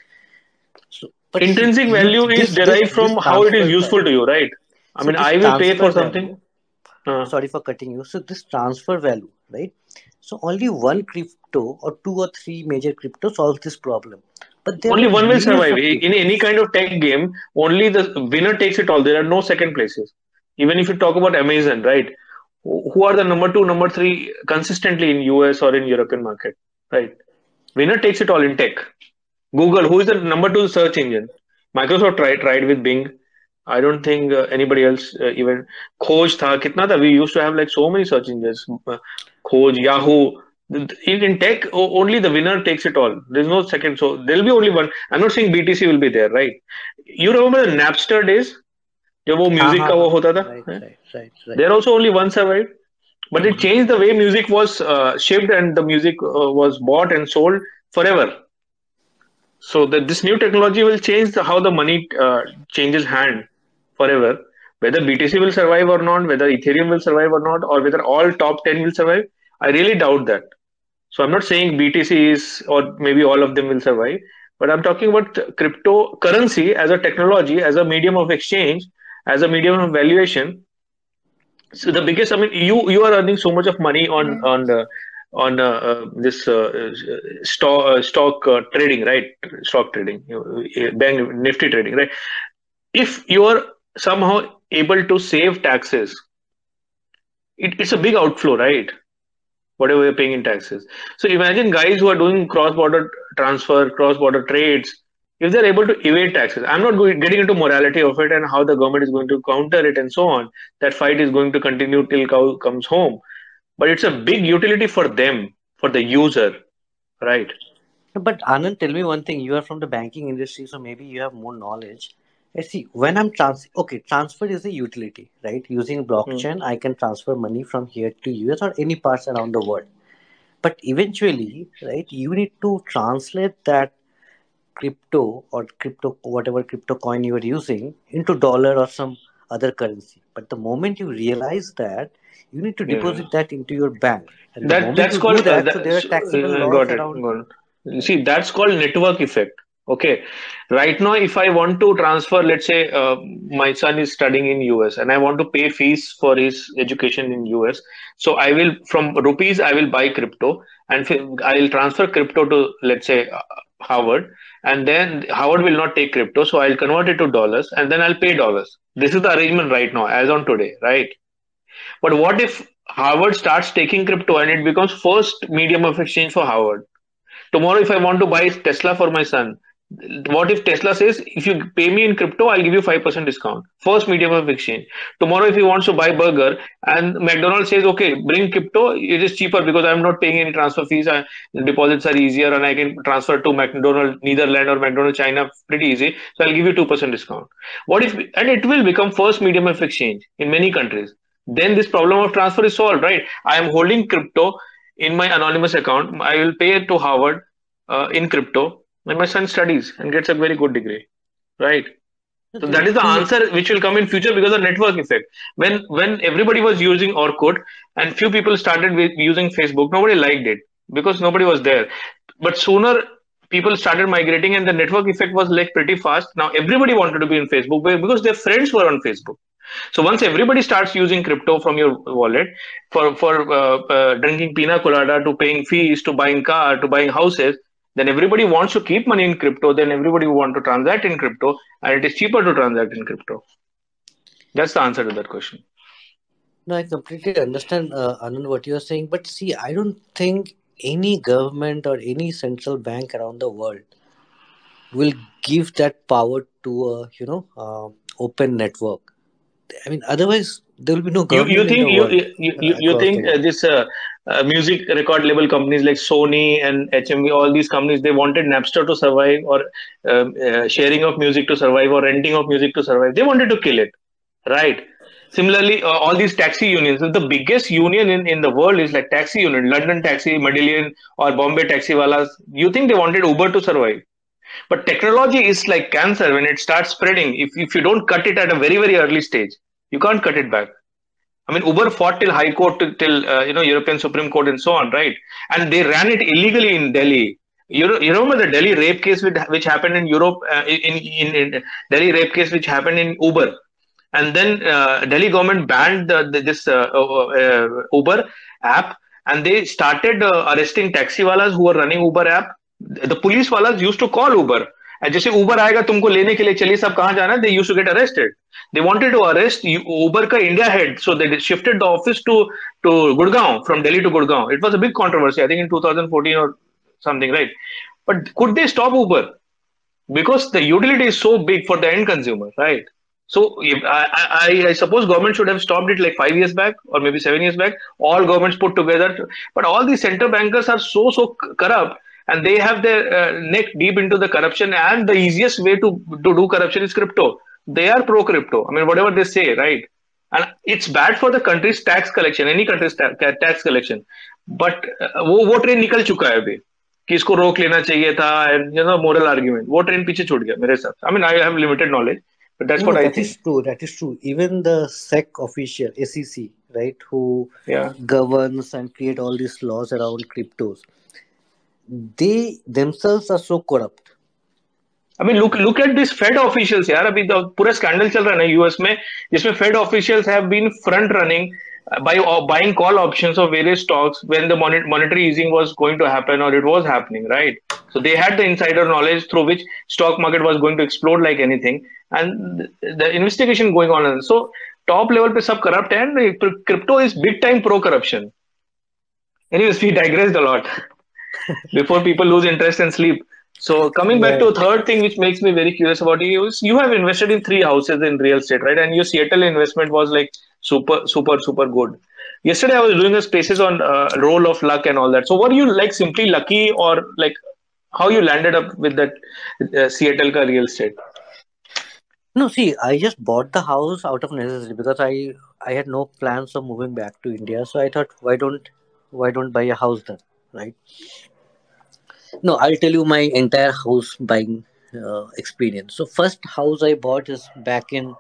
so but intrinsic value is derived from how it is useful to you right i so mean i will pay for something uh. sorry for cutting you so this transfer value right so only one crypto or two or three major crypto solves this problem but only one will survive. In any kind of tech game, only the winner takes it all. There are no second places. Even if you talk about Amazon, right? Who are the number two, number three consistently in US or in European market, right? Winner takes it all in tech. Google, who is the number two search engine? Microsoft tried tried with Bing. I don't think uh, anybody else uh, even Khoj tha kitna tha. We used to have like so many search engines. Uh, Khoj, Yahoo, in, in tech only the winner takes it all there's no second so there'll be only one i'm not saying btc will be there right you remember the napster days जब वो music का वो होता था there also only one survived but it changed the way music was uh, shipped and the music uh, was bought and sold forever so that this new technology will change the, how the money uh, changes hand forever whether btc will survive or not whether ethereum will survive or not or whether all top 10 will survive i really doubt that so I'm not saying BTC is or maybe all of them will survive, but I'm talking about cryptocurrency as a technology, as a medium of exchange, as a medium of valuation. So the biggest, I mean, you you are earning so much of money on mm-hmm. on the on uh, uh, this uh, stock uh, stock uh, trading, right? Stock trading, bank nifty trading, right? If you are somehow able to save taxes, it, it's a big outflow, right? whatever you're paying in taxes. So imagine guys who are doing cross-border transfer, cross-border trades, if they're able to evade taxes. I'm not going, getting into morality of it and how the government is going to counter it and so on. That fight is going to continue till cow comes home. But it's a big utility for them, for the user, right? But Anand, tell me one thing. You are from the banking industry, so maybe you have more knowledge. I see. When I'm trans, okay, transfer is a utility, right? Using blockchain, mm. I can transfer money from here to US or any parts around the world. But eventually, right, you need to translate that crypto or crypto, whatever crypto coin you are using, into dollar or some other currency. But the moment you realize that, you need to deposit yeah. that into your bank. And that that's called that, that, so there are taxable uh, got it, got it. You see, that's called network effect okay. Right now if i want to transfer let's say uh, my son is studying in us and i want to pay fees for his education in us so i will from rupees i will buy crypto and i will transfer crypto to let's say uh, harvard and then harvard will not take crypto so i'll convert it to dollars and then i'll pay dollars. This is the arrangement right now as on today right? But what if harvard starts taking crypto and it becomes first medium of exchange for harvard? Tomorrow if i want to buy tesla for my son what if Tesla says, if you pay me in crypto, I'll give you 5% discount. First medium of exchange. Tomorrow, if he wants to buy burger and McDonald's says, okay, bring crypto, it is cheaper because I'm not paying any transfer fees. I, deposits are easier and I can transfer to McDonald's, Netherlands or McDonald's China pretty easy. So I'll give you 2% discount. What if, and it will become first medium of exchange in many countries. Then this problem of transfer is solved, right? I am holding crypto in my anonymous account. I will pay it to Harvard uh, in crypto, and my son studies and gets a very good degree, right? So that is the answer which will come in future because of network effect. When when everybody was using Orkut and few people started with using Facebook, nobody liked it because nobody was there. But sooner people started migrating and the network effect was like pretty fast. Now everybody wanted to be in Facebook because their friends were on Facebook. So once everybody starts using crypto from your wallet for for uh, uh, drinking pina colada to paying fees to buying car to buying houses, then everybody wants to keep money in crypto. Then everybody want to transact in crypto, and it is cheaper to transact in crypto. That's the answer to that question. No, I completely understand, uh, Anand, what you're saying. But see, I don't think any government or any central bank around the world will give that power to a you know uh, open network. I mean, otherwise there will be no You, government you think you you, you, you think uh, this uh, uh, music record label companies like Sony and HMV, all these companies, they wanted Napster to survive or um, uh, sharing of music to survive or renting of music to survive. They wanted to kill it, right? Similarly, uh, all these taxi unions, the biggest union in, in the world is like taxi union, London taxi, Medellin or Bombay taxi walas. You think they wanted Uber to survive? But technology is like cancer when it starts spreading. If, if you don't cut it at a very, very early stage, you can't cut it back. I mean, Uber fought till High Court, till, uh, you know European Supreme Court, and so on, right? And they ran it illegally in Delhi. You, you remember the Delhi rape case which, which happened in Europe, uh, in, in in Delhi rape case which happened in Uber, and then uh, Delhi government banned the, the, this uh, uh, uh, Uber app, and they started arresting taxi walas who were running Uber app. The police walas used to call Uber. And जैसे उबर आएगा तुमको लेने के लिए चलिए सब कहाँ जाना है दे use to get arrested they wanted to arrest Uber ka India head, so they shifted the office to to Gurgaon from Delhi to Gurgaon. It was a big controversy, I think, in 2014 or something, right? But could they stop Uber? Because the utility is so big for the end consumer, right? So if, I, I, I suppose government should have stopped it like five years back or maybe seven years back. All governments put together, but all these central bankers are so so corrupt and they have their uh, neck deep into the corruption. And the easiest way to to do corruption is crypto they are pro crypto. I mean, whatever they say, right? And it's bad for the country's tax collection, any country's ta- tax collection. But uh, वो वो train निकल चुका है अभी कि इसको रोक लेना चाहिए था and you know moral argument वो ट्रेन पीछे छूट गया मेरे हिसाब से आई mean I have limited knowledge but that's No, what I that is think true. That is true. Even the SEC official, SEC, right, who या governs and create all these laws around cryptos, they themselves are so corrupt. I mean look look at this fade officials यार अभी तो पूरा scandal चल रहा है ना US में जिसमें fade officials have been front running by uh, buying call options of various stocks when the monet- monetary easing was going to happen or it was happening right so they had the insider knowledge through which stock market was going to explode like anything and the, the investigation going on so top level pe sab corrupt है and crypto is big time pro corruption anyways we digressed a lot before people lose interest and sleep so coming back Yeah. to third thing which makes me very curious about you is you have invested in three houses in real estate, right? And your Seattle investment was like super, super, super good. Yesterday I was doing a spaces on uh, role of luck and all that. So were you like simply lucky or like how you landed up with that uh, Seattle ka real estate? No, see, I just bought the house out of necessity because I I had no plans of moving back to India. So I thought, why don't why don't buy a house then, right? No, I'll tell you my entire house buying uh, experience. So first house I bought is back in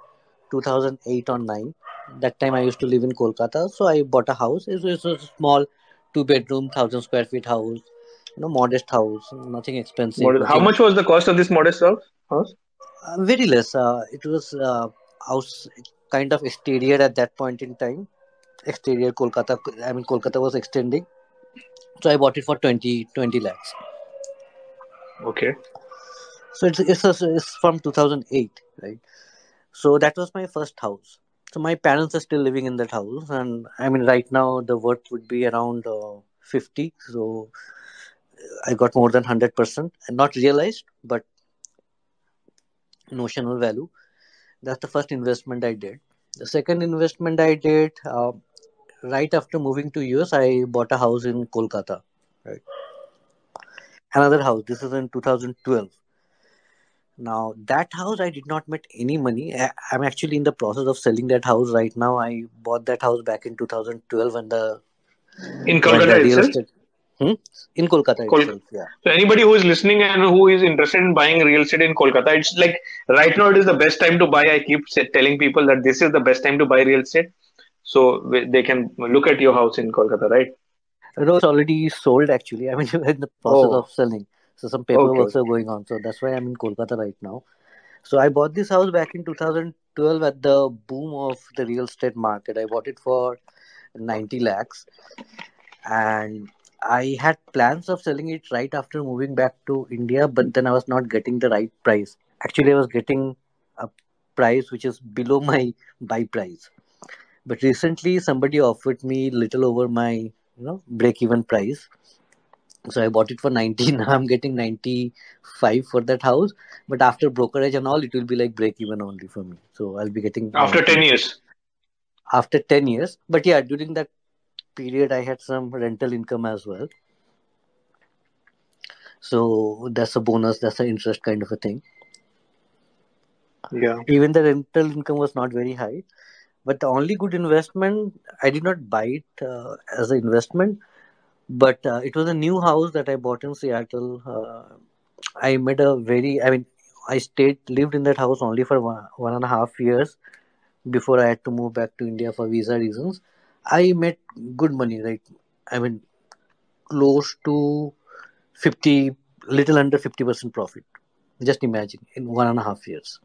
2008 or 9. That time I used to live in Kolkata, so I bought a house. It was a small two bedroom, thousand square feet house. You know, modest house, nothing expensive. Is- how much was the cost of this modest house? house? Uh, very less. Uh, it was uh, house kind of exterior at that point in time. Exterior Kolkata. I mean, Kolkata was extending, so I bought it for 20, 20 lakhs. Okay. So it's it's, it's from 2008, right? So that was my first house. So my parents are still living in that house, and I mean, right now the worth would be around uh, 50. So I got more than 100%, and not realized, but notional value. That's the first investment I did. The second investment I did uh, right after moving to US, I bought a house in Kolkata. Right, another house. This is in 2012. Now that house, I did not make any money. I, I'm actually in the process of selling that house right now. I bought that house back in 2012 when the In Kolkata itself? estate. Hmm? In Kolkata Kol- itself, yeah. So anybody who is listening and who is interested in buying real estate in Kolkata, it's like right now it is the best time to buy. I keep telling people that this is the best time to buy real estate, so they can look at your house in Kolkata, right? No, it's already sold actually. I mean, we're in the process Oh, of selling. So some paperwork okay. are going on. So that's why I'm in Kolkata right now. So I bought this house back in 2012 at the boom of the real estate market. I bought it for 90 lakhs and I had plans of selling it right after moving back to India, but then I was not getting the right price. Actually, I was getting a price which is below my buy price. But recently, somebody offered me little over my you know break even price. So I bought it for 19 Now I'm getting 95 for that house. But after brokerage and all, it will be like break even only for me. So I'll be getting After 10 years. after 10 years. But yeah, during that period, I had some rental income as well. So that's a bonus, that's an interest kind of a thing. Yeah. Even the rental income was not very high. But the only good investment, I did not buy it uh, as an investment, but uh, it was a new house that I bought in Seattle. Uh, I made a very, I mean, I stayed, lived in that house only for one, one and a half years before I had to move back to India for visa reasons. I made good money, right? I mean, close to 50, little under 50% profit. Just imagine in one and a half years.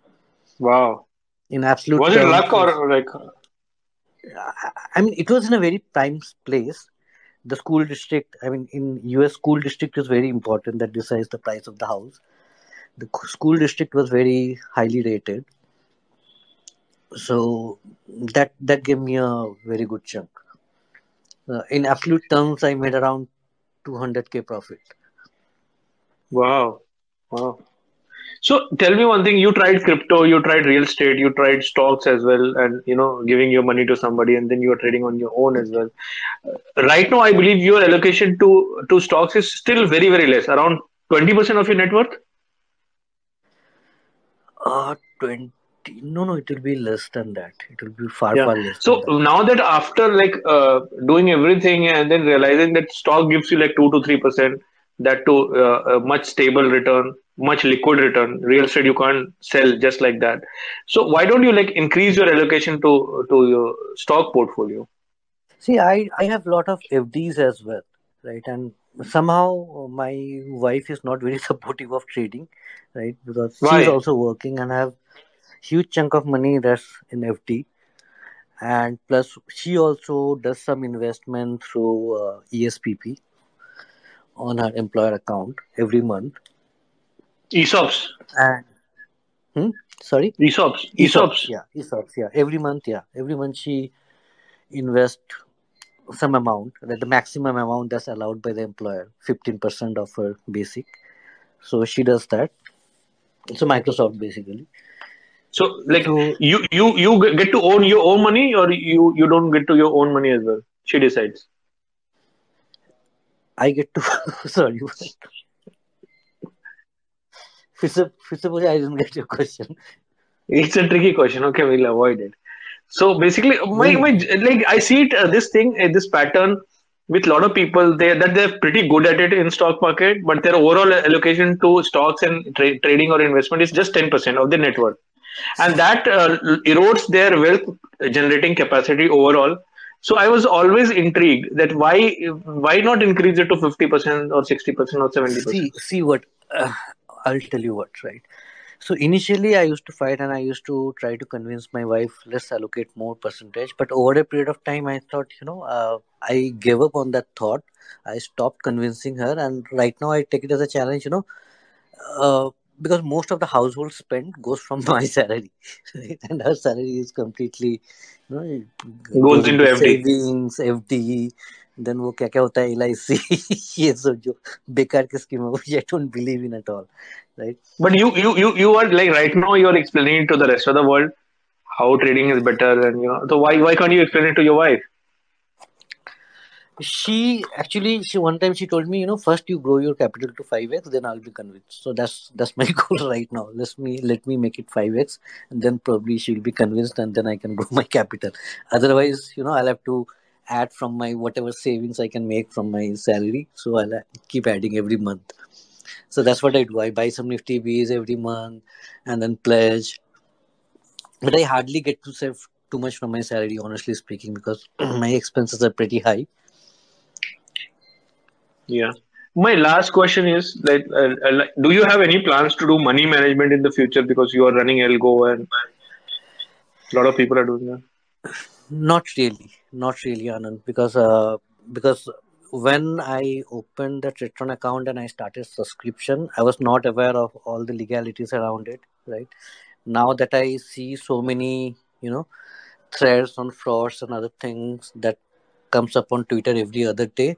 Wow. In absolute Was it luck or like? I I mean, it was in a very prime place. The school district, I mean, in US, school district is very important that decides the price of the house. The school district was very highly rated, so that that gave me a very good chunk. Uh, in absolute terms, I made around 200k profit. Wow. Wow. So tell me one thing. You tried crypto, you tried real estate, you tried stocks as well, and you know, giving your money to somebody, and then you are trading on your own as well. Right now, I believe your allocation to to stocks is still very very less, around twenty percent of your net worth. Uh, 20. No, no, it will be less than that. It will be far, Yeah. far less So that. now that after like uh, doing everything and then realizing that stock gives you like two to three percent, that to uh, a much stable return, much liquid return. Real estate you can't sell just like that. So why don't you like increase your allocation to to your stock portfolio? See, I, I have lot of FDs as well, right? And somehow my wife is not very supportive of trading, right? Because she is also working and I have huge chunk of money that's in FD. And plus, she also does some investment through uh, ESPP on her employer account every month. ESOPs, And hmm? sorry, ESOPs, ESOPs, yeah, ESOPs, yeah. Every month, yeah, every month she invest some amount, that the maximum amount that's allowed by the employer, fifteen percent of her basic. So she does that. So Microsoft basically. So like So you you you get to own your own money or you you don't get to your own money as well. She decides. I get to sorry. First, first of all, I didn't get your question. It's a tricky question. Okay, we'll avoid it. So basically, my, my like I see it uh, this thing uh, this pattern with a lot of people they that they're pretty good at it in stock market, but their overall allocation to stocks and tra- trading or investment is just ten percent of their net worth, and that uh, erodes their wealth generating capacity overall. So I was always intrigued that why why not increase it to fifty percent or sixty percent or seventy percent? see, see what uh, I'll tell you what, right? So initially, I used to fight and I used to try to convince my wife, let's allocate more percentage. But over a period of time, I thought, you know, uh, I gave up on that thought. I stopped convincing her, and right now I take it as a challenge, you know, uh, because most of the household spend goes from my salary, right? and her salary is completely, no goes into FD savings FD then वो क्या क्या होता है ये सब जो बेकार की स्कीम है I don't believe in at all right but you you you you are like right now you are explaining to the rest of the world how she actually she one time she told me you know first you grow your capital to 5x then i'll be convinced so that's that's my goal right now let me let me make it 5x and then probably she'll be convinced and then i can grow my capital otherwise you know i'll have to add from my whatever savings I can make from my salary. So I'll uh, keep adding every month. So that's what I do. I buy some Nifty Bs every month and then pledge. But I hardly get to save too much from my salary, honestly speaking, because my expenses are pretty high. Yeah. My last question is like, uh, uh, do you have any plans to do money management in the future because you are running algo and a lot of people are doing that? Not really, not really, Anand, because uh, because when I opened the Tradetron account and I started subscription, I was not aware of all the legalities around it. Right now that I see so many, you know, threads on frauds and other things that comes up on Twitter every other day,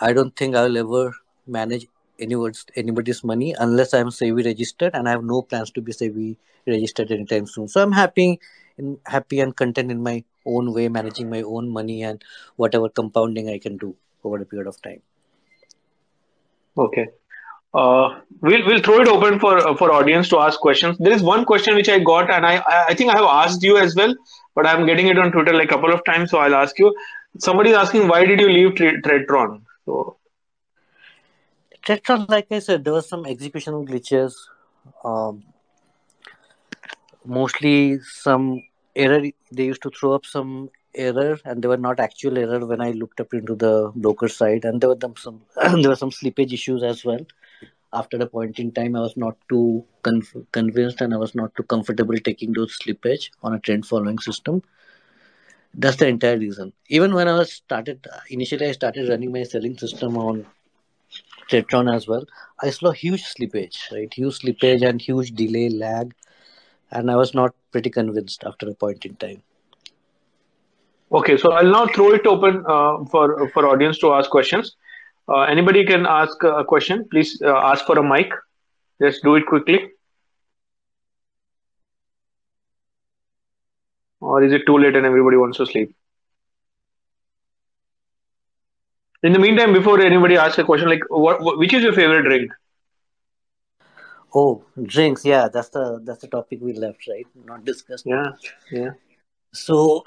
I don't think I'll ever manage anyone's anybody's money unless I'm SEBI registered, and I have no plans to be SEBI registered anytime soon. So I'm happy, in happy and content in my own way, managing my own money and whatever compounding I can do over a period of time. Okay. Uh, we'll we'll throw it open for uh, for audience to ask questions. There is one question which I got, and I I think I have asked you as well, but I'm getting it on Twitter like a couple of times, so I'll ask you. Somebody is asking why did you leave Tradetron? So Tradetron, like I said, there was some execution glitches. Um, mostly some error. They used to throw up some error, and they were not actual error when I looked up into the broker side, and there were some there were some slippage issues as well. After a point in time, I was not too conv- convinced, and I was not too comfortable taking those slippage on a trend following system that's the entire reason. Even when i was started initially i started running my selling system on Tradetron as well i saw huge slippage right? Huge slippage and huge delay lag. And i was not pretty convinced after a point in time. Okay so i'll now throw it open uh, for for audience to ask questions. Uh, anybody can ask a question. Please uh, ask for a mic. Let's do it quickly or is it too late and everybody wants to sleep? In the meantime, before anybody asks a question, like what, what which is your favorite drink? Oh, drinks. Yeah, that's the that's the topic we left, right? Not discussed. Yeah, yeah. So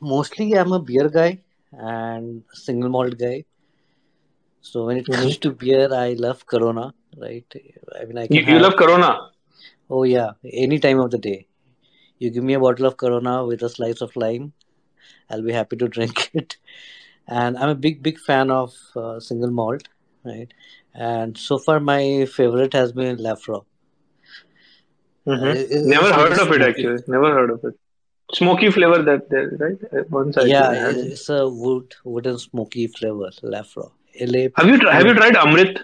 mostly, I'm a beer guy and single malt guy. So when it comes mm-hmm. to beer, I love Corona, right? I mean, I you, you love Corona. Oh yeah, any time of the day. You give me a bottle of Corona with a slice of lime, I'll be happy to drink it. And I'm a big, big fan of uh, single malt, right? And so far, my favorite has been Laphroaig. Mm-hmm. Uh, Never heard of it actually. Never heard of it. Smoky flavor that there, right? Side. Yeah, it's a wood, wooden smoky flavor, Laphroaig. LA. Have you have you tried Amrut?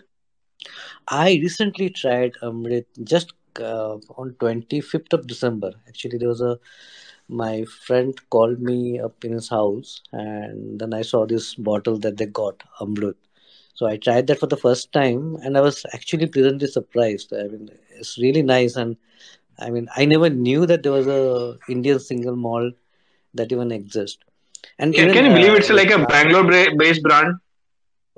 I recently tried Amrut just uh, on 25th of December. Actually, there was a my friend called me up in his house, and then I saw this bottle that they got, Amrut. So I tried that for the first time, and I was actually pleasantly surprised. I mean, it's really nice, and I mean, I never knew that there was a Indian single malt that even exists. And can, even, can you believe uh, it's like a Bangalore-based brand?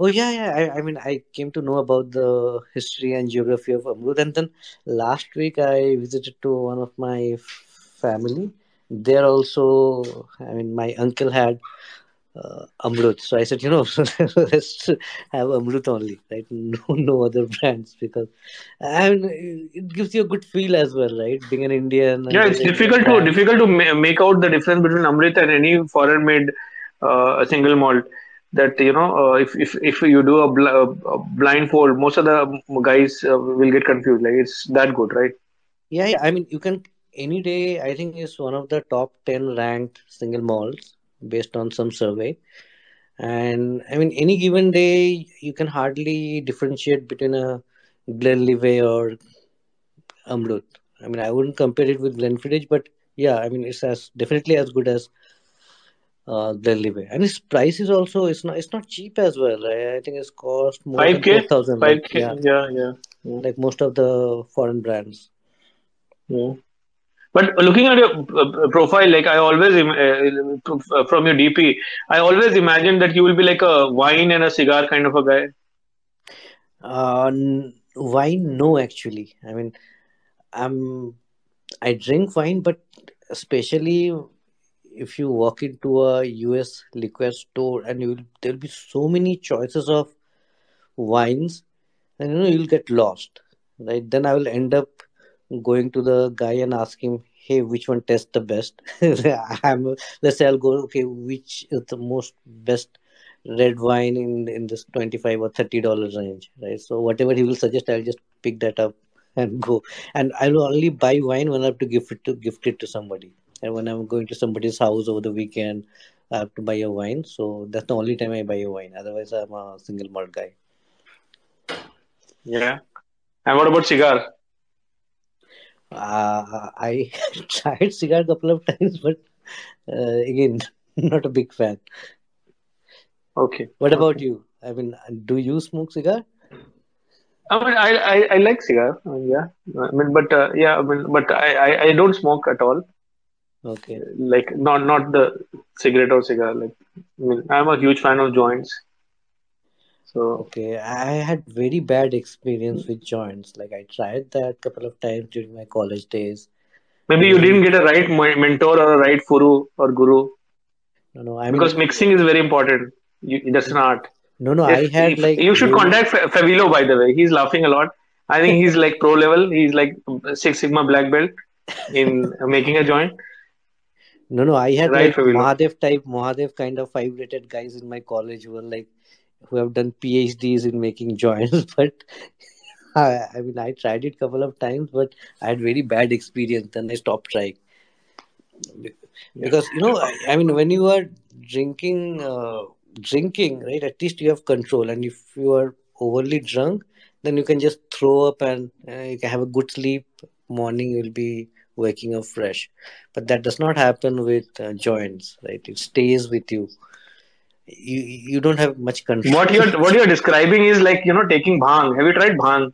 Oh yeah, yeah. I, I mean, I came to know about the history and geography of Amrut, and then last week I visited to one of my family. There also, I mean, my uncle had uh, Amrut, so I said, you know, let's have Amrut only, right? No, no other brands because I mean, it gives you a good feel as well, right? Being an Indian. Yeah, it's difficult to difficult to make out the difference between Amrut and any foreign made uh, single malt that you know uh, if, if if you do a, bl- a, blindfold most of the guys uh, will get confused. Like it's that good right? Yeah, yeah. I mean you can any day i think is one of the top 10 ranked single malls based on some survey. And i mean any given day you can hardly differentiate between a glenlivet or amrut. I mean i wouldn't compare it with glenfiddich but yeah i mean it's as definitely as good as uh, Glenlivet. And its price is also it's not it's not cheap as well. Right? I think it's cost more 5K? than thousand. Five K, yeah. yeah, yeah, yeah. Like most of the foreign brands. Yeah. But looking at your uh, profile, like I always, uh, uh from your DP, I always imagine that you will be like a wine and a cigar kind of a guy. Uh, wine, no, actually. I mean, I'm, I drink wine, but especially if you walk into a US liquor store and you will, there'll be so many choices of wines, and you know you'll get lost, right? Then I will end up going to the guy and ask him, "Hey, which one tastes the best?" I'm let's say I'll go, okay, which is the most best red wine in in this 25 or 30 dollars range right so whatever he will suggest i'll just pick that up and go and i will only buy wine when i have to gift it to gift it to somebody and when i'm going to somebody's house over the weekend i have to buy a wine so that's the only time i buy a wine otherwise i'm a single malt guy Yeah. And what about cigar? uh, i tried cigar a couple of times but uh, again not a big fan Okay. what about Okay. you i mean do you smoke cigar I mean, I, I, I like cigar. I mean, yeah. I mean, but uh, yeah. I mean, but I, I, I don't smoke at all. Okay Like not not the cigarette or cigar. Like I mean, I'm a huge fan of joints. So Okay, I had very bad experience with joints. Like I tried that couple of times during my college days, maybe you didn't get a right mentor or a right guru or guru no, no. I because mixing is very important. You, that's an art. no, no. I had if like you should contact Fa- Favilo, by the way, he's laughing a lot. I think he's like pro level. He's like Six Sigma black belt in making a joint. No, no. I had Right, like. Mahadev type, Mahadev kind of five rated guys in my college who were like who have done PhDs in making joints. But I, I mean, I tried it a couple of times, but I had very bad experience. Then I stopped trying. Because you know I, I mean when you are drinking uh, drinking right at least you have control and if you are overly drunk then you can just throw up and uh, you can have a good sleep morning you'll be waking up fresh but that does not happen with uh, joints right it stays with you you you don't have much What control you're what you're describing is like you know taking bhang. Have you tried bhang?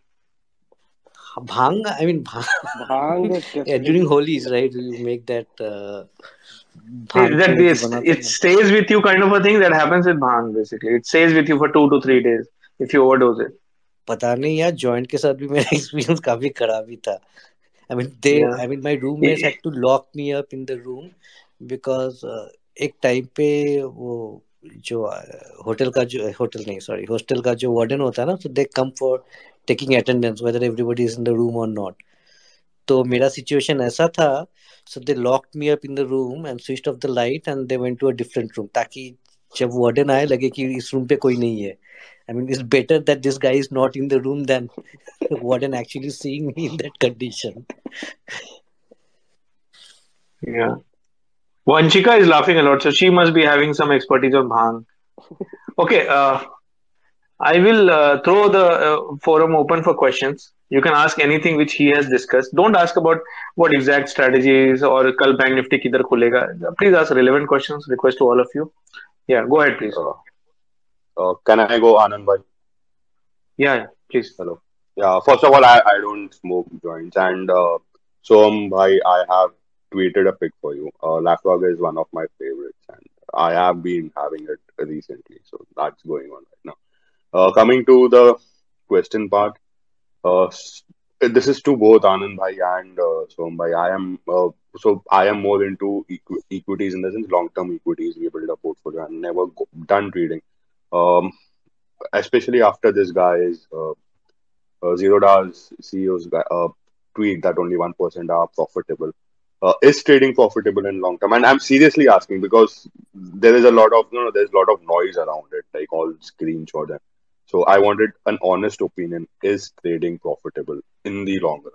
bhang i mean bhang, Bhang is yeah during definitely holies right you make that uh, Is bhang that ko this leके banate it हैं ना stays with you kind of a thing that happens with bhang basically. It stays with you for two to three days if you overdose it. पता नहीं यार joint के साथ भी मेरा experience काफी खराब ही था I mean, they, Yeah. I mean, my roommates had to lock me up in the room because uh, एक टाइम पे वो जो होटल का जो होटल नहीं सॉरी हॉस्टल का जो वार्डन होता है ना तो they come for taking attendance whether everybody is in the room और नॉट तो मेरा सिचुएशन ऐसा था so they locked me up in the room and switch off the light and they went to a different room ताकि जब warden आए लगे कि इस रूम पे कोई नहीं है I mean, it's better that this guy is not in the room than Warden actually seeing me in that condition. yeah. Vanchika is laughing a lot, so she must be having some expertise on Bhang. Okay. Uh, I will uh, throw the uh, forum open for questions. You can ask anything which he has discussed. Don't ask about what exact strategies or kal bank nifty kidhar khulega. Please ask relevant questions. Request to all of you. Yeah, go ahead, please. Uh, uh, can I go Anand bhai? Yeah, yeah, please. Hello. Yeah, first of all, I, I don't smoke joints. And uh, Som bhai, I have tweeted a pic for you. Uh, Laphroaig is one of my favorites. And I have been having it recently. So that's going on right now. Uh, coming to the question part, uh, this is to both Anand bhai and uh, Som bhai. I am uh, so I am more into equ- equities in the sense long-term equities. We build a portfolio and never go, done trading. Um, especially after this guy's uh, uh, Zerodha's CEO's uh, tweet that only one percent are profitable. Uh, is trading profitable in long term? And I'm seriously asking because there is a lot of you know there's a lot of noise around it, like all screenshots. And so I wanted an honest opinion: is trading profitable in the long run?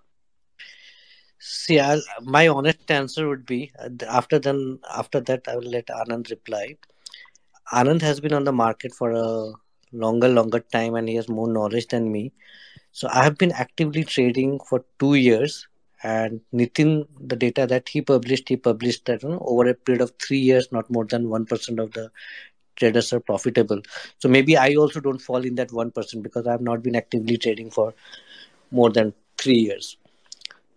See, I'll, my honest answer would be uh, after then after that I will let Anand reply. Anand has been on the market for a longer longer time and he has more knowledge than me. So I have been actively trading for two years and Nitin the data that he published he published that you know, over a period of three years not more than one percent of the traders are profitable. So maybe I also don't fall in that one percent because I have not been actively trading for more than three years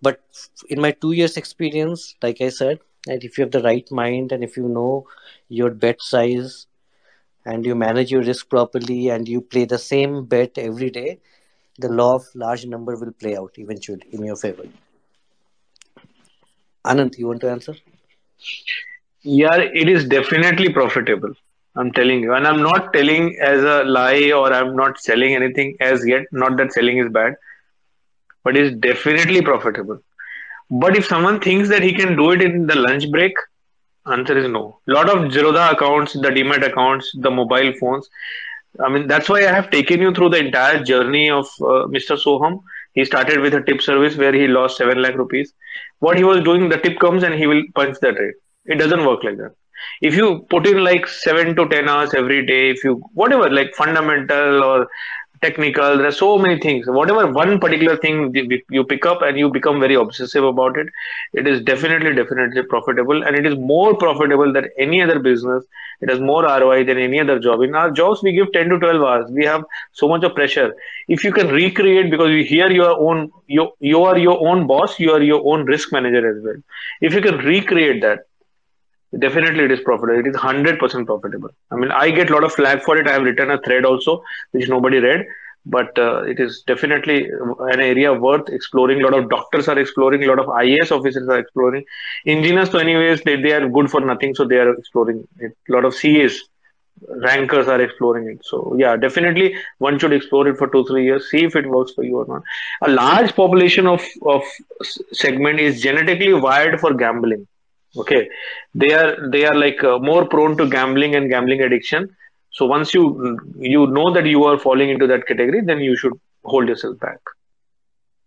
but in my two years experience like i said that if you have the right mind and if you know your bet size and you manage your risk properly and you play the same bet every day the law of large number will play out eventually in your favor anand you want to answer Yeah, it is definitely profitable. I'm telling you, and I'm not telling as a lie or I'm not selling anything as yet. Not that selling is bad, but it's definitely profitable. But if someone thinks that he can do it in the lunch break, answer is no. A lot of Zerodha accounts, the Demat accounts, the mobile phones. I mean, that's why I have taken you through the entire journey of uh, Mr. Soham. He started with a tip service where he lost 7 lakh rupees. What he was doing, the tip comes and he will punch the trade. It doesn't work like that. If you put in like 7 to 10 hours every day, if you, whatever, like fundamental or technical there are so many things. Whatever one particular thing you pick up and you become very obsessive about it it is definitely definitely profitable and it is more profitable than any other business. It has more roi than any other job. In our jobs we give 10 to 12 hours. We have so much of pressure. If you can recreate because you hear your own you, you are your own boss you are your own risk manager as well. If you can recreate that definitely it is profitable. It is 100% profitable. I mean i get a lot of flag for it. I have written a thread also which nobody read. But uh, it is definitely an area worth exploring. A lot of doctors are exploring. A lot of ias officers are exploring. Engineers so anyways they, they are good for nothing. So they are exploring it. A lot of cas rankers are exploring it. So yeah definitely one should explore it for two three years. See if it works for you or not. A large population of of segment is genetically wired for gambling okay. They are they are like uh, more prone to gambling and gambling addiction. So once you you know that you are falling into that category then you should hold yourself back.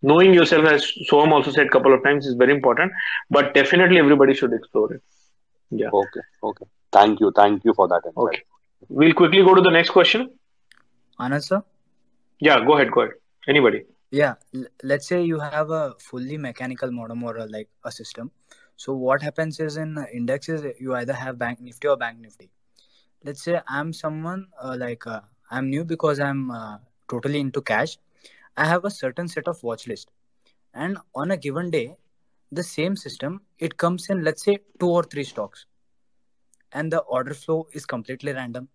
Knowing yourself as Soham also said a couple of times is very important but definitely everybody should explore it. Yeah. Okay. Okay. Thank you. Thank you for that insight. okay. We'll quickly go to the next question. Anand sir? yeah go ahead go ahead. Anybody? Yeah, l- let's say you have a fully mechanical modem or a, like a system. So what happens is in indexes you either have Bank Nifty or Bank Nifty. Let's say I'm someone uh, like uh, I'm new because I'm uh, totally into cash. I have a certain set of watch list, and on a given day, the same system it comes in let's say two or three stocks, and the order flow is completely random.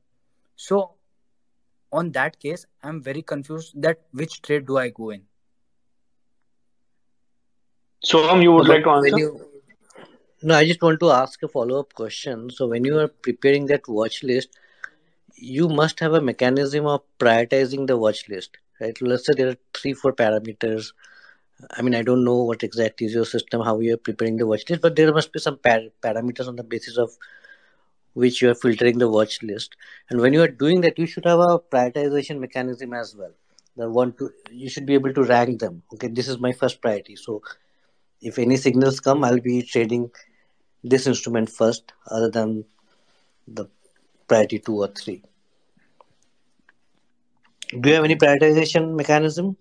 So on that case, I'm very confused that which trade do I go in. Soham you would No, like to answer when you no, I just want to ask a follow-up question. So when you are preparing that watch list, you must have a mechanism of prioritizing the watch list, right? Let's say there are three, four parameters. I mean, I don't know what exactly is your system, how you are preparing the watch list, but there must be some par- parameters on the basis of which you are filtering the watch list. And when you are doing that, you should have a prioritization mechanism as well. The one to you should be able to rank them. Okay, this is my first priority. So if any signals come, I'll be trading this instrument first, other than the priority two or three. Do you have any prioritization mechanism?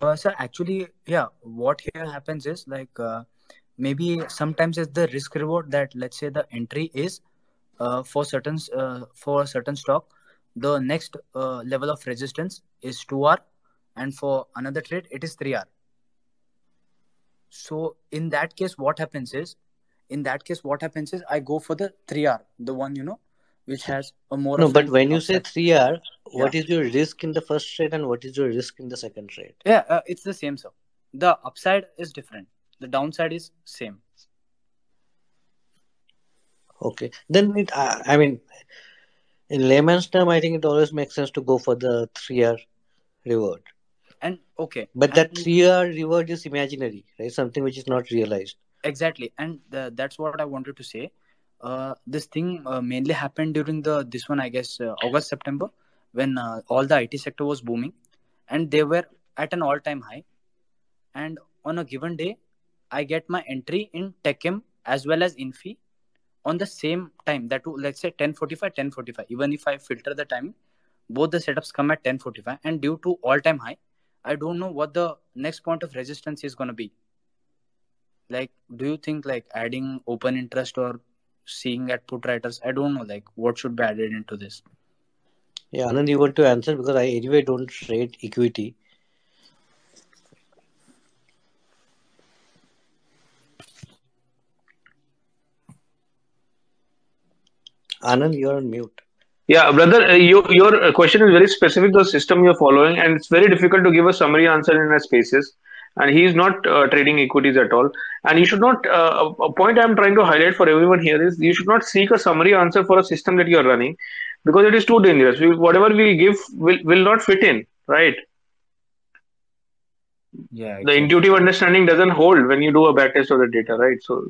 Uh, actually, yeah, what here happens is like uh, maybe sometimes it's the risk reward that let's say the entry is uh, for certain uh, for certain stock, the next uh, level of resistance is two R, and for another trade it is three R. So in that case, what happens is, in that case, what happens is I go for the three R, the one you know, which has a more No, but when you say three R, Yeah, what is your risk in the first trade and what is your risk in the second trade? yeah, uh, it's the same. So the upside is different. The downside is same. Okay, then it. I, I mean, in layman's term, I think it always makes sense to go for the three R reward. And okay, But that three R reward is imaginary, right? Something which is not realized. Exactly, and the, that's what I wanted to say. Uh, this thing uh, mainly happened during the this one, I guess, uh, August September, when uh, all the IT sector was booming, and they were at an all-time high. And on a given day, I get my entry in TechM as well as Infi on the same time. That let's say 10:45, 10:45. Even if I filter the time both the setups come at 10:45, and due to all-time high, I don't know what the next point of resistance is gonna be. Like, do you think like adding open interest or seeing at put writers? I don't know. Like, what should be added into this? Yeah, Anand, you want to answer because I anyway don't trade equity. Anand, you're on mute. Yeah, brother, uh, you, your question is very specific to the system you're following, and it's very difficult to give a summary answer in a spaces. And he is not uh, trading equities at all. And you should not. Uh, a point I'm trying to highlight for everyone here is you should not seek a summary answer for a system that you are running because it is too dangerous. We, whatever we give will will not fit in, right? Yeah, The intuitive understanding doesn't hold when you do a backtest of the data, right? So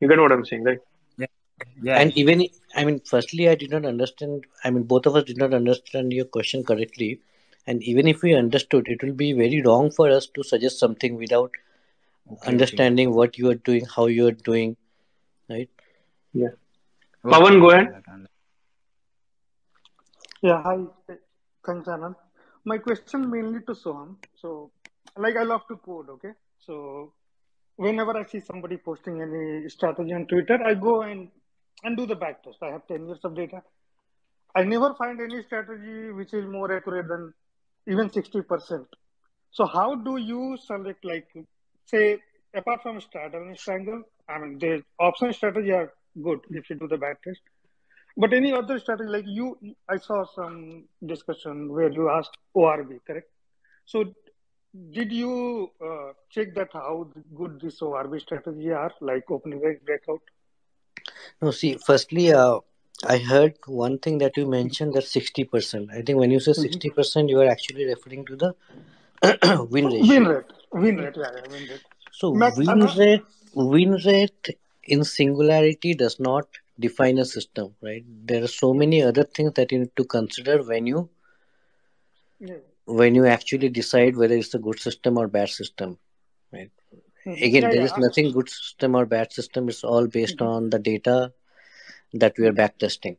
you get what I'm saying, right? Yeah, And even, I mean, firstly, I did not understand. I mean, both of us did not understand your question correctly. And even if we understood, it will be very wrong for us to suggest something without okay, okay. understanding what you are doing, how you are doing, right? Yeah. Okay, Pawan, go ahead. Yeah, hi. Thanks, Anand. My question mainly to Soham. So, like, I love to code, okay? So, whenever I see somebody posting any strategy on Twitter, I go and, and do the backtest. I have 10 years of data. I never find any strategy which is more accurate than even 60%. So, how do you select, like, say, apart from straddle and strangle, I mean, the option strategy are good if you do the backtest. But any other strategy, like you, I saw some discussion where you asked ORB, correct? So, did you uh, check that how good this ORB strategy are, like opening break, breakout? No, see, firstly, uh, I heard one thing that you mentioned that 60%. I think when you say Mhm. 60%, you are actually referring to the win ratio. Win rate, win rate, yeah, yeah, win rate. So Max, win uh, rate, win rate in singularity does not define a system, right? There are so many other things that you need to consider when you yeah. when you actually decide whether it's a good system or bad system, right? Mhm. Again, yeah, there is nothing good system or bad system. It's all based Mhm. on the data that we are backtesting.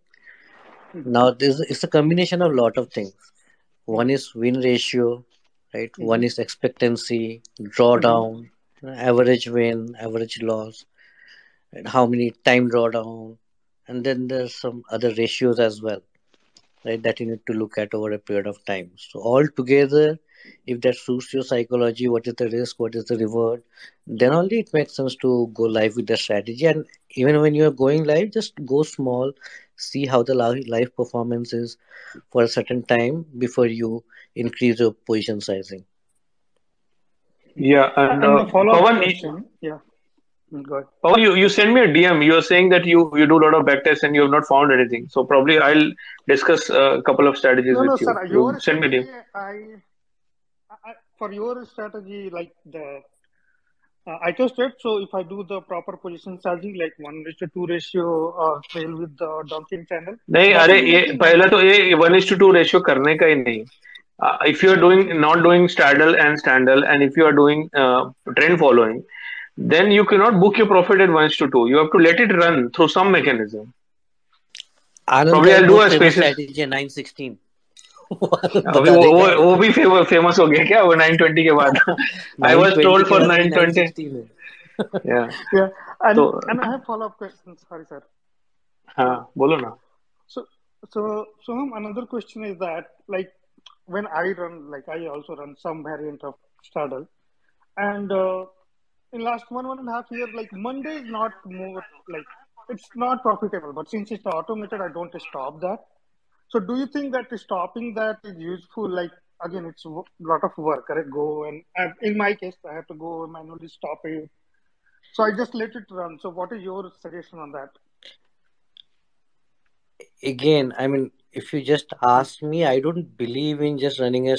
Mhm. Now, this it's a combination of a lot of things. One is win ratio, right? One Mhm. is expectancy, drawdown, average win, average loss, and how many time drawdown, and then there's some other ratios as well, right? That you need to look at over a period of time. So all together, if that suits your psychology, what is the risk, what is the reward, then only it makes sense to go live with the strategy. And even when you're going live, just go small, see how the live live performance is for a certain time before you increase your position sizing. Yeah, and And uh, the follow-up Pawan, you- question, yeah. Mm, Go ahead. Pawan, you, you send me a DM. You are saying that you you do a lot of backtests and you have not found anything. So probably I'll discuss uh, a couple of strategies No, no, with you. sir. You send me a DM. I, I, for your strategy, like the uh, I tested, so if I do the proper position strategy, like one ratio two ratio uh, or with the Donchian channel. नहीं अरे ये पहला तो ये one ratio two ratio करने का ही नहीं. Uh, if you are doing not doing straddle and strangle, and if you are doing uh, trend following, then you cannot book your profit at one to two. You have to let it run through some mechanism. Anand Probably I'll do a space strategy nine sixteen. अभी वो वो वो भी famous हो गया क्या वो 920 के बाद I was told for 920 yeah yeah. And So- and I have follow up questions. Sorry, sir. हाँ बोलो ना So so so um, another question is that like when I run like I also run some variant of straddle, and uh, in last one one and a half year like Monday is not more like it's not profitable, but since it's automated, I don't stop that. So do you think that stopping that is useful? Like again, it's a lot of work. Correct? Go and, and in my case, I have to go manually stop it. So I just let it run. So what is your suggestion on that? again i mean if you just ask me i don't believe in just running a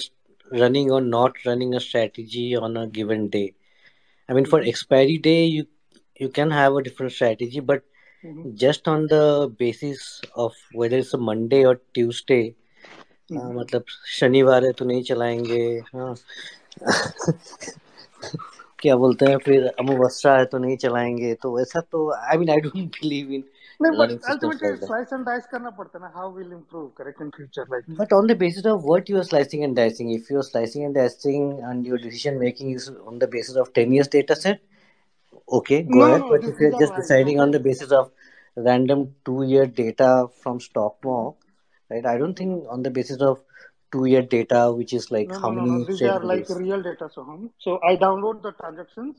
running or not running a strategy on a given day i mean for mm-hmm. expiry day you you can have a different strategy but just on the basis of whether is Monday और Tuesday मतलब शनिवार है तो नहीं चलाएँगे हाँ। क्या बोलते हैं फिर अमावस्या है तो नहीं चलाएँगे तो ऐसा तो I mean I don't believe in dice करना पड़ता है ना how will improve correct in future like but on the basis of what you are slicing and dicing if you are slicing and dicing and your decision making is on the basis of ten years data set okay, go No, ahead. but if you're just deciding on the basis of random two year data from stock StockMock, right, I don't think on the basis of two year data, which is like no, how no, no, many no. These are like real data, Soham. So I download the transactions.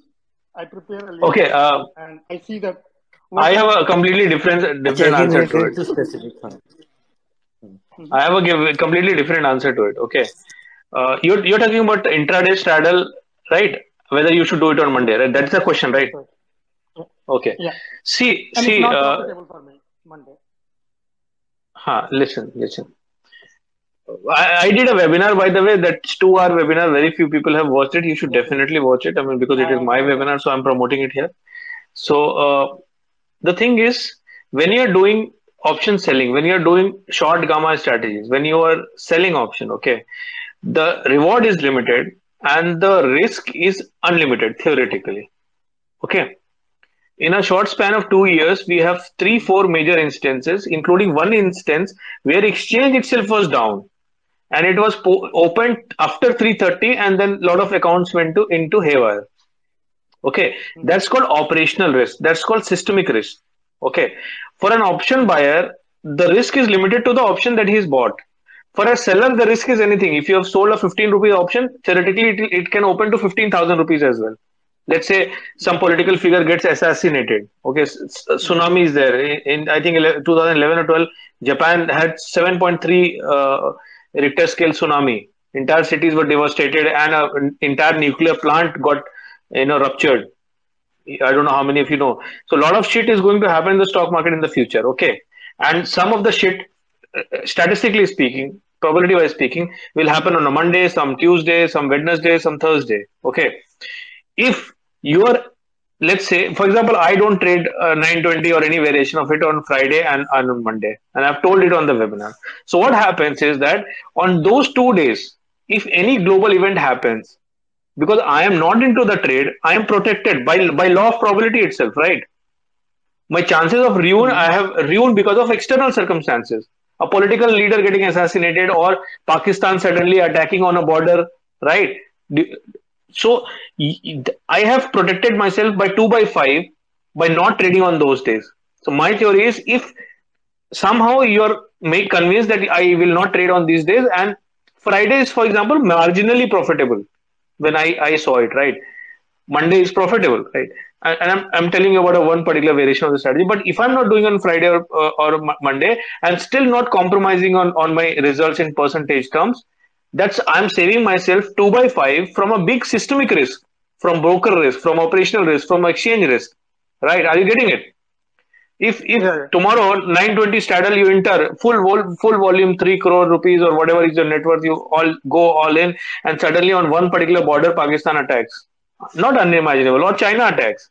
I prepare a list. Okay, uh, and I see that. I have a completely different different again, answer to it. too specific. huh? I have a give, completely different answer to it. Okay, uh, you're you're talking about intraday straddle right? Whether you should do it on Monday, right? That's the question, right? Okay. Yeah. See, And see, uh, for me Monday. huh, listen, listen. I, I did a webinar, by the way. That's two-hour webinar. Very few people have watched it. You should definitely watch it. I mean, because it is my webinar, so I'm promoting it here. So uh, the thing is, when you're doing option selling, when you're doing short gamma strategies, when you are selling option, okay, the reward is limited and the risk is unlimited theoretically. Okay. In a short span of two years, we have three, four major instances, including one instance where exchange itself was down. And it was po- opened after 3:30 and then a lot of accounts went to into haywire. Okay? Hmm. That's called operational risk. That's called systemic risk. Okay? For an option buyer the risk is limited to the option that he's bought for a seller the risk is anything. If you have sold a 15 rupee option theoretically it, it can open to 15000 rupees as well. Let's say some political figure gets assassinated. Okay tsunami is there. In, in i think 2011 or 12 japan had 7.3 uh, richter scale tsunami. Entire cities were devastated and an entire nuclear plant got you know ruptured. I don't know how many of you know. So a lot of shit is going to happen in the stock market in the future. Okay. And some of the shit statistically speaking probability wise speaking will happen on a monday some tuesday some wednesday some thursday. Okay? If you are let's say for example i don't trade uh, 920 or any variation of it on friday and, and on monday and i've told it on the webinar. So what happens is that on those two days if any global event happens because i am not into the trade i am protected by by law of probability itself right? My chances of ruin i have ruin because of external circumstances a political leader getting assassinated or pakistan suddenly attacking on a border right? So i have protected myself by 2 by 5 by not trading on those days. So my theory is if somehow you're make convinced that i will not trade on these days and friday is for example marginally profitable. When i i saw it right? Monday is profitable right and I'm, I'm telling you about a one particular variation of the strategy but if i'm not doing on friday or, uh, or Mo- monday and still not compromising on on my results in percentage terms. That's i'm saving myself 2 by 5 from a big systemic risk from broker risk from operational risk from exchange risk. Right? Are you getting it? If if yeah. tomorrow 920 straddle you enter full vol- full volume 3 crore rupees or whatever is your net worth you all go all in and suddenly on one particular border pakistan attacks not unimaginable. Or china attacks.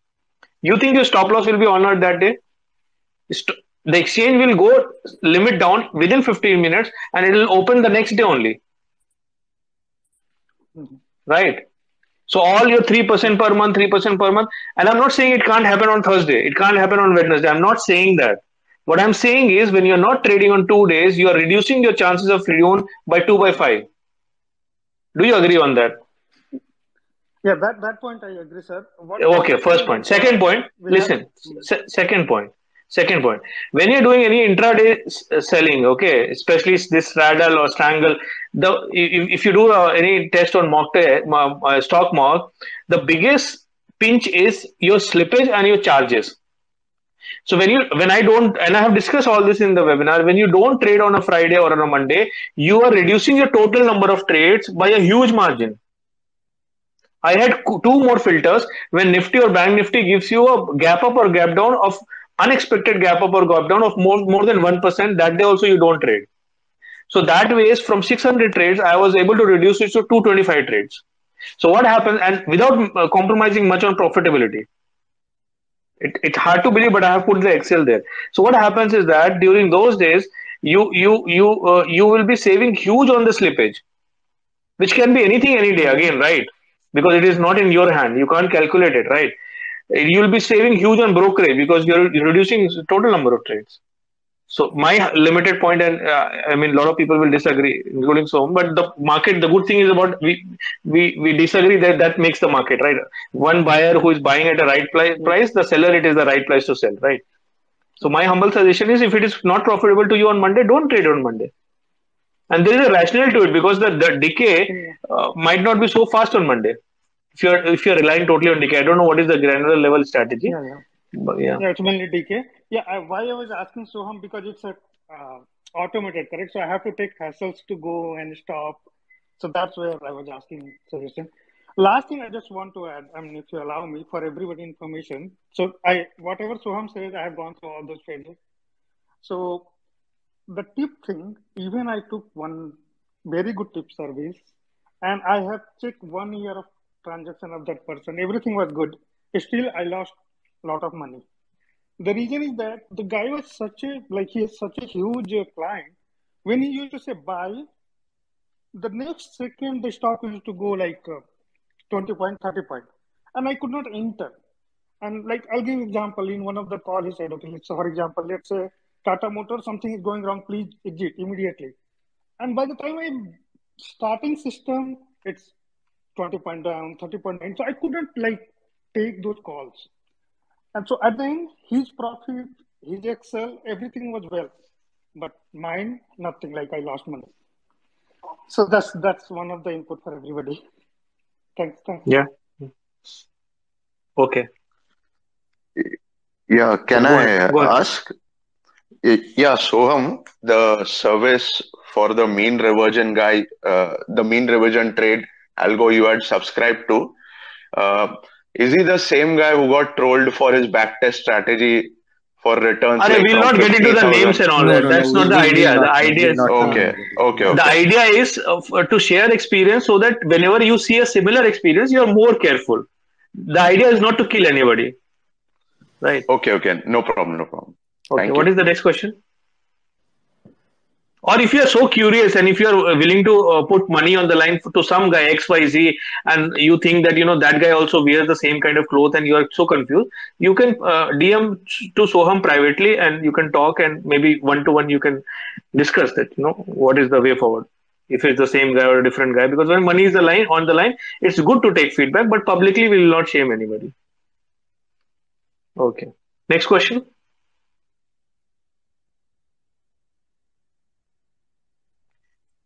You think your stop loss will be honored that day? The exchange will go limit down within 15 minutes and it will open the next day only. Mhm. right? So all your 3% per month 3% per month and i'm not saying it can't happen on thursday. It can't happen on wednesday. I'm not saying that. What i'm saying is when you're not trading on two days you are reducing your chances of ruin by 2 by 5 do you agree on that Yeah, that, that point I agree, sir. What okay first point. second point listen se- second point second point when you're doing any intraday s- uh, selling okay especially this straddle or strangle the if, if you do uh, any test on mock te- uh, stock mock the biggest pinch is your slippage and your charges so when you when i don't and i have discussed all this in the webinar when you don't trade on a friday or on a monday you are reducing your total number of trades by a huge margin I had two more filters when Nifty or Bank Nifty gives you a gap up or gap down of unexpected gap up or gap down of more, more than 1%. That day also you don't trade. So that way, is from 600 trades, I was able to reduce it to 225 trades. So what happens, and without uh, compromising much on profitability, it, it's hard to believe, but I have put the Excel there. So what happens is that during those days, you you you uh, you will be saving huge on the slippage, which can be anything any day again, right? Because it is not in your hand. You can't calculate it, right? You'll be saving huge on brokerage because you're reducing total number of trades. So my limited point, and uh, I mean, a lot of people will disagree, including some. But the market, the good thing is about we we we disagree that that makes the market right. One buyer who is buying at a right price, the seller it is the right price to sell, right? So my humble suggestion is, if it is not profitable to you on Monday, don't trade on Monday. And there is a rationale to it because the, the decay uh, might not be so fast on Monday. If you're if you're relying totally on decay, I don't know what is the granular level strategy. Yeah, yeah. But yeah. Yeah, it's mainly decay Yeah, I, why I was asking Soham because it's a uh, automated, correct? So I have to take hassles to go and stop. So that's where I was asking suggestion. last thing I just want to add, I mean, if you allow me, for everybody information. So I, whatever Soham says, I have gone through all those phases. So the tip thing, even I took one very good tip service, and I have checked one year of transaction of that person. Everything was good. Still, I lost a lot of money. The reason is that the guy was such a like he is such a huge uh, client. When he used to say buy, the next second the stock used to go like uh, 20 point, 30 point, and I could not enter. And like I'll give example in one of the call he said, okay, let's for example, let's say Tata Motor, something is going wrong, please exit immediately. And by the time I'm starting system, it's 20 point down, 30 point down. So I couldn't like take those calls. And so at the end, his profit, his Excel, everything was well. But mine, nothing, like I lost money. So that's that's one of the input for everybody. Thanks. thanks. Yeah. Okay. Yeah, can Go I ahead. Go ask? Y- Yeah, Soham, the service for the mean reversion guy, uh, the mean reversion trade algo you had subscribed to, uh, is he the same guy who got trolled for his backtest strategy for returns? Are, like we'll from not get into the 50,000? names and all No, that. no, That's no, not we- the idea. not- The we idea is not Okay, okay, the idea is uh, to share experience so that whenever you see a similar experience, you are more careful. The idea is not to kill anybody. Right. Okay, okay. No problem, no problem. Okay. Thank What you. is the next question? Or if you are so curious and if you are willing to uh, put money on the line to some guy XYZ and you think that you know that guy also wears the same kind of clothes and you are so confused, you can uh, DM to Soham privately and you can talk and maybe one to one you can discuss that. You know what is the way forward. If it's the same guy or a different guy, because when money is the line on the line, it's good to take feedback, but publicly we will not shame anybody. Okay. Next question.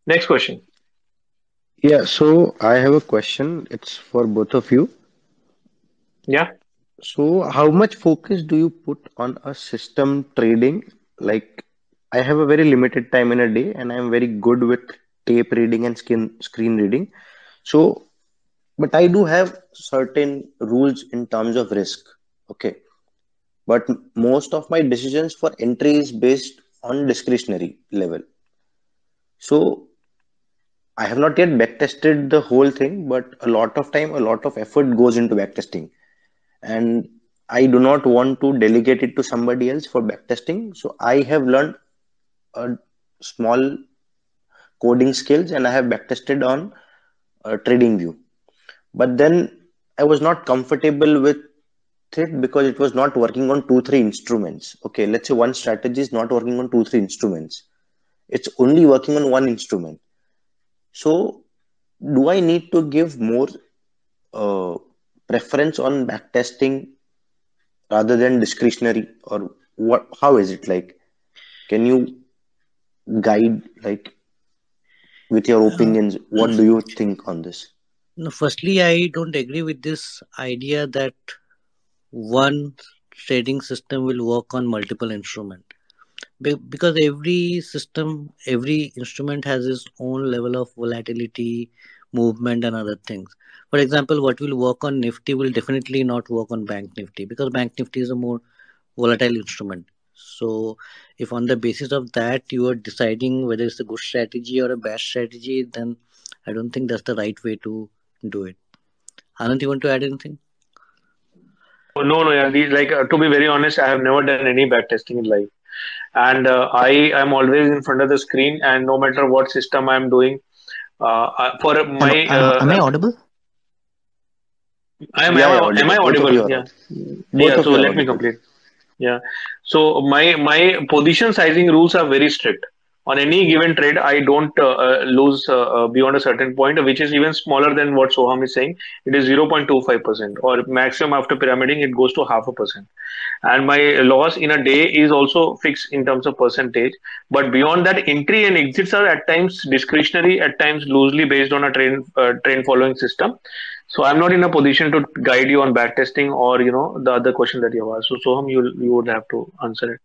Next question. Yeah, so I have a question. It's for both of you. Yeah. So, how much focus do you put on a system trading? Like, I have a very limited time in a day, and I'm very good with tape reading and skin screen reading. So, but I do have certain rules in terms of risk. Okay. But most of my decisions for entry is based on discretionary level. So, I have not yet backtested the whole thing, but a lot of time, a lot of effort goes into backtesting. And I do not want to delegate it to somebody else for backtesting. So I have learned a small coding skills and I have backtested on uh, TradingView. But then I was not comfortable with it because it was not working on two, three instruments. Okay, let's say one strategy is not working on two, three instruments. It's only working on one instrument. So, do I need to give more uh, preference on backtesting rather than discretionary, or what? How is it like? Can you guide like with your opinions? What do you think on this? no, firstly, I don't agree with this idea that one trading system will work on multiple instrument Be- because every system every instrument has its own level of volatility movement and other things for example what will work on nifty will definitely not work on bank nifty because bank nifty is a more volatile instrument so if on the basis of that you are deciding whether it's a good strategy or a bad strategy then i don't think that's the right way to do it anand you want to add anything Oh, no, no, yeah. These, like, uh, to be very honest, I have never done any back testing in life. And uh, I am always in front of the screen, and no matter what system I'm doing, uh, uh, for my, uh, am I audible? I am, Yeah, am, I, am I audible. Both of you audible? are Yeah. Yeah, so you are let me complete. Yeah. So my my position sizing rules are very strict. On any given trade, I don't uh, uh, lose uh, beyond a certain point, which is even smaller than what Soham is saying. It is 0.25%, or maximum after pyramiding, it goes to half a percent. And my loss in a day is also fixed in terms of percentage. But beyond that, entry and exits are at times discretionary, at times loosely based on a uh, trend following system. So I'm not in a position to guide you on backtesting or you know the other question that you have asked. So Soham, you you would have to answer it.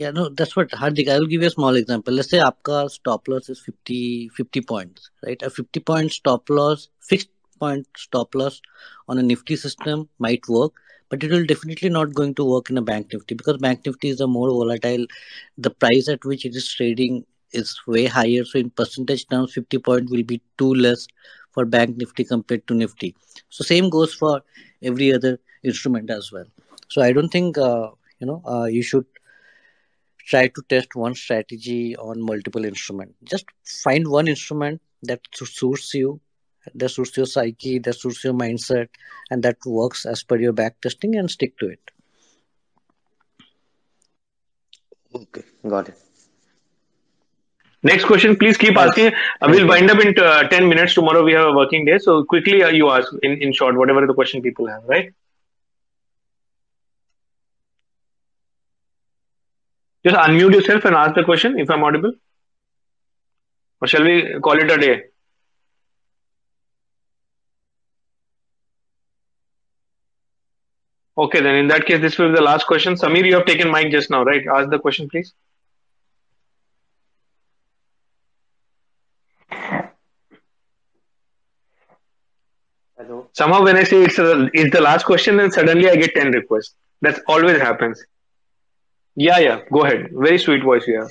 Yeah, no, that's what Hardik. I will give you a small example. Let's say your stop loss is 50, 50 points, right? A 50 point stop loss, fixed point stop loss on a Nifty system might work, but it will definitely not going to work in a Bank Nifty because Bank Nifty is a more volatile. The price at which it is trading is way higher. So in percentage terms, 50 point will be too less for Bank Nifty compared to Nifty. So same goes for every other instrument as well. So I don't think, uh, you know, uh, you should – try to test one strategy on multiple instruments. Just find one instrument that suits you, that suits your psyche, that suits your mindset, and that works as per your back testing and stick to it. Okay, got it. Next question, please keep Thanks. asking. Uh, we'll you. wind up in uh, 10 minutes. Tomorrow we have a working day. So quickly uh, you ask in, in short, whatever the question people have, right? Just unmute yourself and ask the question if I'm audible. Or shall we call it a day? Okay, then in that case, this will be the last question. Samir, you have taken mic just now, right? Ask the question, please. Hello. Somehow, when I say it's, a, it's the last question, then suddenly I get 10 requests. That always happens. Yeah, yeah, go ahead. Very sweet voice you have.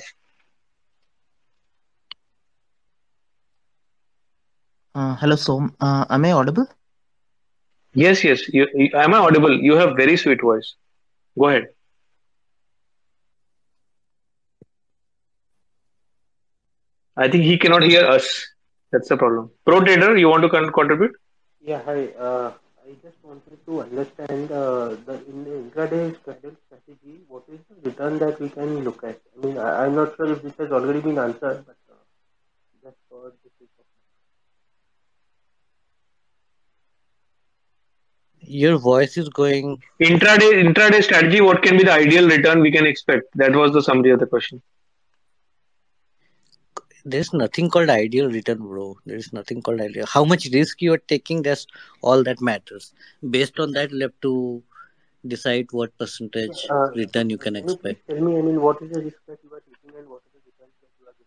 Uh, hello, Som. Uh, am I audible? Yes, yes. You, you, am I audible? You have very sweet voice. Go ahead. I think he cannot hear us. That's the problem. Pro trader, you want to con- contribute? Yeah, hi. Uh, I just wanted to understand uh, the in the intraday straddle strategy, what is the return that we can look at? I mean, I, I'm not sure if this has already been answered, but uh, just for the sake of Your voice is going. Intraday, intraday strategy, what can be the ideal return we can expect? That was the summary of the question. There's nothing called ideal return, bro. There is nothing called ideal. How much risk you are taking, that's all that matters. Based on that, you have to decide what percentage Uh, return you can can you please expect. tell me, I mean, what is the risk that you are taking and what are the returns that you are getting?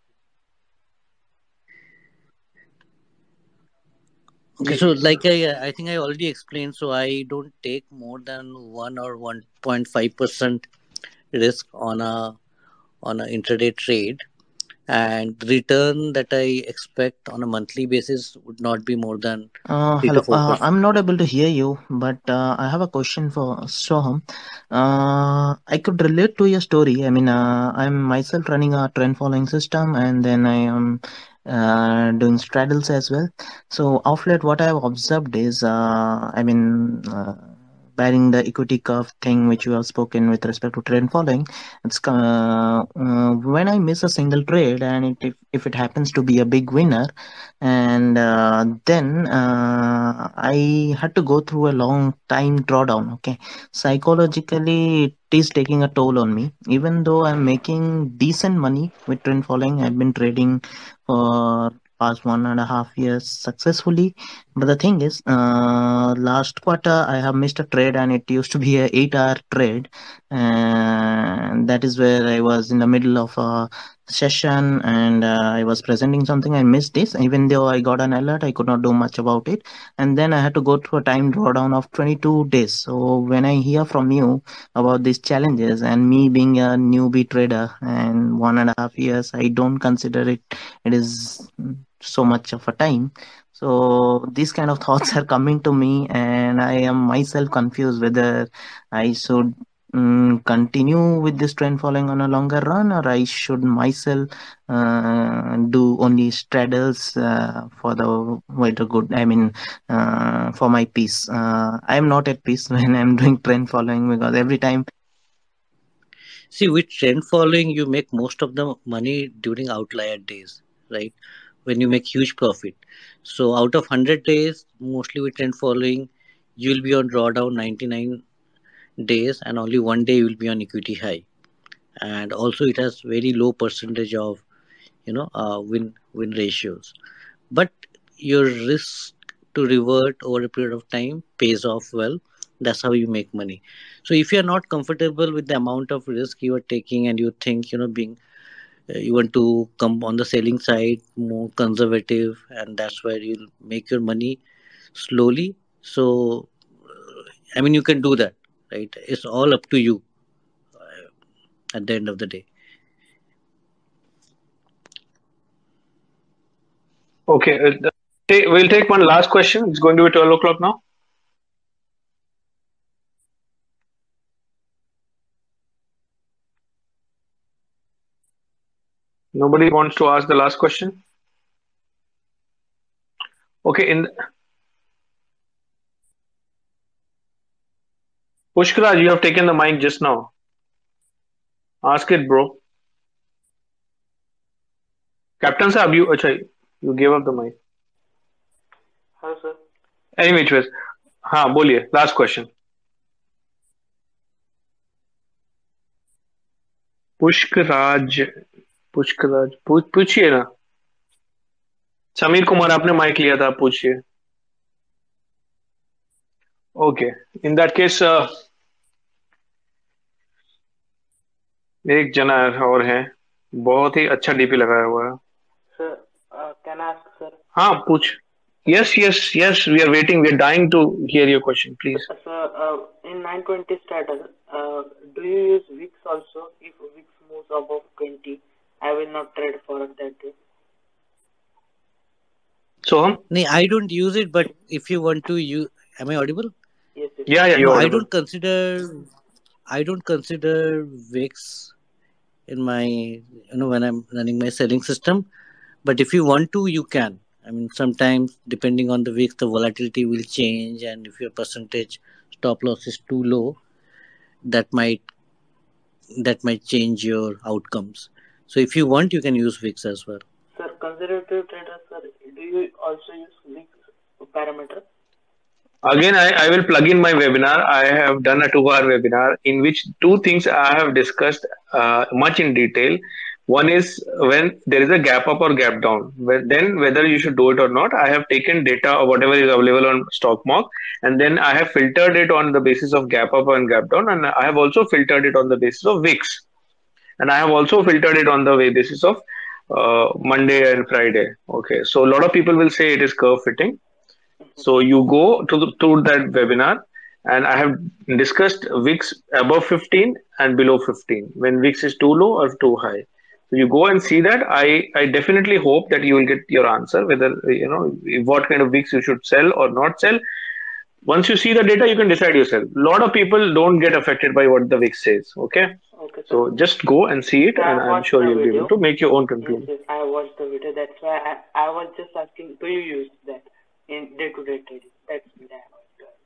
Okay, so like I, I think I already explained. So I don't take more than one or one point five percent risk on a on a intraday trade, and the return that I expect on a monthly basis would not be more than Uh, hello. Uh. I'm not able to hear you, but uh, I have a question for Soham. Uh, I could relate to your story. I mean, uh, I'm myself running a trend following system, and then I am uh, doing straddles as well. So, of late, what I have observed is, uh, I mean, barring the equity curve thing which you have spoken with respect to trend following, it's uh, uh, when I miss a single trade, and it, if if it happens to be a big winner and uh, then uh, I had to go through a long time drawdown. Okay, psychologically, it is taking a toll on me. Even though I'm making decent money with trend following, I've been trading for past one and a half years successfully. But the thing is, uh, last quarter I have missed a trade, and it used to be a eight-hour trade, and that is where I was in the middle of a session and uh, I was presenting something. I missed this, even though I got an alert, I could not do much about it. And then I had to go through a time drawdown of 22 days. So when I hear from you about these challenges and me being a newbie trader and one and a half years, I don't consider it. It is so much of a time. So these kind of thoughts are coming to me, and I am myself confused whether I should mm, continue with this trend following on a longer run, or I should myself uh, do only straddles uh, for the wider good. I mean, uh, for my peace. Uh, I am not at peace when I'm doing trend following because every time. See, with trend following, you make most of the money during outlier days, right? When you make huge profit. So out of 100 days, mostly with trend following, you will be on drawdown 99 days and only one day you will be on equity high. And also it has very low percentage of, you know, uh, win win ratios. But your risk to revert over a period of time pays off well. That's how you make money. So if you're not comfortable with the amount of risk you are taking and you think, you know, being uh, you want to come on the selling side more conservative and that's where you'll make your money slowly. So, I mean, you can do that, right? It's all up to you uh, at the end of the day. Okay, uh, we'll take one last question. It's going to be 12 o'clock now. Nobody wants to ask the last question? Okay, in Pushkaraj, you have taken the mic just now. Ask it, bro. Captain Saab, you, achha, you gave up the mic. हाँ sir Any which ways. हाँ बोलिए last question Pushkaraj Pushkaraj पूछ पूछिए ना समीर कुमार आपने mic लिया था पूछिए ओके इन दैट केस एक जना और है। बहुत ही अच्छा डीपी लगाया हुआ है। हाँ पूछ। Yes yes yes we are waiting we are dying to hear your question please sir in 920 starter do you use VIX also if VIX moves above 20 I will not trade for that day so हम नहीं I don't use it but if you want to you am I audible yeah yeah I don't consider I don't consider VIX in my, you know, when I'm running my selling system. But if you want to, you can. I mean, sometimes depending on the VIX, the volatility will change, and if your percentage stop loss is too low, that might that might change your outcomes. So if you want, you can use VIX as well. Sir, conservative trader, sir, do you also use VIX parameter? Again, I, I will plug in my webinar. I have done a two hour webinar in which two things I have discussed uh, much in detail. One is when there is a gap up or gap down. Then whether you should do it or not, I have taken data or whatever is available on StockMock, and then I have filtered it on the basis of gap up and gap down, and I have also filtered it on the basis of VIX, and I have also filtered it on the basis of uh, Monday and Friday. Okay, so a lot of people will say it is curve fitting. So you go to the, to that webinar, and I have discussed VIX above 15 and below 15 when VIX is too low or too high. So you go and see that. I, I definitely hope that you will get your answer whether you know what kind of VIX you should sell or not sell. Once you see the data, you can decide yourself. A lot of people don't get affected by what the VIX says. Okay, Okay, sir. so just go and see it, I and I'm sure you'll be able to make your own Yes, conclusion. yes, I watched the video. That's why I, I was just asking, do you use that in day-to-day trading? That's what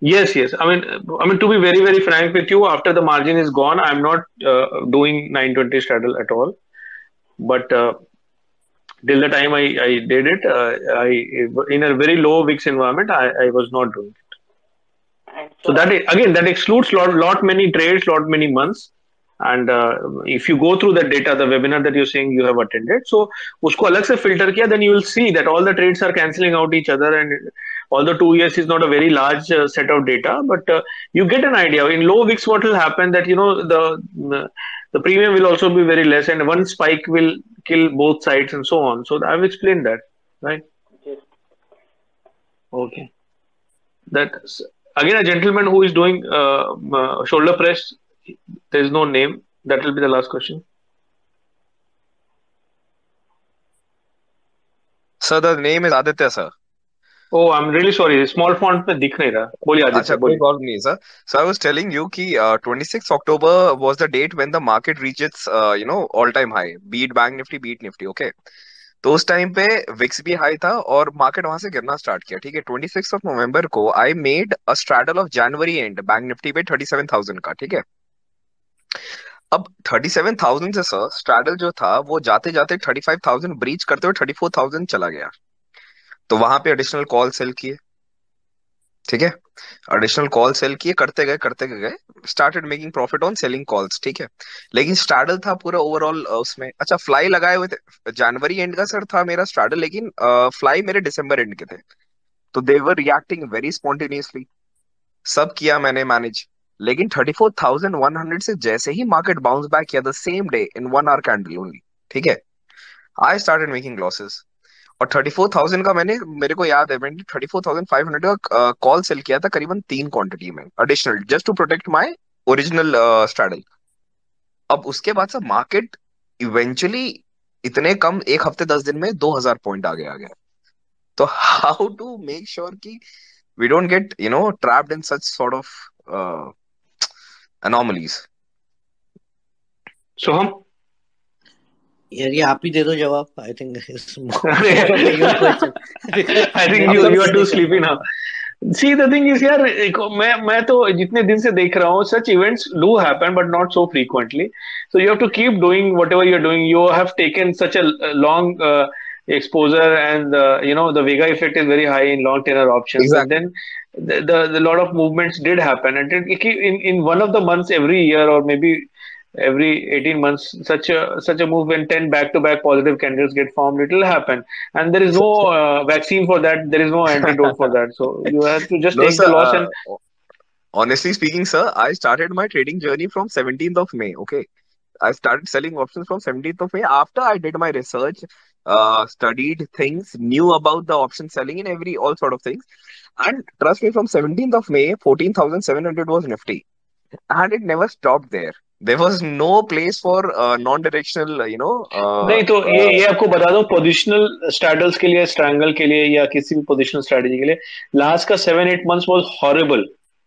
Yes, yes. I mean, I mean to be very, very frank with you, after the margin is gone, I'm not uh, doing 920 straddle at all. But uh, till the time I, I did it, uh, I in a very low VIX environment, I, I was not doing it. And So that again, that excludes lot, lot many trades, lot many months. And uh, if you go through through data, the webinar that you're saying you have attended, so usko अलग से filter किया then you will see that all the trades are cancelling out each other, and although two years is not a very large uh, set of data but uh, you get an idea. In low VIX what will happen that you know the mm, the premium will also be very less and one spike will kill both sides and so on. So i've explained that right? Okay, okay. that again a gentleman who is doing shoulder press there is no name. That will be the last question. Sir, the name is Aditya, sir. Oh I am really sorry small font में दिख नहीं रहा बोलिए आज अच्छा कोई problem नहीं sir sir I was telling you कि 26 October was the date when the market reach its you know all time high beat bank Nifty beat Nifty okay तो उस टाइम पे विक्स भी हाई था और मार्केट वहाँ से गिरना स्टार्ट किया ठीक है ट्वेंटी सिक्स ऑफ़ नवंबर को I made a straddle of January and bank Nifty पे थर्टी सेवन थाउज़ेंड का ठीक है अब 37000 से सर स्ट्रैडल जो था, वो जाते जाते 35000 ब्रीच करते हुए 34000 चला गया। तो वहाँ पे एडिशनल कॉल सेल किए। ठीक है? एडिशनल कॉल सेल किए, करते गए करते गए started making profit on selling calls ठीक है? लेकिन स्ट्रैडल था पूरा ओवरऑल उसमें। अच्छा फ्लाई लगाए हुए थे। जनवरी एंड का सर था मेरा स्ट्रैडल लेकिन फ्लाई मेरे दिसंबर एंड के थे। तो they were reacting very spontaneously सब किया मैंने मैनेज लेकिन 34100 से जैसे ही मार्केट बाउंस बैक किया the same day in one hour candle only ठीक है? आई स्टार्टेड मेकिंग लॉसेस और थर्टी फोर थाउज़ेंड का मैंने, मेरे को याद है, मैंने thirty four thousand five hundred का कॉल सेल किया था करीबन तीन क्वांटिटी में additional just to protect my original straddle अब उसके बाद से मार्केट इवेंचुअली इतने कम एक हफ़्ते दस दिन में दो हज़ार पॉइंट आगे आ गया। तो हाउ टू मेक श्योर कि we don't get you know trapped in such sort of anomalies so हम यार ये आप ही दे दो जवाब I think I think you you are to sleepy now see the thing is यार मैं मैं तो जितने दिन से देख रहा हूँ such events do happen but not so frequently so you have to keep doing what ever you are doing you have taken such a long exposure and uh, you know the vega effect is very high in long tenor options. Exactly. and then the, the, the lot of movements did happen. And it, in in one of the months every year or maybe every 18 months such a such a move when 10 back to back positive candles get formed it will happen. And there is no uh, vaccine for that. There is no antidote for that. So you have to just no, take sir, the loss uh, and honestly speaking sir i started my trading journey from 17th of may okay? I started selling options from 17th of may after i did my research uh, studied things knew about the option selling and every all sort of things and trust me from 17th of may 14700 was nifty and it never stopped there there was no place for uh, non-directional you know uh, नहीं तो ये ये आपको बता दो positional straddles के लिए strangle के लिए या किसी भी पोजिशनल स्ट्रेटजी के लिए लास्ट का seven eight months was horrible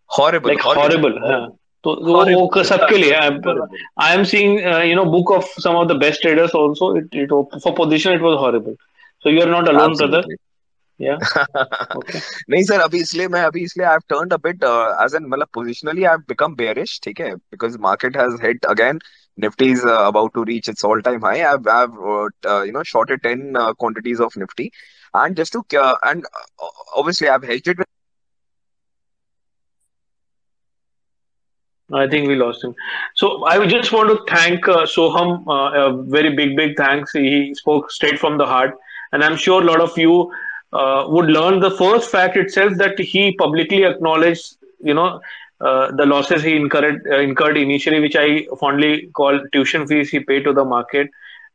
horrible like horrible horrible हाँ तो वो वो सबके लिए I am seeing you know book of some of the best traders also it it for position it was horrible so you are not alone brother या okay नहीं sir अभी इसलिए मैं अभी इसलिए I have turned a bit as an मतलब positionally I have become bearish ठीक है because market has hit again Nifty is uh, about to reach its all-time high. I've, I've uh, uh, you know, shorted 10 uh, quantities of Nifty. And just to, uh, and uh, obviously I've hedged it with I think we lost him. So I just want to thank uh, Soham uh, a very big, big thanks. He spoke straight from the heart, and I'm sure a lot of you uh, would learn the first fact itself that he publicly acknowledged, you know, uh, the losses he incurred uh, incurred initially, which I fondly call tuition fees he paid to the market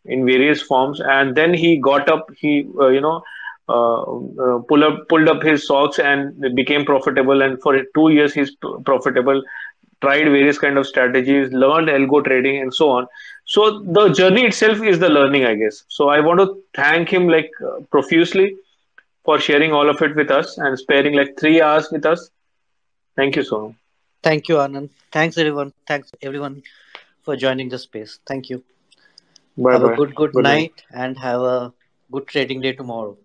in various forms, and then he got up. He, uh, you know. Uh, pull up, pulled up his socks and became profitable. And for two years, he's profitable tried various kind of strategies, learned algo trading, and so on. So the journey itself is the learning, I guess. So I want to thank him like uh, profusely for sharing all of it with us and sparing like three hours with us. Thank you so much. Thank you, Anand. Thanks everyone. Thanks everyone for joining the space. Thank you. Bye have bye. a good good, night. night and have a good trading day tomorrow.